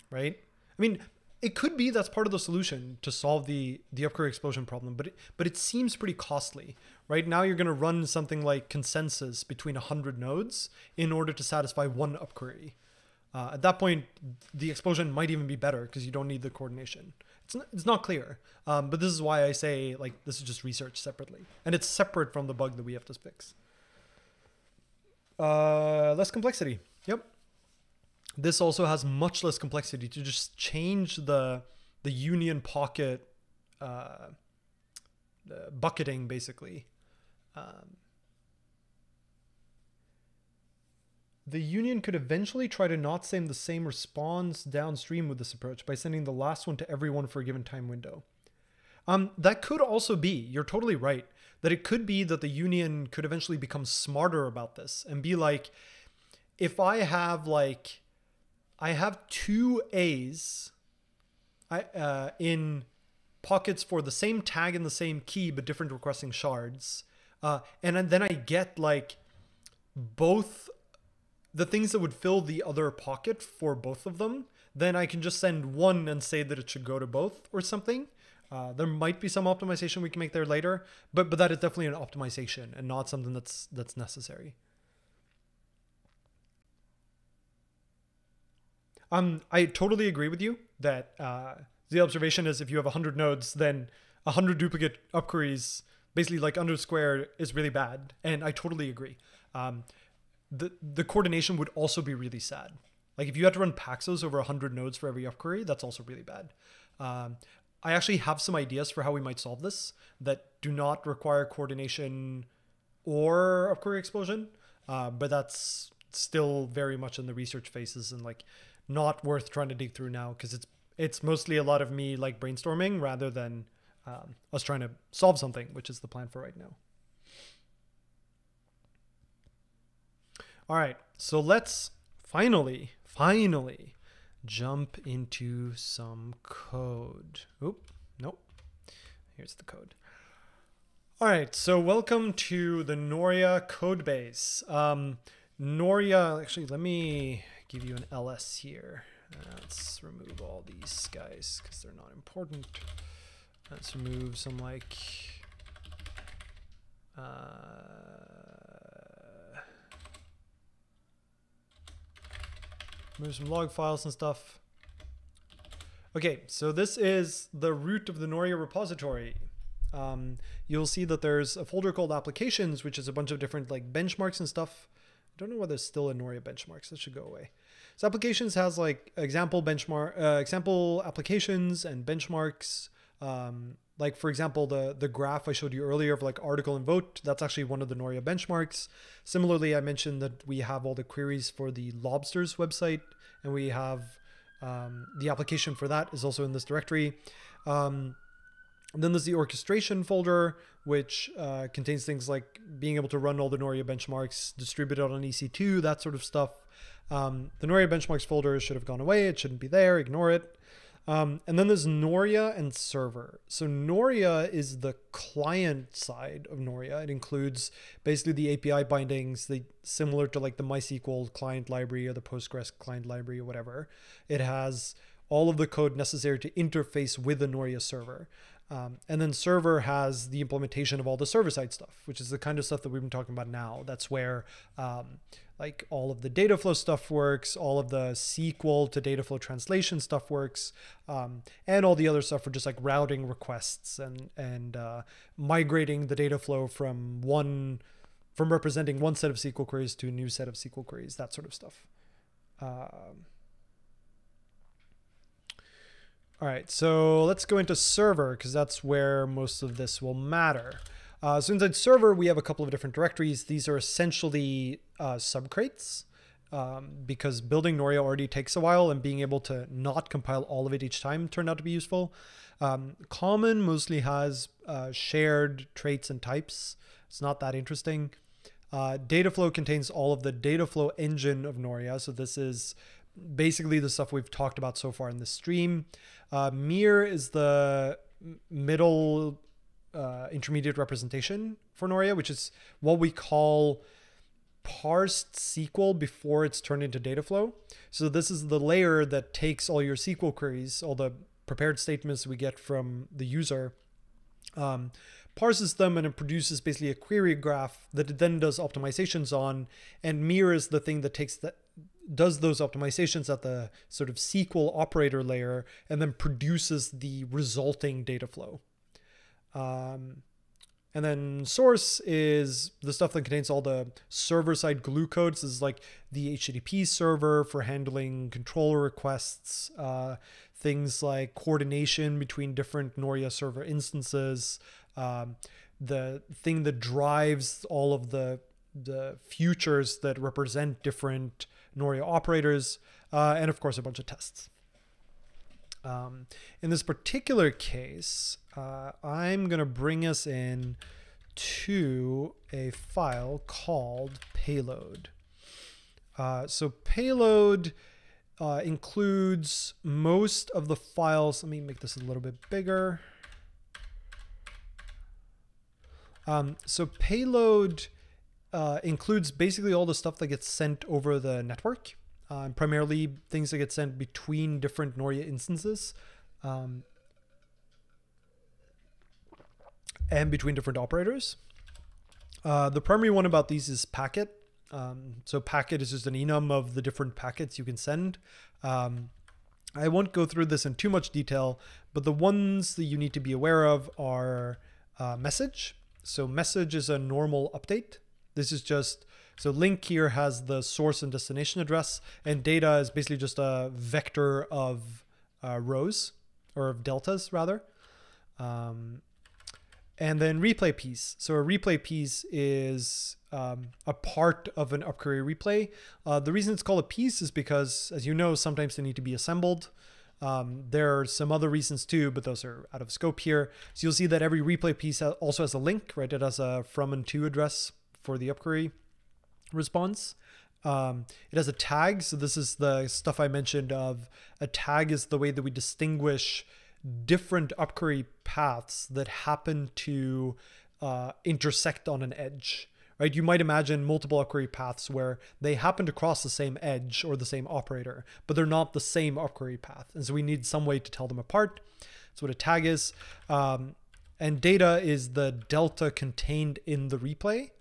right? I mean, it could be that's part of the solution to solve the the upquery explosion problem, but it, but it seems pretty costly. Right now, you're going to run something like consensus between 100 nodes in order to satisfy one upquery. Uh, at that point, the explosion might even be better because you don't need the coordination. It's not, it's not clear, um, but this is why I say like this is just research separately, and it's separate from the bug that we have to fix. Uh, less complexity. Yep. this also has much less complexity to just change the the union pocket uh, bucketing basically. Um, the union could eventually try to not send the same response downstream with this approach by sending the last one to everyone for a given time window. Um, that could also be, you're totally right, that it could be that the union could eventually become smarter about this and be like, if I have like, I have two A's I, uh, in pockets for the same tag and the same key, but different requesting shards. Uh, and then I get like both the things that would fill the other pocket for both of them, then I can just send one and say that it should go to both or something. Uh, there might be some optimization we can make there later, but but that is definitely an optimization and not something that's that's necessary. Um, I totally agree with you that uh, the observation is if you have 100 nodes, then 100 duplicate upqueries, basically like under square, is really bad. And I totally agree. Um, the, the coordination would also be really sad. Like if you had to run Paxos over 100 nodes for every upquery, that's also really bad. Um, I actually have some ideas for how we might solve this that do not require coordination or upquery explosion, uh, but that's still very much in the research phases and like not worth trying to dig through now because it's it's mostly a lot of me like brainstorming rather than um, us trying to solve something, which is the plan for right now. All right, so let's finally, finally jump into some code. Oop, nope. Here's the code. All right, so welcome to the Noria code base. Um, Noria, actually, let me give you an ls here. Uh, let's remove all these guys because they're not important. Let's remove some like uh, move some log files and stuff. Okay, so this is the root of the Noria repository. Um, you'll see that there's a folder called applications, which is a bunch of different like benchmarks and stuff. I don't know whether it's still in Noria benchmarks. That should go away. So applications has like example benchmark, uh, example applications and benchmarks. Um, like for example, the the graph I showed you earlier of like article and vote, that's actually one of the Noria benchmarks. Similarly, I mentioned that we have all the queries for the Lobsters website, and we have um, the application for that is also in this directory. Um, then there's the orchestration folder, which uh, contains things like being able to run all the Noria benchmarks, distribute on EC2, that sort of stuff. Um, the Noria benchmarks folder should have gone away. It shouldn't be there. Ignore it. Um, and then there's Noria and server. So Noria is the client side of Noria. It includes basically the API bindings, the similar to like the MySQL client library or the Postgres client library or whatever. It has all of the code necessary to interface with the Noria server. Um, and then server has the implementation of all the server side stuff, which is the kind of stuff that we've been talking about now. That's where um, like all of the data flow stuff works, all of the SQL to data flow translation stuff works, um, and all the other stuff for just like routing requests and and uh, migrating the data flow from one from representing one set of SQL queries to a new set of SQL queries, that sort of stuff. Um, all right, so let's go into server because that's where most of this will matter. Uh, so inside server, we have a couple of different directories. These are essentially uh, subcrates um, because building Noria already takes a while and being able to not compile all of it each time turned out to be useful. Um, common mostly has uh, shared traits and types. It's not that interesting. Uh, Dataflow contains all of the Dataflow engine of Noria. So this is basically the stuff we've talked about so far in the stream. Uh, Mir is the middle uh, intermediate representation for Noria, which is what we call parsed SQL before it's turned into data flow. So this is the layer that takes all your SQL queries, all the prepared statements we get from the user, um, parses them and it produces basically a query graph that it then does optimizations on and Mir is the thing that takes that does those optimizations at the sort of SQL operator layer and then produces the resulting data flow. Um, And then source is the stuff that contains all the server side glue codes. This is like the HTTP server for handling controller requests, uh, things like coordination between different Noria server instances, um, the thing that drives all of the the futures that represent different Noria operators, uh, and of course a bunch of tests. Um, in this particular case, uh, I'm going to bring us in to a file called payload. Uh, so payload uh, includes most of the files. Let me make this a little bit bigger. Um, so payload uh, includes basically all the stuff that gets sent over the network, uh, primarily things that get sent between different Noria instances. Um, and between different operators. Uh, the primary one about these is packet. Um, so packet is just an enum of the different packets you can send. Um, I won't go through this in too much detail, but the ones that you need to be aware of are uh, message. So message is a normal update. This is just, so link here has the source and destination address, and data is basically just a vector of uh, rows, or of deltas rather. Um, and then replay piece. So a replay piece is um, a part of an upquery replay. Uh, the reason it's called a piece is because, as you know, sometimes they need to be assembled. Um, there are some other reasons too, but those are out of scope here. So you'll see that every replay piece also has a link, right? It has a from and to address for the upquery response. Um, it has a tag. So this is the stuff I mentioned of a tag is the way that we distinguish different upquery paths that happen to uh, intersect on an edge right? You might imagine multiple upquery paths where they happen to cross the same edge or the same operator, but they're not the same upquery path. And so we need some way to tell them apart. That's what a tag is. Um, and data is the delta contained in the replay.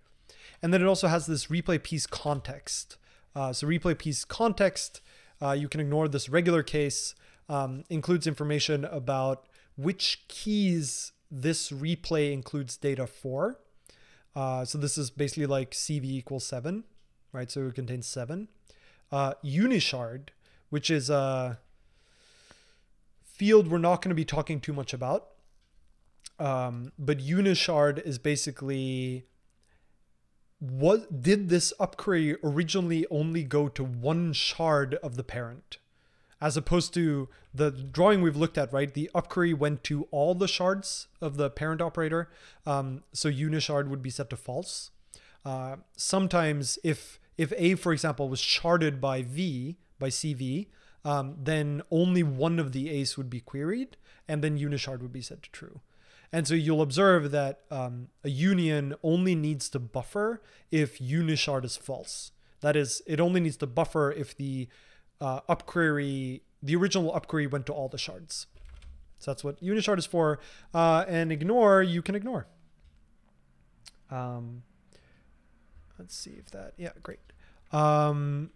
And then it also has this replay piece context. Uh, so replay piece context, uh, you can ignore this regular case um, includes information about which keys this replay includes data for. Uh, so this is basically like CV equals seven, right? So it contains seven. Uh, Unishard, which is a field we're not going to be talking too much about. Um, but Unishard is basically what did this upquery originally only go to one shard of the parent? As opposed to the drawing we've looked at, right? The upquery went to all the shards of the parent operator. Um, so unishard would be set to false. Uh, sometimes if if A, for example, was sharded by V, by CV, um, then only one of the A's would be queried, and then unishard would be set to true. And so you'll observe that um, a union only needs to buffer if unishard is false. That is, it only needs to buffer if the uh, upquery, the original upquery went to all the shards. So that's what unishard is for. Uh, and ignore, you can ignore. Um, let's see if that, yeah, great. Um,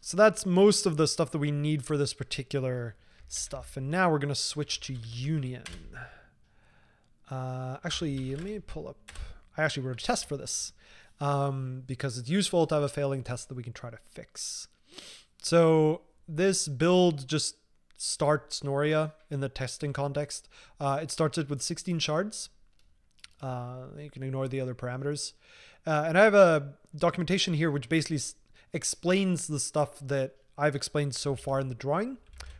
so that's most of the stuff that we need for this particular stuff. And now we're going to switch to union. Uh, actually, let me pull up. I actually wrote a test for this um, because it's useful to have a failing test that we can try to fix. So this build just starts Noria in the testing context. Uh, it starts it with 16 shards. Uh, you can ignore the other parameters. Uh, and I have a documentation here which basically explains the stuff that I've explained so far in the drawing,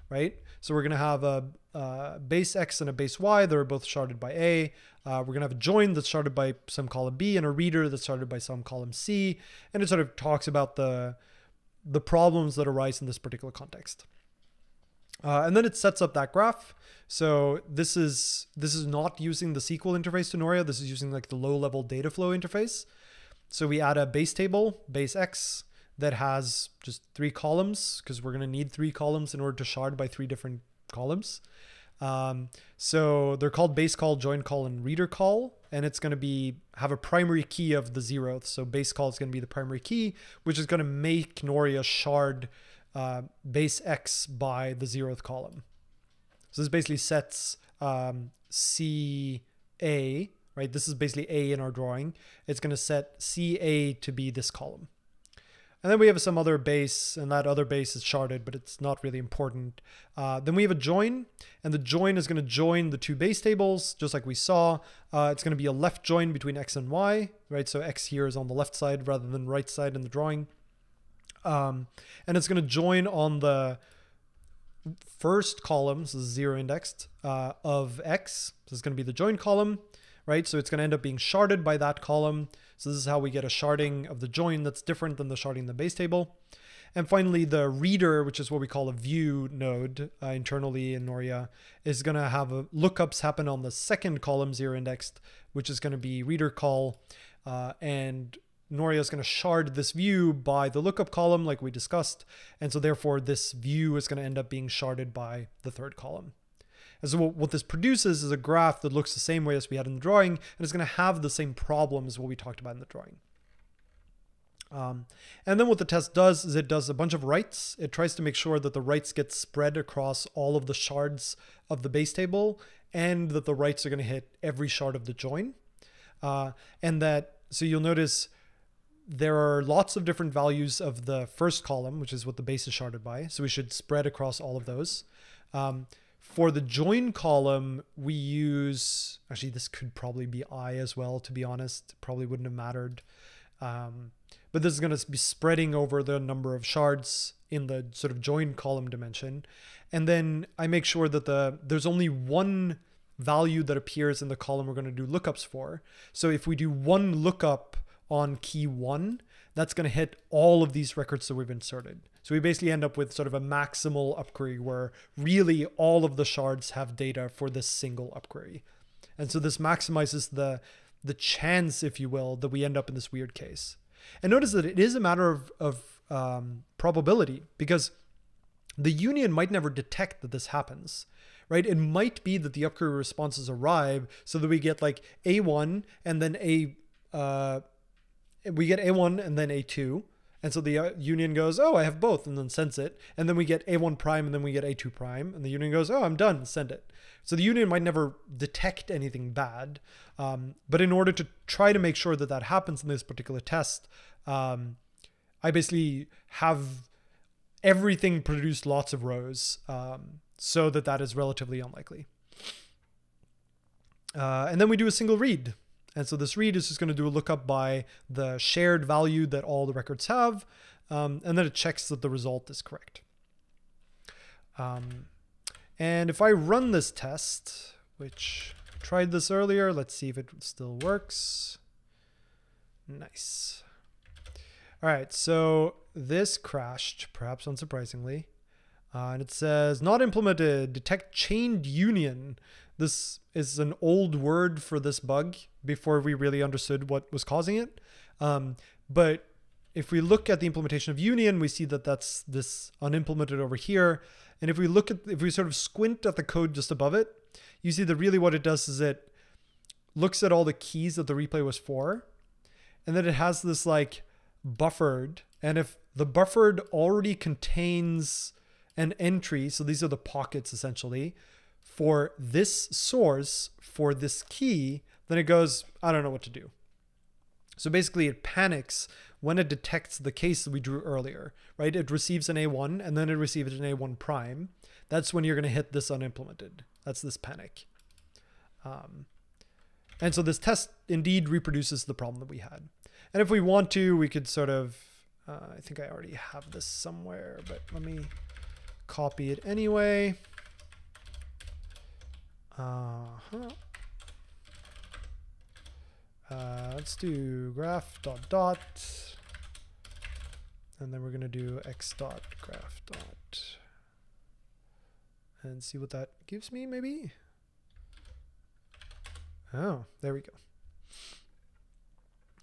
right? So we're going to have a, a, base X and a base Y. They're both sharded by A. Uh, we're going to have a join that's sharded by some column B and a reader that's sharded by some column C. And it sort of talks about the the problems that arise in this particular context. Uh, and then it sets up that graph. So this is this is not using the SQL interface to Noria. This is using like the low level data flow interface. So we add a base table, base X, that has just three columns because we're going to need three columns in order to shard by three different columns. Um, so they're called base call, join call, and reader call, and it's going to be have a primary key of the zeroth. So base call is going to be the primary key, which is going to make Noria shard uh, base x by the zeroth column. So this basically sets um, CA, right? This is basically A in our drawing. It's going to set CA to be this column. And then we have some other base, and that other base is sharded, but it's not really important. Uh, then we have a join, and the join is going to join the two base tables, just like we saw. Uh, it's going to be a left join between x and y, right? So x here is on the left side rather than right side in the drawing. Um, and it's going to join on the first column, so zero indexed, uh, of x. So it's going to be the join column, right? So it's going to end up being sharded by that column. So this is how we get a sharding of the join that's different than the sharding in the base table. And finally, the reader, which is what we call a view node uh, internally in Noria, is going to have a, lookups happen on the second column, zero indexed, which is going to be reader call. Uh, and Noria is going to shard this view by the lookup column, like we discussed. And so therefore, this view is going to end up being sharded by the third column. And so what this produces is a graph that looks the same way as we had in the drawing, and it's going to have the same problem as what we talked about in the drawing. Um, and then what the test does is it does a bunch of writes. It tries to make sure that the writes get spread across all of the shards of the base table and that the writes are going to hit every shard of the join. Uh, and that, so you'll notice there are lots of different values of the first column, which is what the base is sharded by. So we should spread across all of those. Um, for the join column, we use, actually this could probably be I as well, to be honest, probably wouldn't have mattered. Um, but this is going to be spreading over the number of shards in the sort of join column dimension. And then I make sure that the there's only one value that appears in the column we're going to do lookups for. So if we do one lookup on key one, that's going to hit all of these records that we've inserted. So we basically end up with sort of a maximal upquery where really all of the shards have data for this single upquery. And so this maximizes the the chance, if you will, that we end up in this weird case. And notice that it is a matter of, of um, probability because the union might never detect that this happens, right? It might be that the upquery responses arrive so that we get like A1 and then A, uh, we get A1 and then A2. And so the uh, union goes, oh, I have both, and then sends it. And then we get A1 prime, and then we get A2 prime. And the union goes, oh, I'm done, send it. So the union might never detect anything bad. Um, but in order to try to make sure that that happens in this particular test, um, I basically have everything produce lots of rows um, so that that is relatively unlikely. Uh, and then we do a single read. And so this read is just going to do a lookup by the shared value that all the records have, um, and then it checks that the result is correct. Um, and if I run this test, which I tried this earlier, let's see if it still works. Nice. All right, so this crashed, perhaps unsurprisingly. Uh, and it says, not implemented, detect chained union. This is an old word for this bug before we really understood what was causing it. Um, but if we look at the implementation of union, we see that that's this unimplemented over here. And if we look at, if we sort of squint at the code just above it, you see that really what it does is it looks at all the keys that the replay was for. And then it has this like buffered. And if the buffered already contains an entry, so these are the pockets essentially, for this source for this key, then it goes, I don't know what to do. So basically it panics when it detects the case that we drew earlier, right? It receives an A1 and then it receives an A1 prime. That's when you're going to hit this unimplemented. That's this panic. Um, and so this test indeed reproduces the problem that we had. And if we want to, we could sort of, uh, I think I already have this somewhere, but let me copy it anyway. Uh-huh. Uh, let's do graph dot dot. And then we're going to do x dot graph dot. And see what that gives me, maybe? Oh, there we go.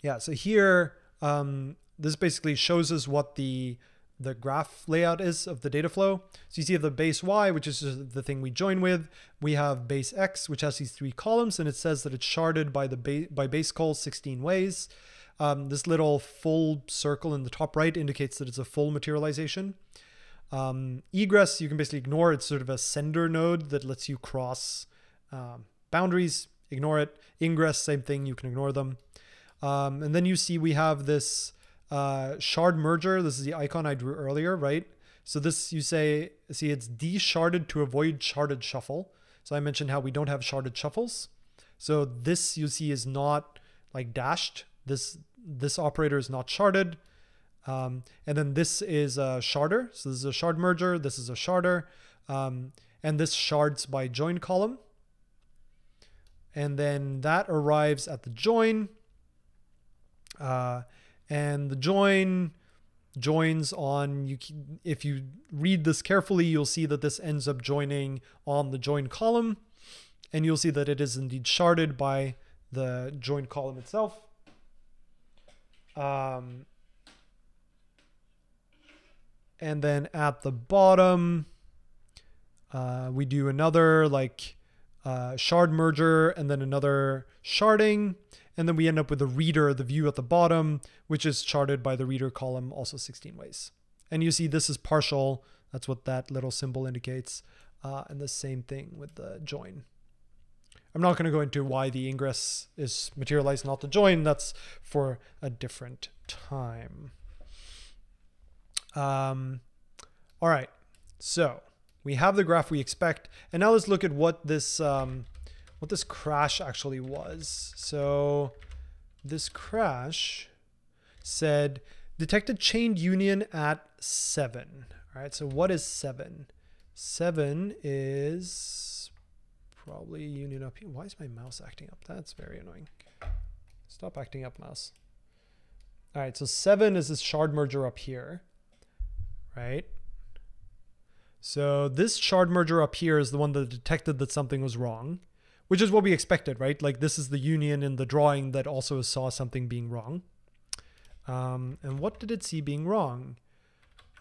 Yeah, so here, um, this basically shows us what the the graph layout is of the data flow. So you see the base Y, which is the thing we join with. We have base X, which has these three columns, and it says that it's sharded by the ba by base calls 16 ways. Um, this little full circle in the top right indicates that it's a full materialization. Um, egress, you can basically ignore. It's sort of a sender node that lets you cross um, boundaries. ignore it. Ingress, same thing, you can ignore them. Um, and then you see we have this uh, shard merger. This is the icon I drew earlier, right? So this, you say, see it's de-sharded to avoid sharded shuffle. So I mentioned how we don't have sharded shuffles. So this you see is not like dashed. This this operator is not sharded. Um, and then this is a sharder. So this is a shard merger. This is a sharder. Um, and this shards by join column. And then that arrives at the join. Uh, and the join joins on you if you read this carefully you'll see that this ends up joining on the join column and you'll see that it is indeed sharded by the join column itself. Um, and then at the bottom uh, we do another like uh, shard merger and then another sharding and then we end up with the reader, the view at the bottom, which is sharded by the reader column also 16 ways. And you see this is partial. That's what that little symbol indicates. Uh, and the same thing with the join. I'm not going to go into why the ingress is materialized, not the join. That's for a different time. Um, all right. So we have the graph we expect. And now let's look at what this um, what this crash actually was. So this crash said detected chained union at seven. All right, so what is seven? Seven is probably union up here. Why is my mouse acting up? That's very annoying. Stop acting up, mouse. All right, so seven is this shard merger up here, right? So this shard merger up here is the one that detected that something was wrong which is what we expected, right? Like this is the union in the drawing that also saw something being wrong. Um, and what did it see being wrong?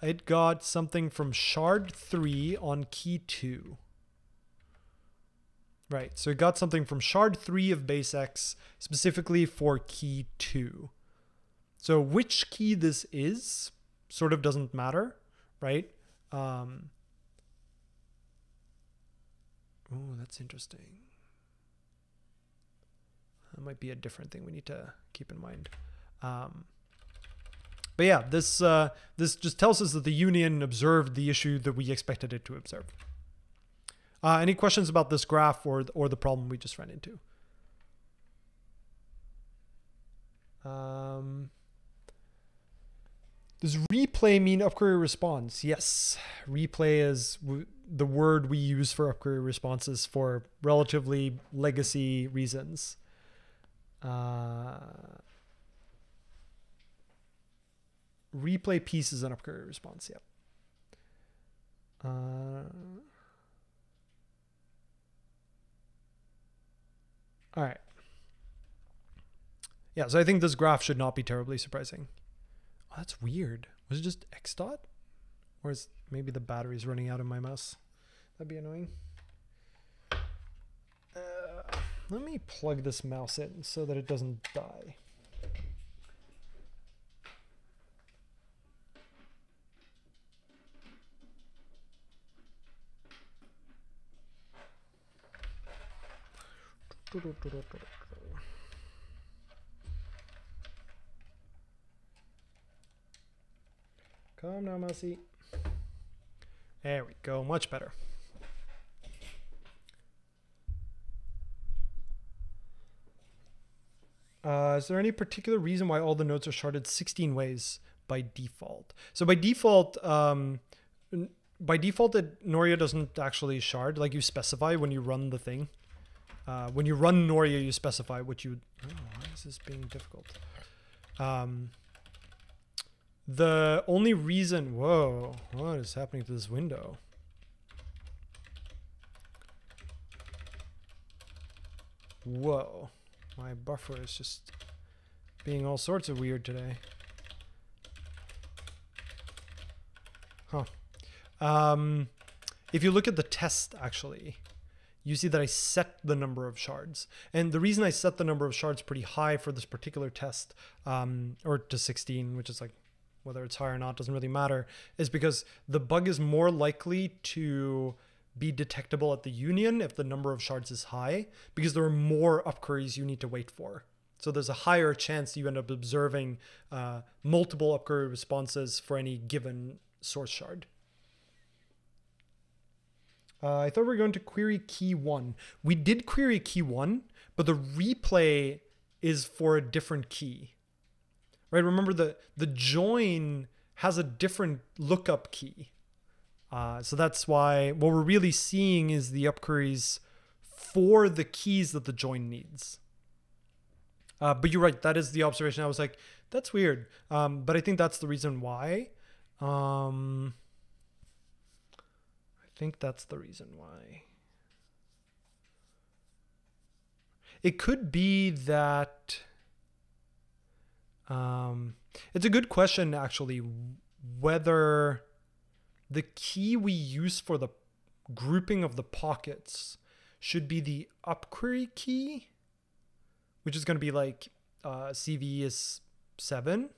It got something from shard 3 on key 2. Right, so it got something from shard 3 of base X specifically for key 2. So which key this is sort of doesn't matter, right? Um, oh, that's interesting. That might be a different thing we need to keep in mind. Um, but yeah, this uh, this just tells us that the union observed the issue that we expected it to observe. Uh, any questions about this graph or or the problem we just ran into? Um, does replay mean upquery response? Yes, replay is the word we use for upquery responses for relatively legacy reasons. Uh, replay pieces and upquery response. Yep. Uh, all right. Yeah, so I think this graph should not be terribly surprising. Oh, that's weird. Was it just x dot? Or is maybe the battery's running out of my mouse? That'd be annoying. Let me plug this mouse in so that it doesn't die. Come now, mousey. There we go, much better. Uh, is there any particular reason why all the nodes are sharded 16 ways by default? So by default, um, by default, it, Noria doesn't actually shard. Like you specify when you run the thing. Uh, when you run Noria, you specify what you. Oh, why is this being difficult? Um, the only reason. Whoa! What is happening to this window? Whoa. My buffer is just being all sorts of weird today. Huh. Um, if you look at the test, actually, you see that I set the number of shards. And the reason I set the number of shards pretty high for this particular test, um, or to 16, which is like whether it's high or not doesn't really matter, is because the bug is more likely to be detectable at the union if the number of shards is high, because there are more upqueries you need to wait for. So there's a higher chance you end up observing uh, multiple upquery responses for any given source shard. Uh, I thought we were going to query key one. We did query key one, but the replay is for a different key. Right? Remember the the join has a different lookup key. Uh, so that's why what we're really seeing is the upqueries for the keys that the join needs. Uh, but you're right, that is the observation. I was like, that's weird. Um, but I think that's the reason why. Um, I think that's the reason why. It could be that. Um, it's a good question, actually, whether the key we use for the grouping of the pockets should be the upquery key, which is going to be like uh, CV is 7,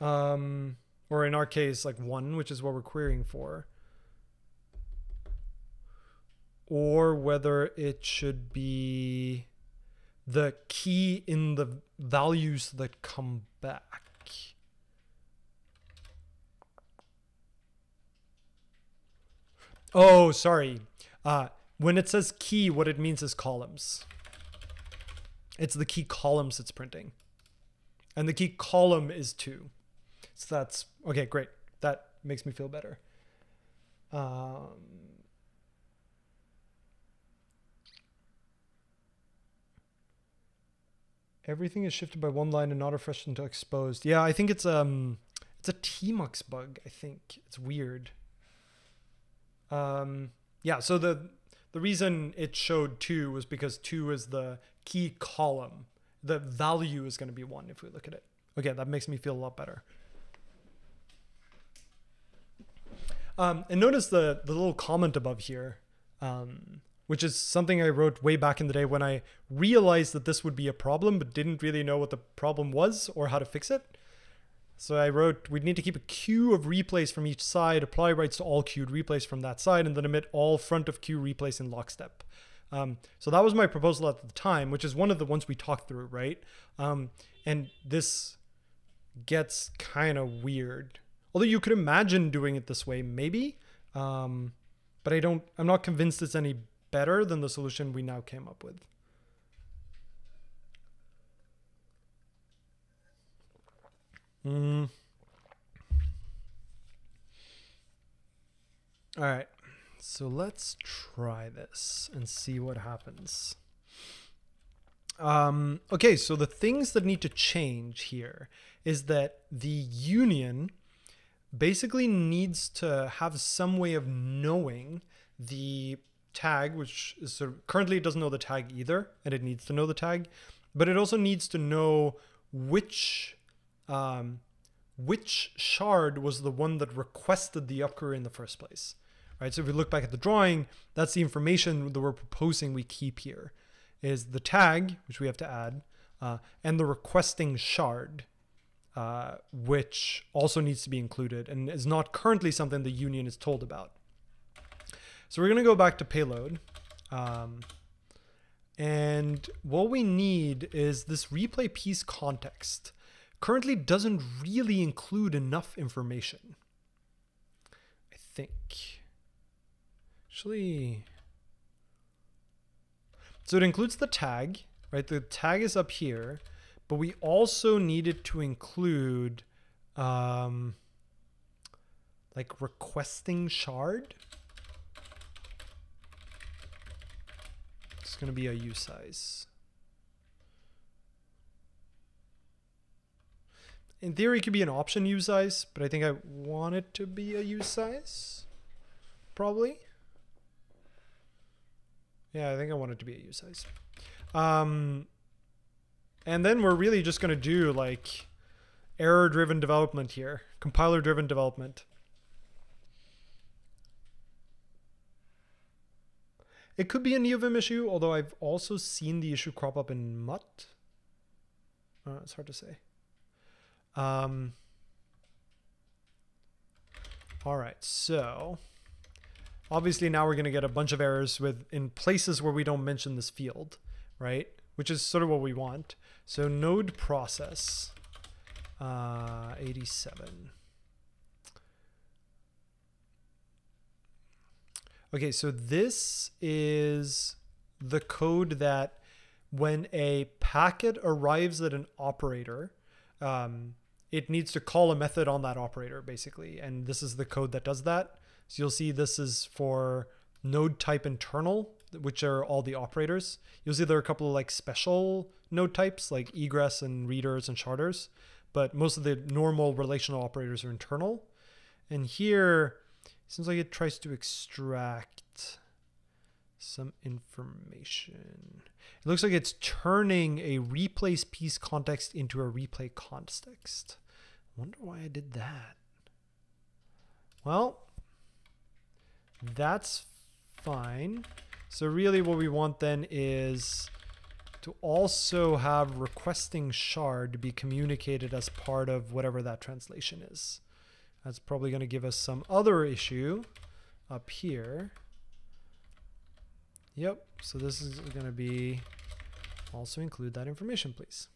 um, or in our case, like 1, which is what we're querying for, or whether it should be the key in the values that come back. Oh, sorry. Uh, when it says key, what it means is columns. It's the key columns it's printing. And the key column is 2. So that's, okay, great. That makes me feel better. Um, everything is shifted by one line and not refreshed until exposed. Yeah, I think it's um it's a tmux bug, I think. It's weird. Um, yeah, so the the reason it showed two was because two is the key column. The value is going to be one if we look at it. Okay, that makes me feel a lot better. Um, and notice the the little comment above here, um, which is something I wrote way back in the day when I realized that this would be a problem, but didn't really know what the problem was or how to fix it. So I wrote, we'd need to keep a queue of replays from each side, apply writes to all queued replays from that side, and then emit all front of queue replays in lockstep. Um, so that was my proposal at the time, which is one of the ones we talked through, right? Um, and this gets kind of weird. Although you could imagine doing it this way, maybe. Um, but I don't, I'm not convinced it's any better than the solution we now came up with. Mm. All right. So let's try this and see what happens. Um, okay, so the things that need to change here is that the union basically needs to have some way of knowing the tag, which is sort of, currently it doesn't know the tag either, and it needs to know the tag, but it also needs to know which um, which shard was the one that requested the upquery in the first place. Right. So if we look back at the drawing, that's the information that we're proposing we keep here is the tag, which we have to add, uh, and the requesting shard, uh, which also needs to be included and is not currently something the union is told about. So we're going to go back to payload. Um, and what we need is this replay piece context currently doesn't really include enough information. I think. Actually. So it includes the tag, right? The tag is up here, but we also needed to include um, like requesting shard. It's going to be a u usize. In theory, it could be an option usize, but I think I want it to be a usize, Probably. Yeah, I think I want it to be a usize. Um, and then we're really just going to do like error-driven development here, compiler-driven development. It could be a NeoVim issue, although I've also seen the issue crop up in Mutt. Uh, it's hard to say. Um, all right, so obviously now we're going to get a bunch of errors with in places where we don't mention this field, right? Which is sort of what we want. So node process uh, 87. Okay, so this is the code that when a packet arrives at an operator, um, it needs to call a method on that operator basically. And this is the code that does that. So you'll see this is for node type internal, which are all the operators. You'll see there are a couple of like special node types like egress and readers and sharders, but most of the normal relational operators are internal. And here, seems like it tries to extract some information. It looks like it's turning a replay piece context into a replay context. Wonder why I did that. Well, that's fine. So really what we want then is to also have requesting shard to be communicated as part of whatever that translation is. That's probably going to give us some other issue up here. Yep, so this is going to be also include that information, please.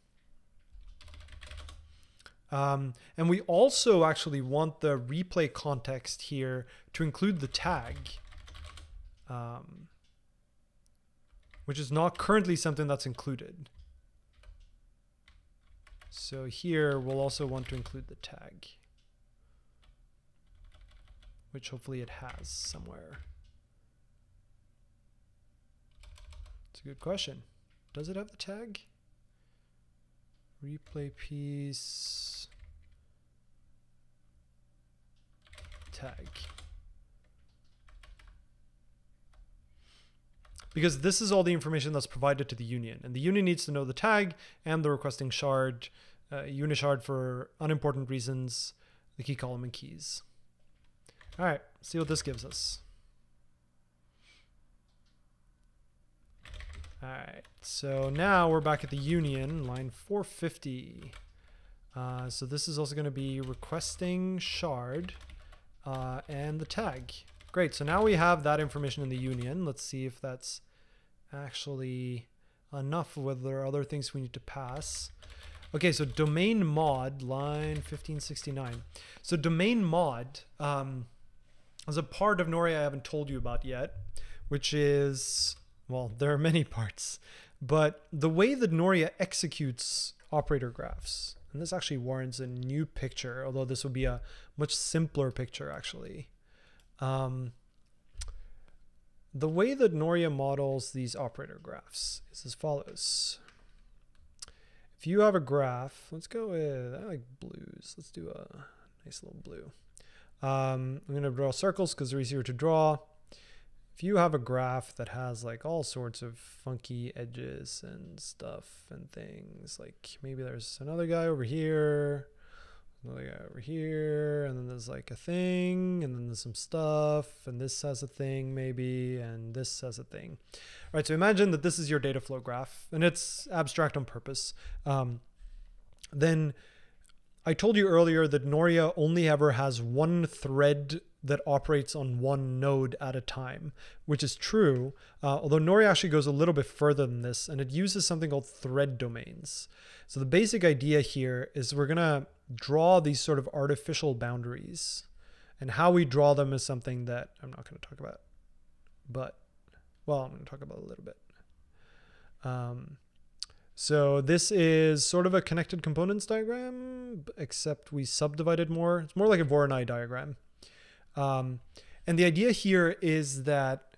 Um, and we also actually want the replay context here to include the tag, um, which is not currently something that's included. So here we'll also want to include the tag, which hopefully it has somewhere. It's a good question. Does it have the tag? Replay piece tag. Because this is all the information that's provided to the union, and the union needs to know the tag and the requesting shard, uh, unishard for unimportant reasons, the key column and keys. All right, see what this gives us. All right, so now we're back at the union, line 450. Uh, so this is also going to be requesting shard uh, and the tag. Great, so now we have that information in the union. Let's see if that's actually enough, whether there are other things we need to pass. Okay, so domain mod, line 1569. So domain mod um, is a part of Noria I haven't told you about yet, which is well, there are many parts, but the way that Noria executes operator graphs, and this actually warrants a new picture, although this would be a much simpler picture actually. Um, the way that Noria models these operator graphs is as follows. If you have a graph, let's go with, I like blues. Let's do a nice little blue. Um, I'm going to draw circles because they're easier to draw if you have a graph that has like all sorts of funky edges and stuff and things, like maybe there's another guy over here, another guy over here, and then there's like a thing, and then there's some stuff, and this has a thing maybe, and this has a thing. All right, so imagine that this is your data flow graph, and it's abstract on purpose. Um, then I told you earlier that Noria only ever has one thread that operates on one node at a time, which is true, uh, although Noria actually goes a little bit further than this, and it uses something called thread domains. So the basic idea here is we're going to draw these sort of artificial boundaries, and how we draw them is something that I'm not going to talk about, but, well, I'm going to talk about a little bit. Um, so this is sort of a connected components diagram, except we subdivided more. It's more like a Voronoi diagram. Um, and the idea here is that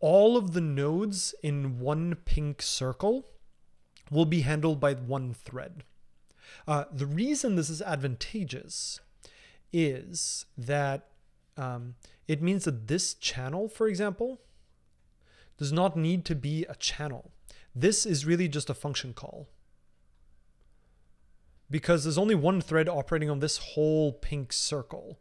all of the nodes in one pink circle will be handled by one thread. Uh, the reason this is advantageous is that um, it means that this channel, for example, does not need to be a channel. This is really just a function call. Because there's only one thread operating on this whole pink circle.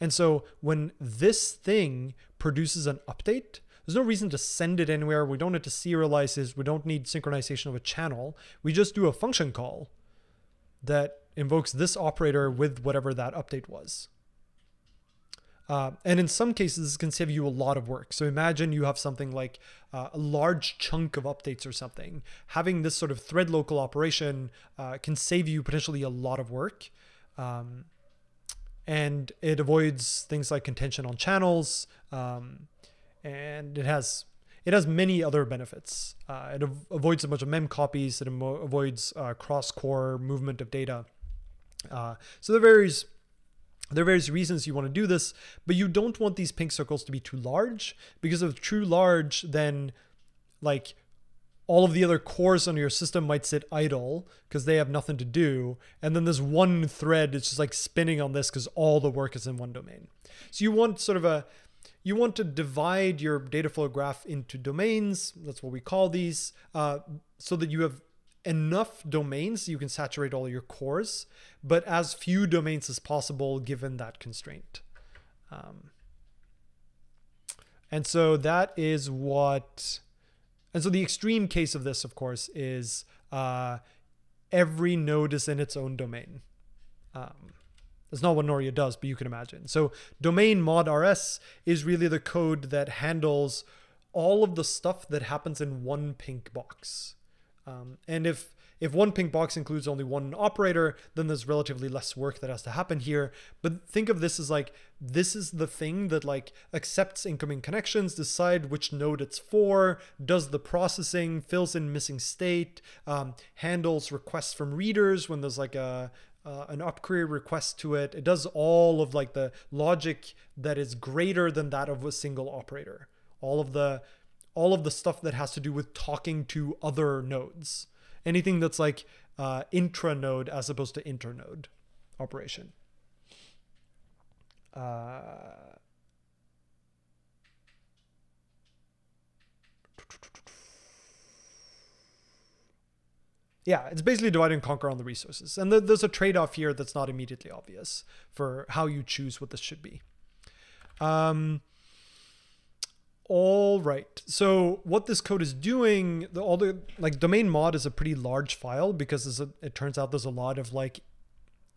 And so when this thing produces an update, there's no reason to send it anywhere. We don't need to serialize this. We don't need synchronization of a channel. We just do a function call that invokes this operator with whatever that update was. Uh, and in some cases, this can save you a lot of work. So imagine you have something like uh, a large chunk of updates or something. Having this sort of thread local operation uh, can save you potentially a lot of work. Um, and it avoids things like contention on channels. Um, and it has it has many other benefits. Uh, it av- avoids a bunch of mem copies. It avoids uh, cross-core movement of data. Uh, so there are various there are various reasons you want to do this, but you don't want these pink circles to be too large because if too large, then like all of the other cores on your system might sit idle because they have nothing to do. And then this one thread is just like spinning on this because all the work is in one domain. So you want sort of a you want to divide your data flow graph into domains. That's what we call these, uh, so that you have enough domains you can saturate all your cores, but as few domains as possible given that constraint. Um, and so that is what, and so the extreme case of this, of course, is uh, every node is in its own domain. Um, that's not what Noria does, but you can imagine. So domain mod rs is really the code that handles all of the stuff that happens in one pink box. Um, and if if one pink box includes only one operator, then there's relatively less work that has to happen here. But think of this as like this is the thing that like accepts incoming connections, decide which node it's for, does the processing, fills in missing state, um, handles requests from readers when there's like a uh, an upquery request to it. It does all of like the logic that is greater than that of a single operator. All of the all of the stuff that has to do with talking to other nodes. Anything that's like uh, intranode as opposed to internode operation. Uh, yeah, it's basically divide and conquer on the resources. And there's a trade off here that's not immediately obvious for how you choose what this should be. Um, all right. So what this code is doing, the, all the like domain mod is a pretty large file because a, it turns out there's a lot of like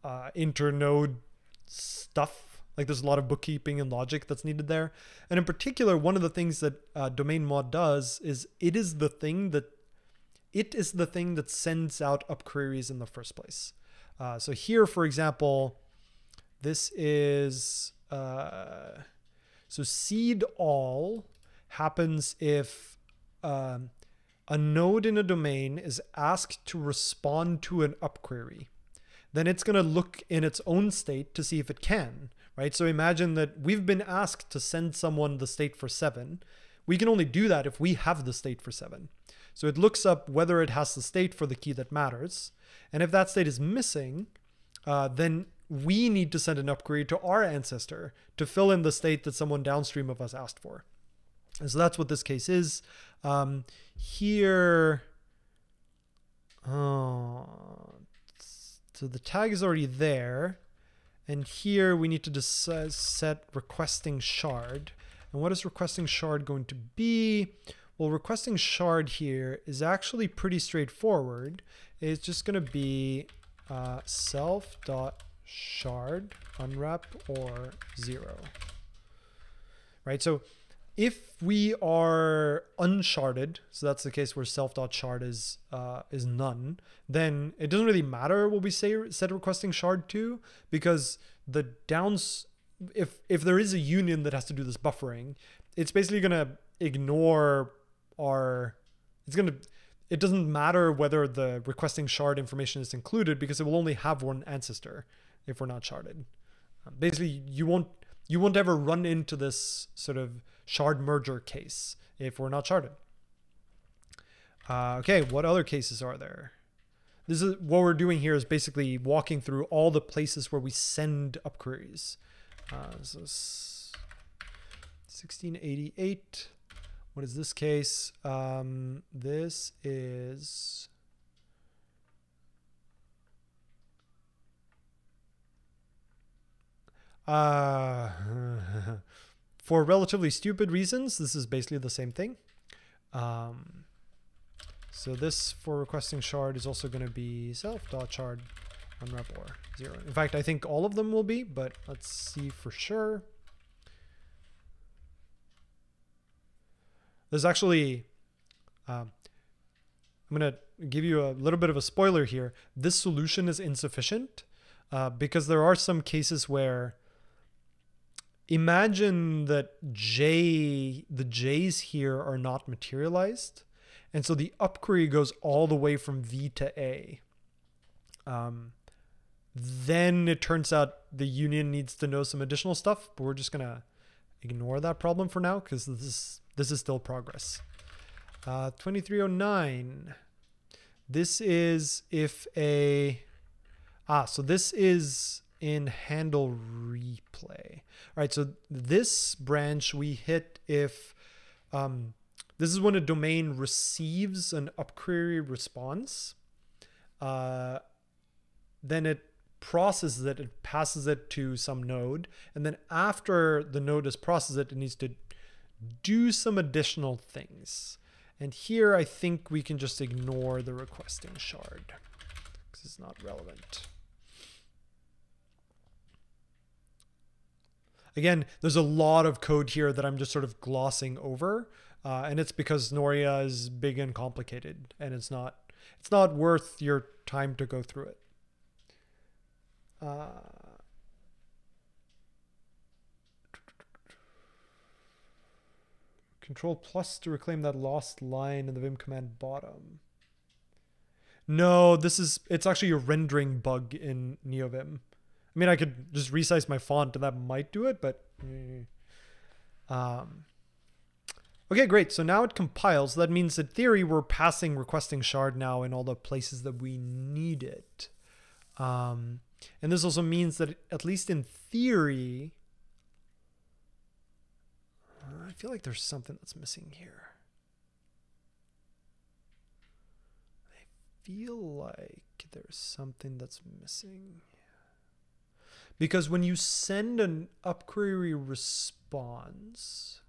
uh, internode stuff. Like there's a lot of bookkeeping and logic that's needed there. And in particular, one of the things that uh, domain mod does is it is the thing that it is the thing that sends out upqueries in the first place. Uh, so here, for example, this is uh, so seed all happens if um, a node in a domain is asked to respond to an upquery. Then it's going to look in its own state to see if it can, right? So imagine that we've been asked to send someone the state for seven. We can only do that if we have the state for seven. So it looks up whether it has the state for the key that matters. And if that state is missing, uh, then we need to send an upquery to our ancestor to fill in the state that someone downstream of us asked for. And so that's what this case is. Um, here, oh, so the tag is already there. And here we need to decide, set requesting shard. And what is requesting shard going to be? Well, requesting shard here is actually pretty straightforward. It's just going to be uh, self.shard unwrap or zero. Right, so if we are unsharded, so that's the case where self.shard is uh, is none, then it doesn't really matter what we say set requesting shard to because the downs if if there is a union that has to do this buffering, it's basically going to ignore our it's to it doesn't matter whether the requesting shard information is included because it will only have one ancestor if we're not sharded. Um, basically, you won't you won't ever run into this sort of shard merger case if we're not sharded. Uh, okay, what other cases are there? This is what we're doing here is basically walking through all the places where we send upqueries. Uh, so 1688. What is this case? Um, this is uh, for relatively stupid reasons, this is basically the same thing. Um, so this for requesting shard is also going to be self dot shard unwrap or zero. In fact, I think all of them will be, but let's see for sure. There's actually, uh, I'm going to give you a little bit of a spoiler here. This solution is insufficient uh, because there are some cases where imagine that J, the J's here are not materialized. And so the upquery goes all the way from V to A. Um, then it turns out the union needs to know some additional stuff, but we're just to ignore that problem for now because this is, this is still progress. Uh, 2309. This is if a... Ah, so this is in handle replay. All right, so this branch we hit if... Um, this is when a domain receives an upquery response. Uh, then it processes it, it passes it to some node. And then after the node has processed it, it needs to do some additional things. And here I think we can just ignore the requesting shard because it's not relevant. Again, there's a lot of code here that I'm just sort of glossing over. Uh, and it's because Noria is big and complicated and it's not it's not worth your time to go through it. Uh, control plus to reclaim that lost line in the vim command bottom. No, this is, it's actually a rendering bug in NeoVim. I mean, I could just resize my font and that might do it, but... Um, okay, great. So now it compiles. That means in theory, we're passing requesting shard now in all the places that we need it. Um, and this also means that, at least in theory, I feel like there's something that's missing here. I feel like there's something that's missing. Because when you send an upquery response,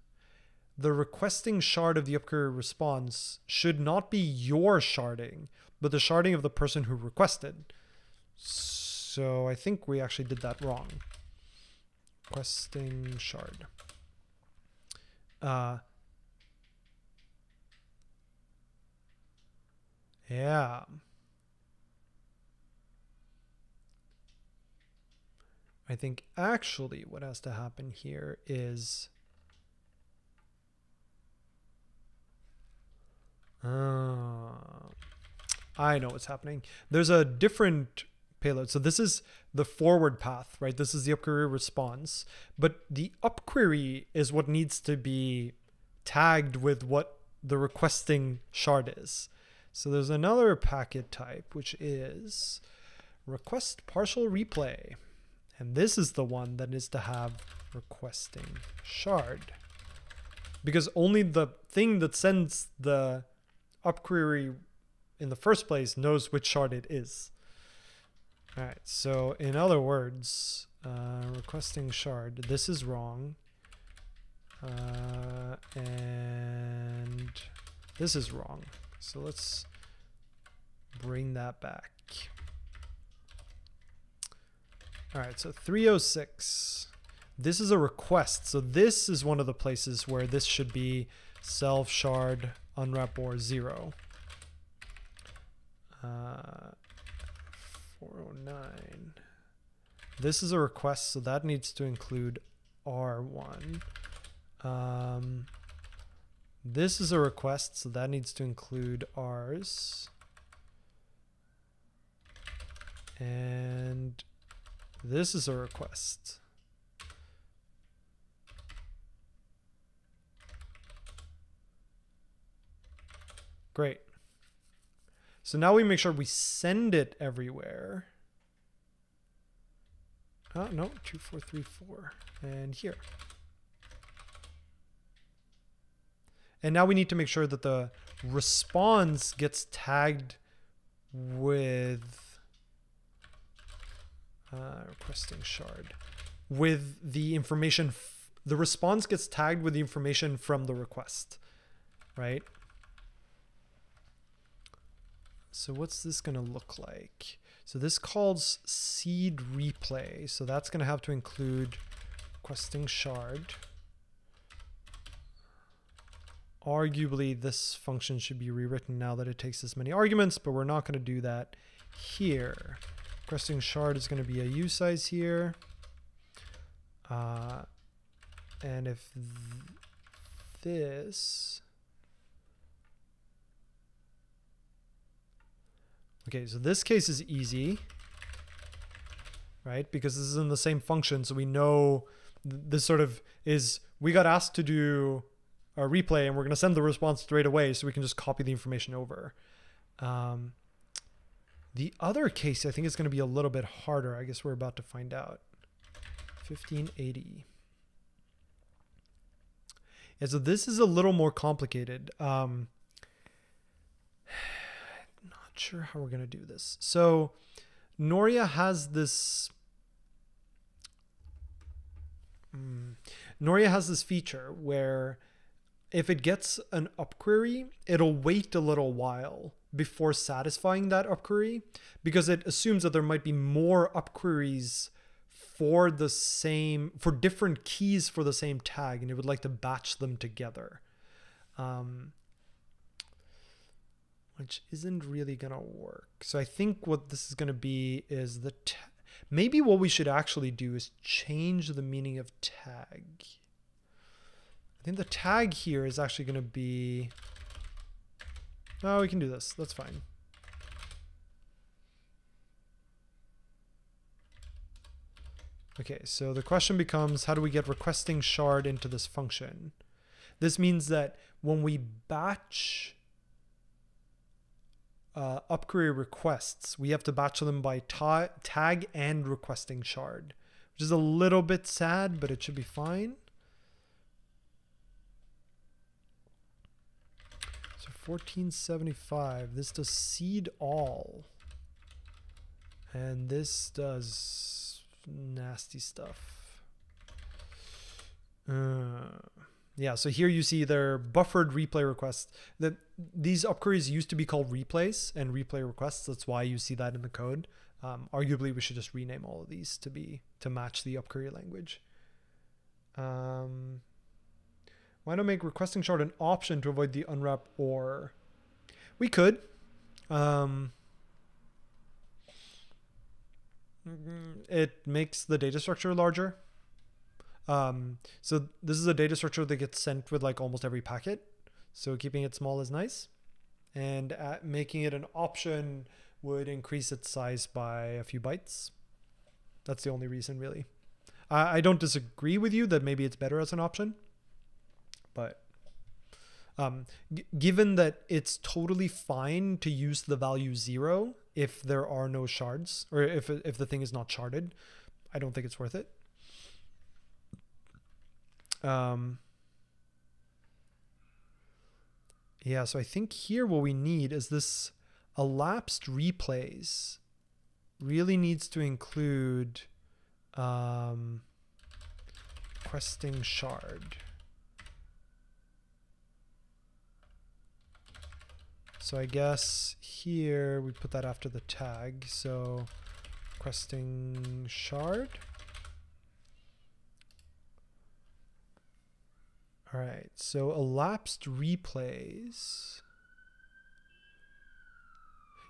the requesting shard of the upquery response should not be your sharding, but the sharding of the person who requested. So I think we actually did that wrong. Requesting shard. Uh, yeah. I think actually what has to happen here is uh, I know what's happening. There's a different payload. So this is the forward path, right? This is the upquery response, but the upquery is what needs to be tagged with what the requesting shard is. So there's another packet type, which is request partial replay. And this is the one that is to have requesting shard. Because only the thing that sends the upquery in the first place knows which shard it is. All right, so in other words, uh, requesting shard, this is wrong. Uh, and this is wrong. So let's bring that back. All right, so 306. This is a request. So this is one of the places where this should be self shard unwrap or zero. Uh, 409. This is a request, so that needs to include R1. Um, this is a request, so that needs to include R's. And this is a request. Great. So now we make sure we send it everywhere. Oh, no, 2434. And here. And now we need to make sure that the response gets tagged with uh, requesting shard with the information. the response gets tagged with the information from the request, right? So what's this going to look like? So this calls seed replay. So that's going to have to include requesting shard. arguably this function should be rewritten now that it takes this many arguments, but we're not going to do that here. Requesting shard is going to be a usize here. Uh, and if th this... Okay, so this case is easy, right? Because this is in the same function, so we know th this sort of is, we got asked to do a replay and we're going to send the response straight away so we can just copy the information over. Um, the other case I think is going to be a little bit harder. I guess we're about to find out. 1580. And so this is a little more complicated. Um, not sure how we're going to do this. So Noria has this... Mm, Noria has this feature where if it gets an upquery, it'll wait a little while before satisfying that upquery because it assumes that there might be more upqueries for the same for different keys for the same tag and it would like to batch them together. Um, which isn't really gonna work. So i think what this is gonna be is the maybe what we should actually do is change the meaning of tag. I think the tag here is actually to be... Oh, we can do this. That's fine. Okay, so the question becomes, how do we get requesting shard into this function? This means that when we batch uh, upquery requests, we have to batch them by ta tag and requesting shard, which is a little bit sad, but it should be fine. 1475. This does seed all. And this does nasty stuff. Uh, yeah, so here you see their buffered replay requests. That these upqueries used to be called replays and replay requests. That's why you see that in the code. Um, arguably, we should just rename all of these to be to match the upquery language. Um, why not make requesting shard an option to avoid the unwrap or? We could. Um, it makes the data structure larger. Um, so this is a data structure that gets sent with like almost every packet. So keeping it small is nice. And making it an option would increase its size by a few bytes. That's the only reason really. I, I don't disagree with you that maybe it's better as an option. But um, given that it's totally fine to use the value zero if there are no shards or if, if the thing is not sharded, I don't think it's worth it. Um, yeah, so I think here what we need is this elapsed replays really needs to include um, requesting shard. So I guess here we put that after the tag. So requesting shard. All right, so elapsed replays.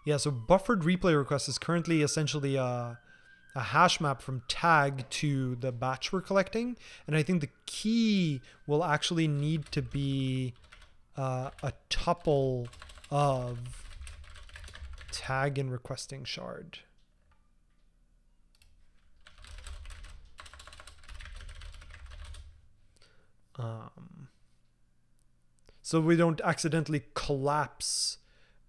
Yeah, so buffered replay request is currently essentially a, a hash map from tag to the batch we're collecting. And I think the key will actually need to be uh, a tuple of tag and requesting shard. Um, so we don't accidentally collapse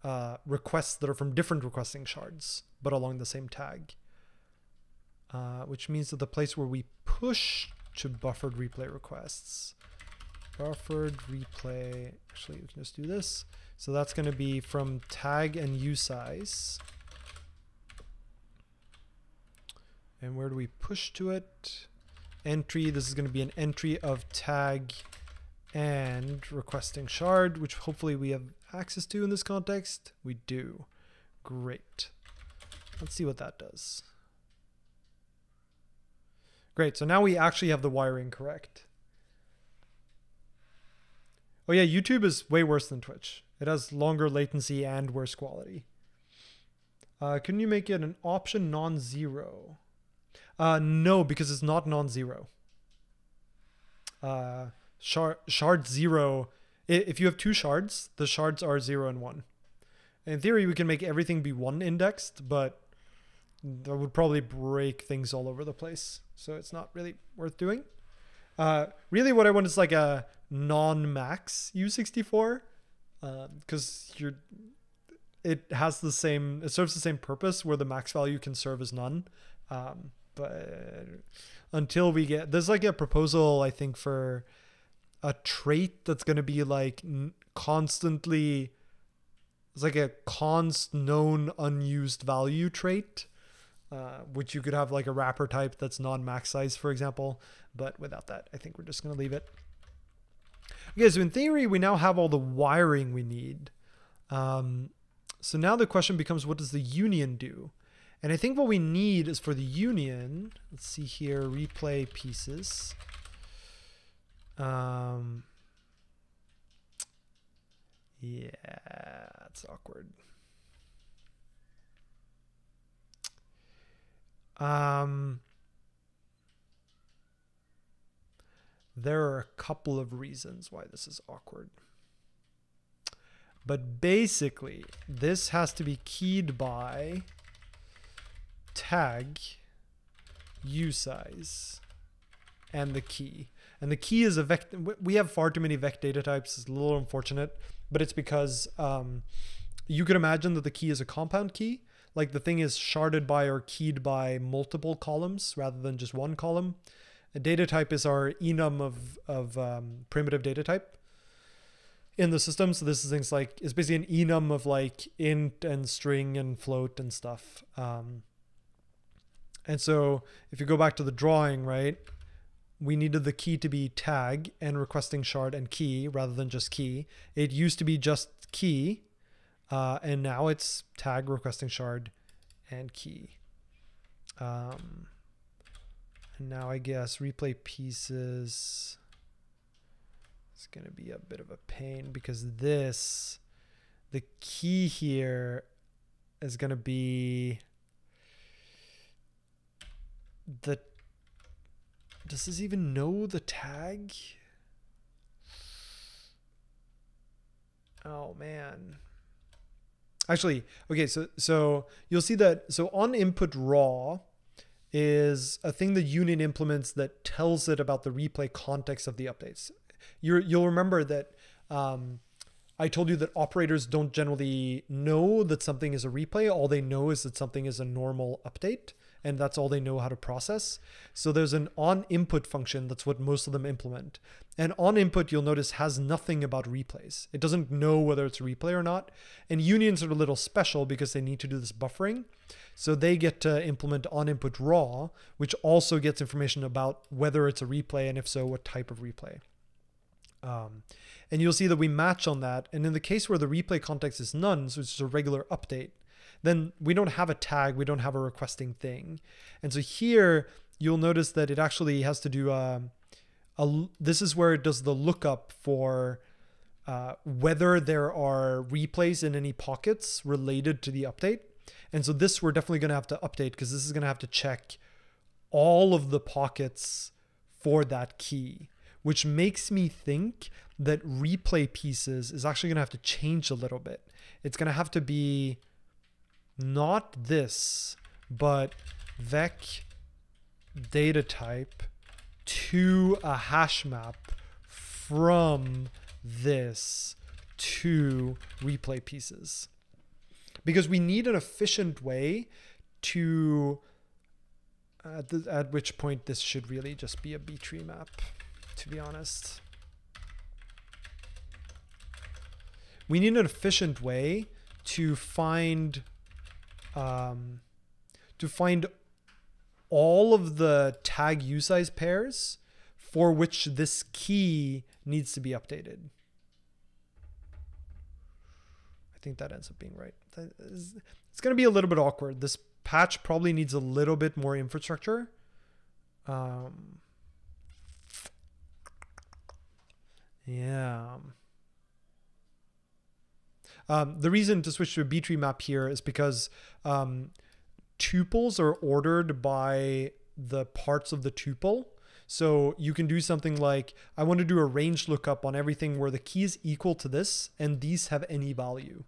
uh, requests that are from different requesting shards, but along the same tag. Uh, which means that the place where we push to buffered replay requests, buffered replay, actually we can just do this, so that's going to be from tag and usize. And where do we push to it? Entry, this is going to be an entry of tag and requesting shard, which hopefully we have access to in this context. We do. Great. Let's see what that does. Great, so now we actually have the wiring correct. Oh yeah, YouTube is way worse than Twitch. It has longer latency and worse quality. Uh, can you make it an option non-zero? Uh, no, because it's not non-zero. Uh, shard, shard zero. If you have two shards, the shards are zero and one. In theory, we can make everything be one indexed, but that would probably break things all over the place. So it's not really worth doing. Uh, really, what I want is like a non-max U64, because uh, you're it has the same it serves the same purpose where the max value can serve as none. Um, but until we get there's like a proposal I think for a trait that's going to be like constantly it's like a const known unused value trait uh, which you could have like a wrapper type that's non-max size, for example. But without that, I think we're just going to leave it. Okay, so in theory, we now have all the wiring we need. Um, so now the question becomes, what does the union do? And I think what we need is for the union, let's see here, replay pieces. Um, yeah, it's awkward. Um, there are a couple of reasons why this is awkward. But basically, this has to be keyed by tag usize and the key. And the key is a vec. We have far too many vec data types. It's a little unfortunate, but it's because um, you could imagine that the key is a compound key like the thing is sharded by or keyed by multiple columns rather than just one column. A data type is our enum of, of um, primitive data type in the system. So this is things like, it's basically an enum of like int and string and float and stuff. Um, and so if you go back to the drawing, right, we needed the key to be tag and requesting shard and key rather than just key. It used to be just key uh, and now it's tag requesting shard and key. Um, and now I guess replay pieces is going to be a bit of a pain because this, the key here is going to be the, does this even know the tag? Oh man. Actually, okay, so so you'll see that so on input raw is a thing the union implements that tells it about the replay context of the updates. you you'll remember that um, I told you that operators don't generally know that something is a replay. All they know is that something is a normal update and that's all they know how to process. So there's an on input function. That's what most of them implement. And on input, you'll notice has nothing about replays. It doesn't know whether it's a replay or not. And unions are a little special because they need to do this buffering. So they get to implement on input raw, which also gets information about whether it's a replay and if so, what type of replay. Um, and you'll see that we match on that. And in the case where the replay context is none, so it's just a regular update, then we don't have a tag, we don't have a requesting thing. And so here you'll notice that it actually has to do a, um, a this is where it does the lookup for uh, whether there are replays in any pockets related to the update. And so this we're definitely going to have to update because this is going to have to check all of the pockets for that key, which makes me think that replay pieces is actually going to have to change a little bit. It's going to have to be not this, but vec data type to a hash map from this to replay pieces. Because we need an efficient way to, at, the, at which point this should really just be a B-tree map, to be honest. We need an efficient way to find um, to find all of the tag usize pairs for which this key needs to be updated. I think that ends up being right. It's going to be a little bit awkward. This patch probably needs a little bit more infrastructure. Um, yeah. Um, the reason to switch to a B-tree map here is because um, tuples are ordered by the parts of the tuple. So you can do something like, I want to do a range lookup on everything where the key is equal to this and these have any value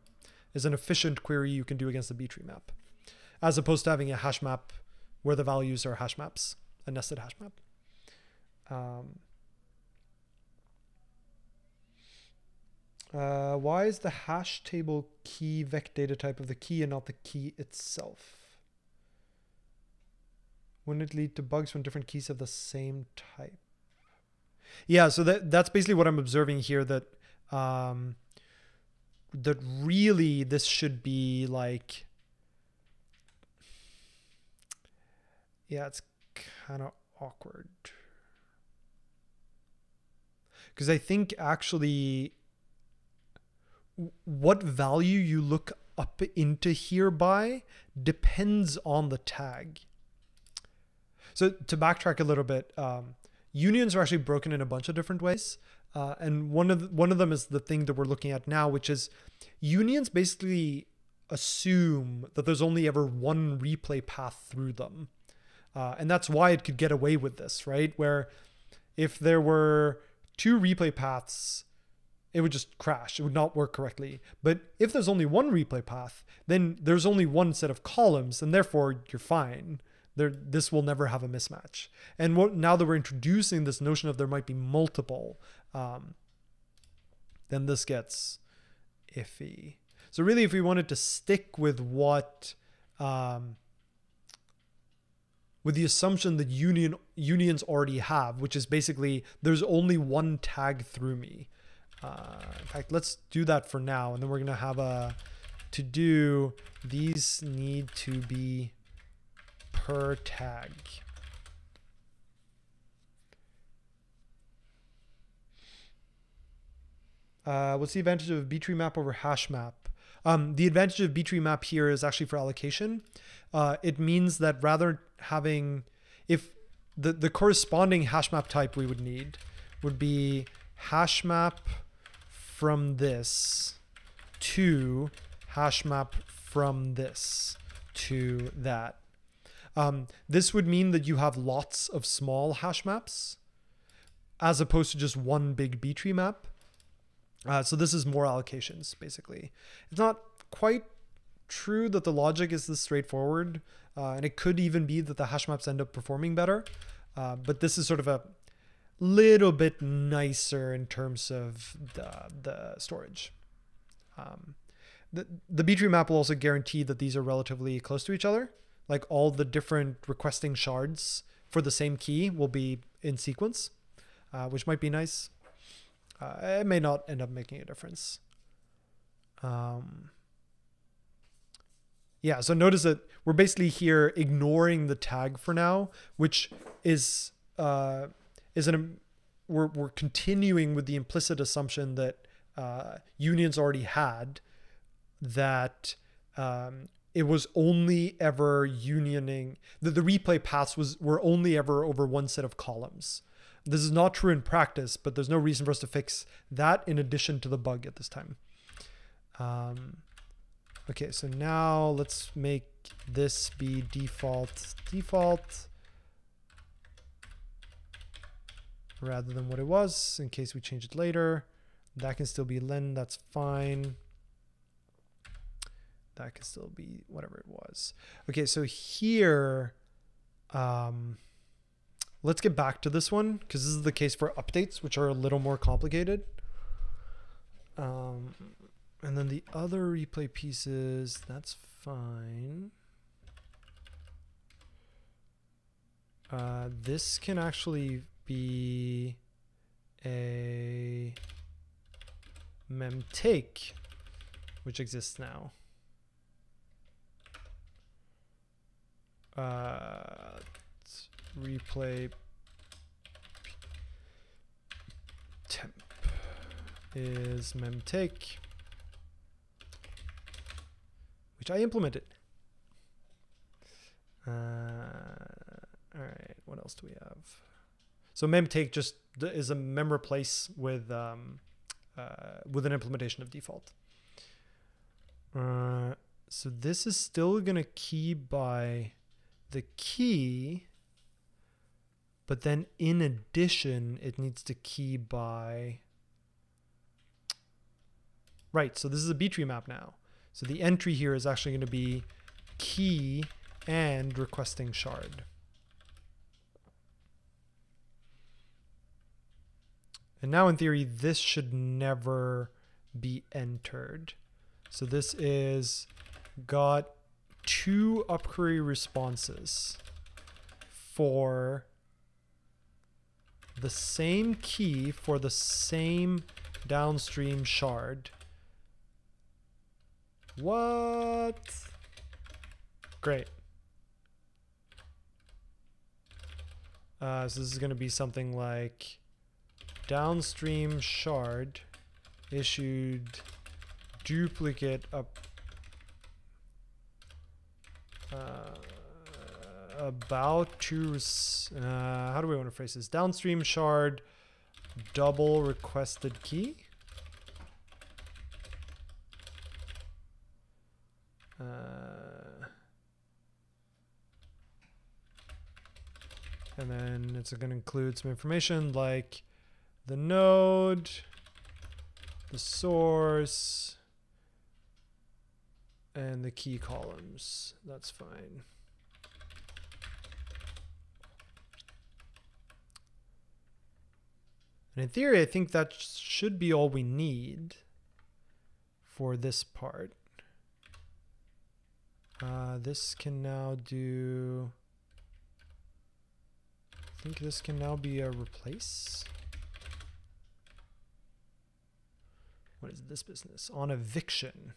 is an efficient query you can do against the B-tree map, as opposed to having a hash map where the values are hash maps, a nested hash map. Um, uh, why is the hash table key vec data type of the key and not the key itself? Wouldn't it lead to bugs when different keys have the same type? Yeah, so that that's basically what I'm observing here. That um, that really this should be like, yeah, it's kind of awkward because I think actually what value you look up into here by depends on the tag. So to backtrack a little bit, um, unions are actually broken in a bunch of different ways. Uh, and one of the, one of them is the thing that we're looking at now, which is unions basically assume that there's only ever one replay path through them. Uh, and that's why it could get away with this, right? Where if there were two replay paths, it would just crash. It would not work correctly. But if there's only one replay path, then there's only one set of columns, and therefore you're fine there this will never have a mismatch. And what, now that we're introducing this notion of there might be multiple, um, then this gets iffy. So really, if we wanted to stick with what, um, with the assumption that union unions already have, which is basically there's only one tag through me. Uh, in fact, let's do that for now, and then we're gonna have a to do. These need to be per tag. Uh, what's the advantage of B-tree map over hash map? Um, the advantage of B-tree map here is actually for allocation. Uh, it means that rather having, if the, the corresponding hash map type we would need would be hash map from this to hash map from this to that. Um, this would mean that you have lots of small hash maps as opposed to just one big B tree map. Uh, so this is more allocations, basically. It's not quite true that the logic is this straightforward, uh, and it could even be that the hash maps end up performing better. Uh, but this is sort of a little bit nicer in terms of the, the storage. Um, the, the B tree map will also guarantee that these are relatively close to each other like all the different requesting shards for the same key will be in sequence, uh, which might be nice. Uh, it may not end up making a difference. Um, yeah, so notice that we're basically here ignoring the tag for now, which is uh, is an we're we're continuing with the implicit assumption that uh, unions already had that um, it was only ever unioning the, the replay paths was were only ever over one set of columns. This is not true in practice, but there's no reason for us to fix that in addition to the bug at this time. Um, okay, so now let's make this be default default rather than what it was in case we change it later. That can still be len, that's fine that could still be whatever it was. Okay, so here, um, let's get back to this one because this is the case for updates, which are a little more complicated. Um, and then the other replay pieces, that's fine. Uh, this can actually be a memtake, which exists now. uh, replay temp is memtake, which I implemented. Uh, all right, what else do we have? So memtake just is a mem replace with um, uh, with an implementation of default. Uh, so this is still going to key by the key, but then in addition, it needs to key by. Right, so this is a B tree map now. So the entry here is actually going to be key and requesting shard. And now in theory, this should never be entered. So this is got two upquery responses for the same key for the same downstream shard. What? Great. Uh, so this is going to be something like downstream shard issued duplicate up uh, about to uh, how do we want to phrase this? Downstream shard double requested key? Uh, and then it's going to include some information like the node the source and the key columns. That's fine. And in theory, I think that should be all we need for this part. Uh, this can now do... I think this can now be a replace. What is this business? On eviction.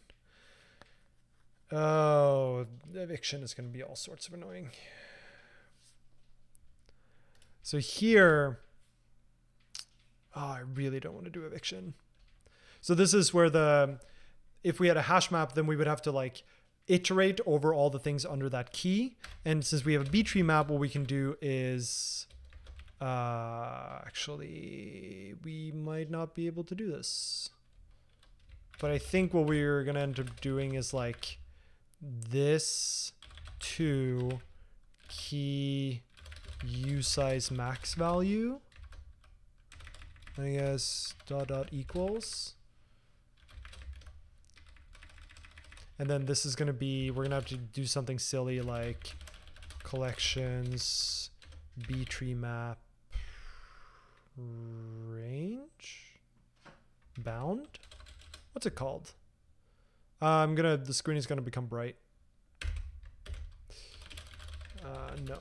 Oh, eviction is going to be all sorts of annoying. So here, oh, I really don't want to do eviction. So this is where the, if we had a hash map, then we would have to like iterate over all the things under that key. And since we have a B tree map, what we can do is, uh, actually, we might not be able to do this. But I think what we're going to end up doing is like this to key u size max value. I guess dot dot equals. And then this is going to be, we're going to have to do something silly like collections, B tree map, range, bound. What's it called? Uh, I'm gonna, the screen is gonna become bright. Uh, no.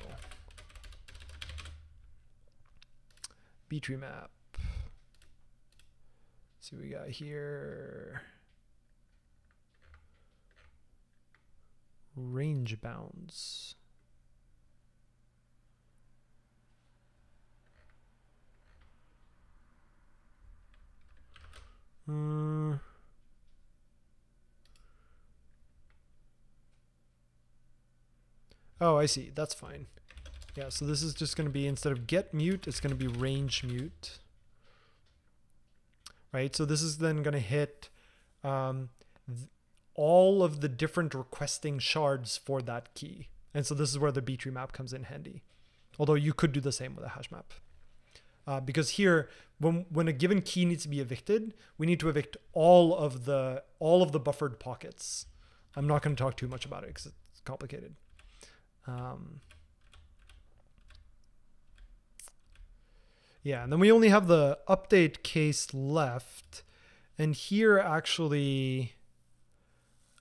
B-tree map. Let's see what we got here. Range bounds. Hmm. Oh, I see. That's fine. Yeah, so this is just going to be, instead of get mute, it's going to be range mute. Right, so this is then going to hit um, all of the different requesting shards for that key. And so this is where the B-tree map comes in handy. Although you could do the same with a hash map. Uh, because here, when, when a given key needs to be evicted, we need to evict all of the all of the buffered pockets. I'm not going to talk too much about it because it's complicated. Um, yeah, and then we only have the update case left. And here actually,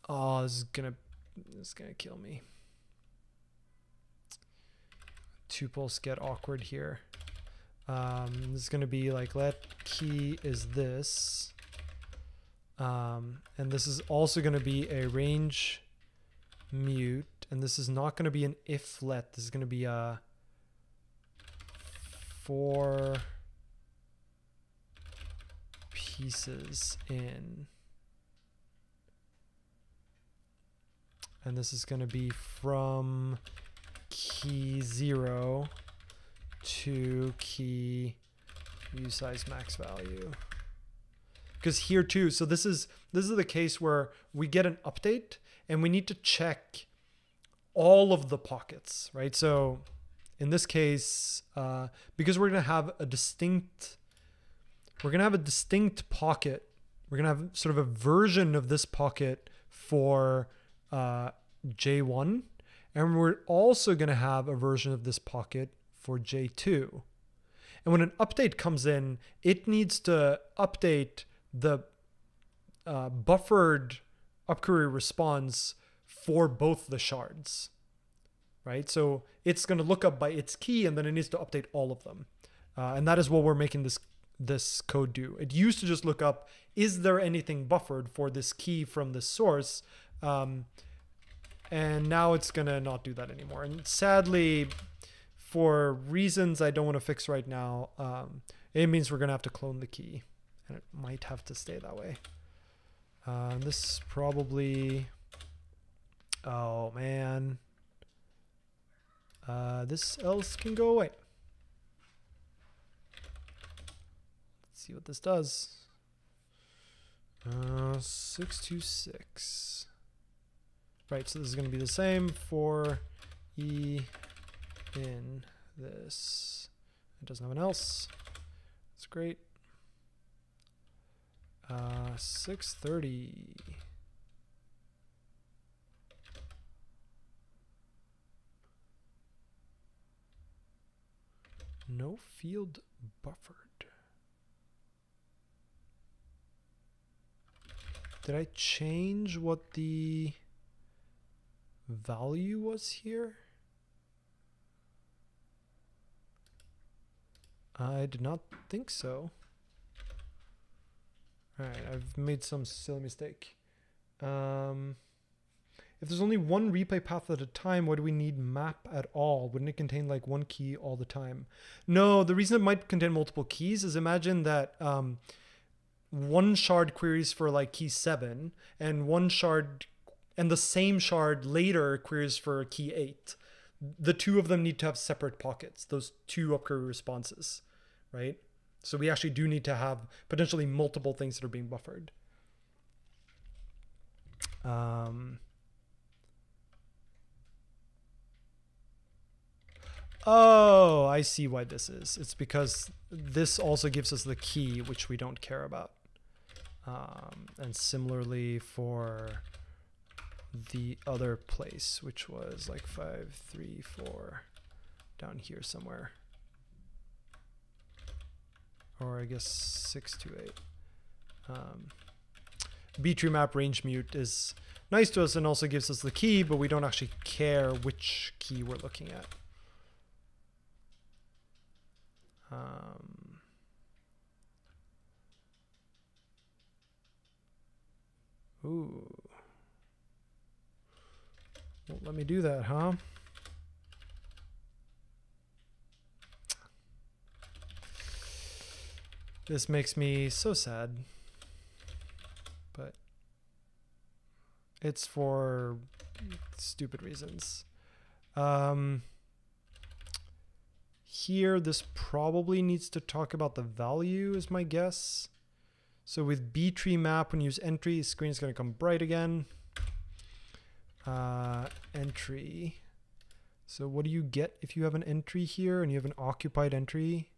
oh, this is gonna, this is gonna kill me. Tuples get awkward here. Um, this is gonna be like let key is this. Um, and this is also gonna be a range mute and this is not going to be an if let. This is going to be a for pieces in. And this is going to be from key zero to key usize max value. because here too. So this is this is the case where we get an update and we need to check all of the pockets, right? So in this case, uh, because we're gonna have a distinct, we're gonna have a distinct pocket. We're gonna have sort of a version of this pocket for uh, J1, and we're also gonna have a version of this pocket for J2. And when an update comes in, it needs to update the uh, buffered upquery response for both the shards, right? So it's going to look up by its key and then it needs to update all of them. Uh, and that is what we're making this this code do. It used to just look up, is there anything buffered for this key from this source? Um, and now it's going to not do that anymore. And sadly, for reasons I don't want to fix right now, um, it means we're going to have to clone the key. And it might have to stay that way. Uh, this probably... Oh, man. Uh, this else can go away. Let's see what this does. Uh, 626. Right, so this is going to be the same for E in this. It doesn't have an else. That's great. Uh, 630. No field buffered. Did I change what the value was here? I did not think so. Alright, I've made some silly mistake. Um, if there's only one replay path at a time, why do we need map at all? Wouldn't it contain like one key all the time? No, the reason it might contain multiple keys is imagine that um, one shard queries for like key seven and one shard and the same shard later queries for key eight. The two of them need to have separate pockets, those two upquery responses, right? So we actually do need to have potentially multiple things that are being buffered. Um, oh, I see why this is. It's because this also gives us the key, which we don't care about. Um, and similarly for the other place, which was like five, three, four, down here somewhere. Or I guess six to eight. Um, B-tree map range mute is nice to us and also gives us the key, but we don't actually care which key we're looking at. Um, ooh. Won't let me do that, huh? This makes me so sad. But it's for stupid reasons. Um, here, this probably needs to talk about the value is my guess. So with B-tree map, when you use entry, screen is going to come bright again. Uh, entry. So what do you get if you have an entry here and you have an occupied entry?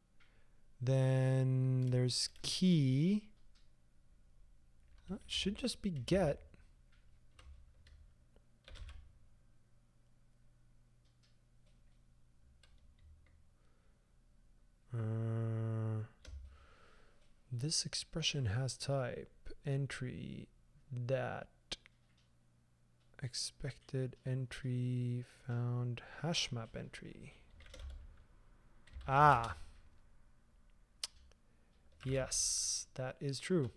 Then there's key. Uh, should just be get. Uh, this expression has type entry that expected entry found hash map entry. Ah. Yes, that is true.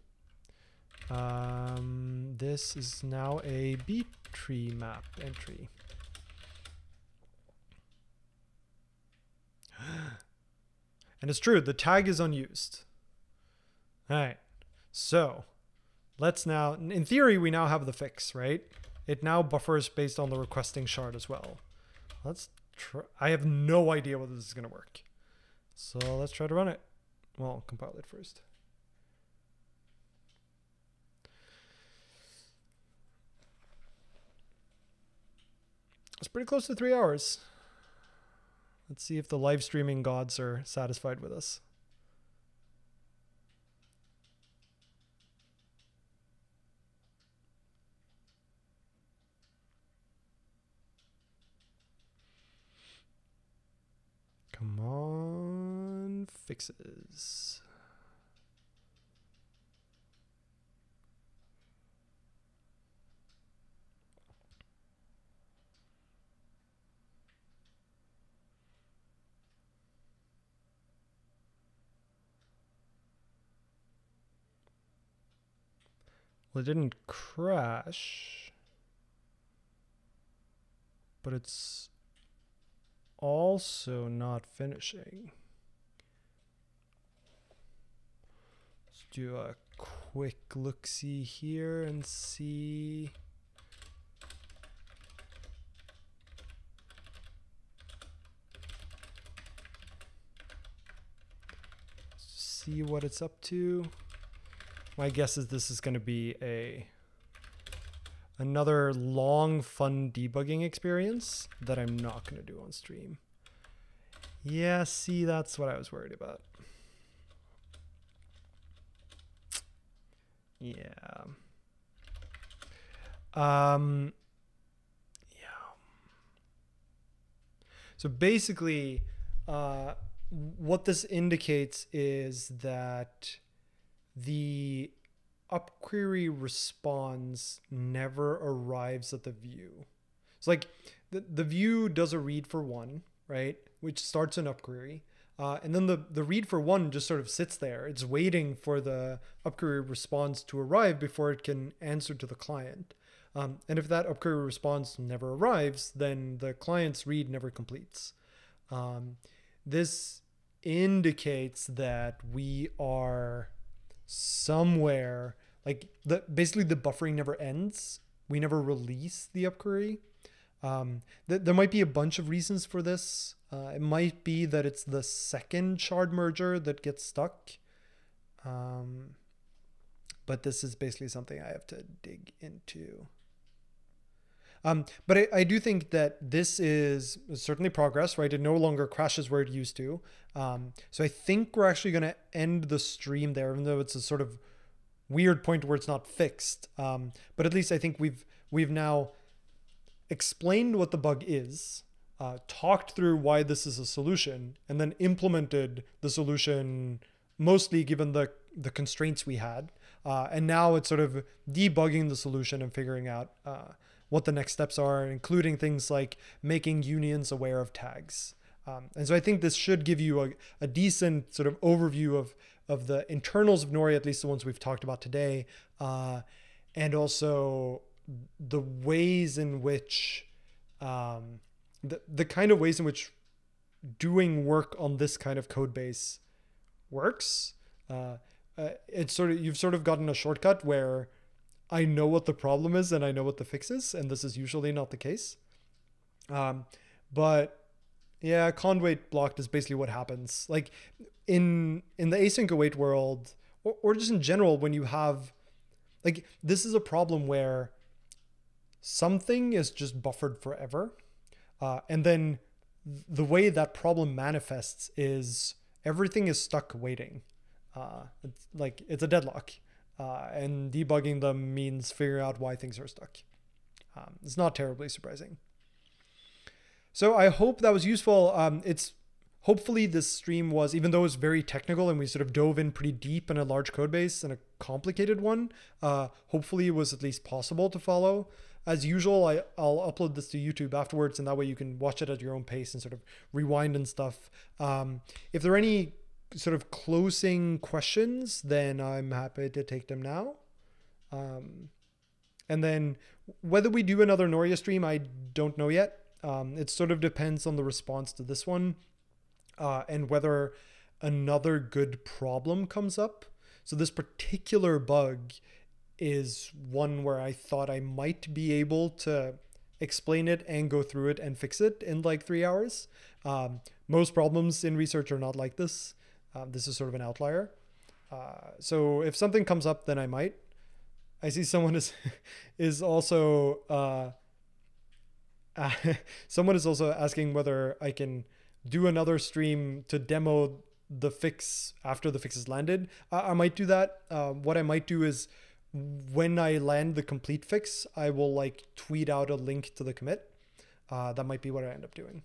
Um, this is now a B tree map entry. And it's true, the tag is unused. All right, so let's now, in theory, we now have the fix, right? It now buffers based on the requesting shard as well. Let's try, I have no idea whether this is gonna work. So let's try to run it. Well, compile it first. It's pretty close to three hours. Let's see if the live streaming gods are satisfied with us. Come on, fixes. Well, it didn't crash, but it's also not finishing. Let's do a quick look see here and see. See what it's up to. My guess is this is going to be a another long fun debugging experience that I'm not going to do on stream. Yeah, see that's what I was worried about. Yeah. Um yeah. So basically uh what this indicates is that the upquery response never arrives at the view. It's like the, the view does a read for one, right? Which starts an upquery. Uh, and then the, the read for one just sort of sits there. It's waiting for the upquery response to arrive before it can answer to the client. Um, and if that upquery response never arrives, then the client's read never completes. Um, this indicates that we are somewhere like the basically the buffering never ends. We never release the upquery. Um, th- there might be a bunch of reasons for this. Uh, it might be that it's the second shard merger that gets stuck. Um, but this is basically something I have to dig into. Um, but I, I, do think that this is certainly progress, right? It no longer crashes where it used to. Um, so I think we're actually going to end the stream there, even though it's a sort of weird point where it's not fixed. Um, but at least I think we've we've now explained what the bug is, uh, talked through why this is a solution, and then implemented the solution mostly given the the constraints we had. Uh, and now it's sort of debugging the solution and figuring out uh, what the next steps are, including things like making unions aware of tags. Um, and so I think this should give you a, a decent sort of overview of, of the internals of Noria, at least the ones we've talked about today, uh, and also the ways in which, um, the, the kind of ways in which doing work on this kind of code base works. Uh, uh, it's sort of, you've sort of gotten a shortcut where I know what the problem is and I know what the fix is, and this is usually not the case. Um, but yeah, wait blocked is basically what happens. Like in in the async await world, or, or just in general, when you have like this is a problem where something is just buffered forever, uh, and then the way that problem manifests is everything is stuck waiting. Uh, it's like it's a deadlock. Uh, and debugging them means figuring out why things are stuck. Um, it's not terribly surprising. So I hope that was useful. Um, it's hopefully this stream was, even though it's very technical and we sort of dove in pretty deep in a large code base and a complicated one, uh, hopefully it was at least possible to follow. As usual, I, I'll upload this to YouTube afterwards, and that way you can watch it at your own pace and sort of rewind and stuff. Um, if there are any sort of closing questions, then I'm happy to take them now. Um, and then whether we do another Noria stream, I don't know yet. Um, it sort of depends on the response to this one uh, and whether another good problem comes up. So this particular bug is one where I thought I might be able to explain it and go through it and fix it in like three hours. Um, most problems in research are not like this. Um, this is sort of an outlier. Uh, so if something comes up, then I might. I see someone is is also uh, Uh, someone is also asking whether I can do another stream to demo the fix after the fix is landed. I, I might do that. Uh, what I might do is when I land the complete fix, I will like tweet out a link to the commit. Uh, that might be what I end up doing.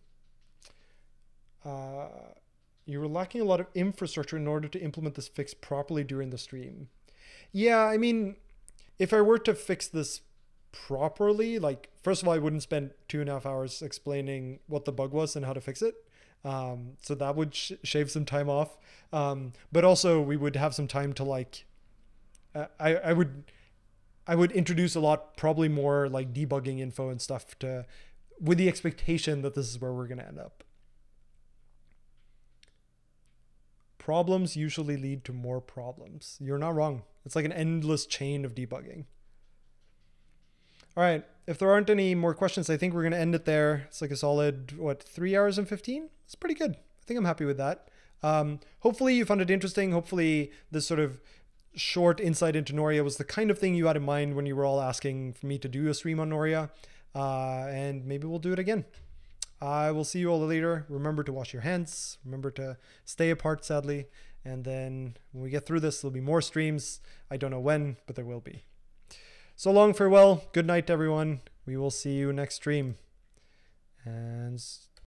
Uh, you were lacking a lot of infrastructure in order to implement this fix properly during the stream. Yeah, I mean, if I were to fix this properly, like, first of all, I wouldn't spend two and a half hours explaining what the bug was and how to fix it. Um, so that would sh- shave some time off. Um, but also, we would have some time to like I, I would I would introduce a lot probably more like debugging info and stuff to with the expectation that this is where we're going to end up. Problems usually lead to more problems. You're not wrong. It's like an endless chain of debugging. All right. If there aren't any more questions, I think we're going to end it there. It's like a solid, what, three hours and 15? It's pretty good. I think I'm happy with that. Um, hopefully you found it interesting. Hopefully this sort of short insight into Noria was the kind of thing you had in mind when you were all asking for me to do a stream on Noria. Uh, and maybe we'll do it again. I will see you all later. Remember to wash your hands. Remember to stay apart, sadly. And then when we get through this, there'll be more streams. I don't know when, but there will be. So long, farewell. Good night, everyone. We will see you next stream. And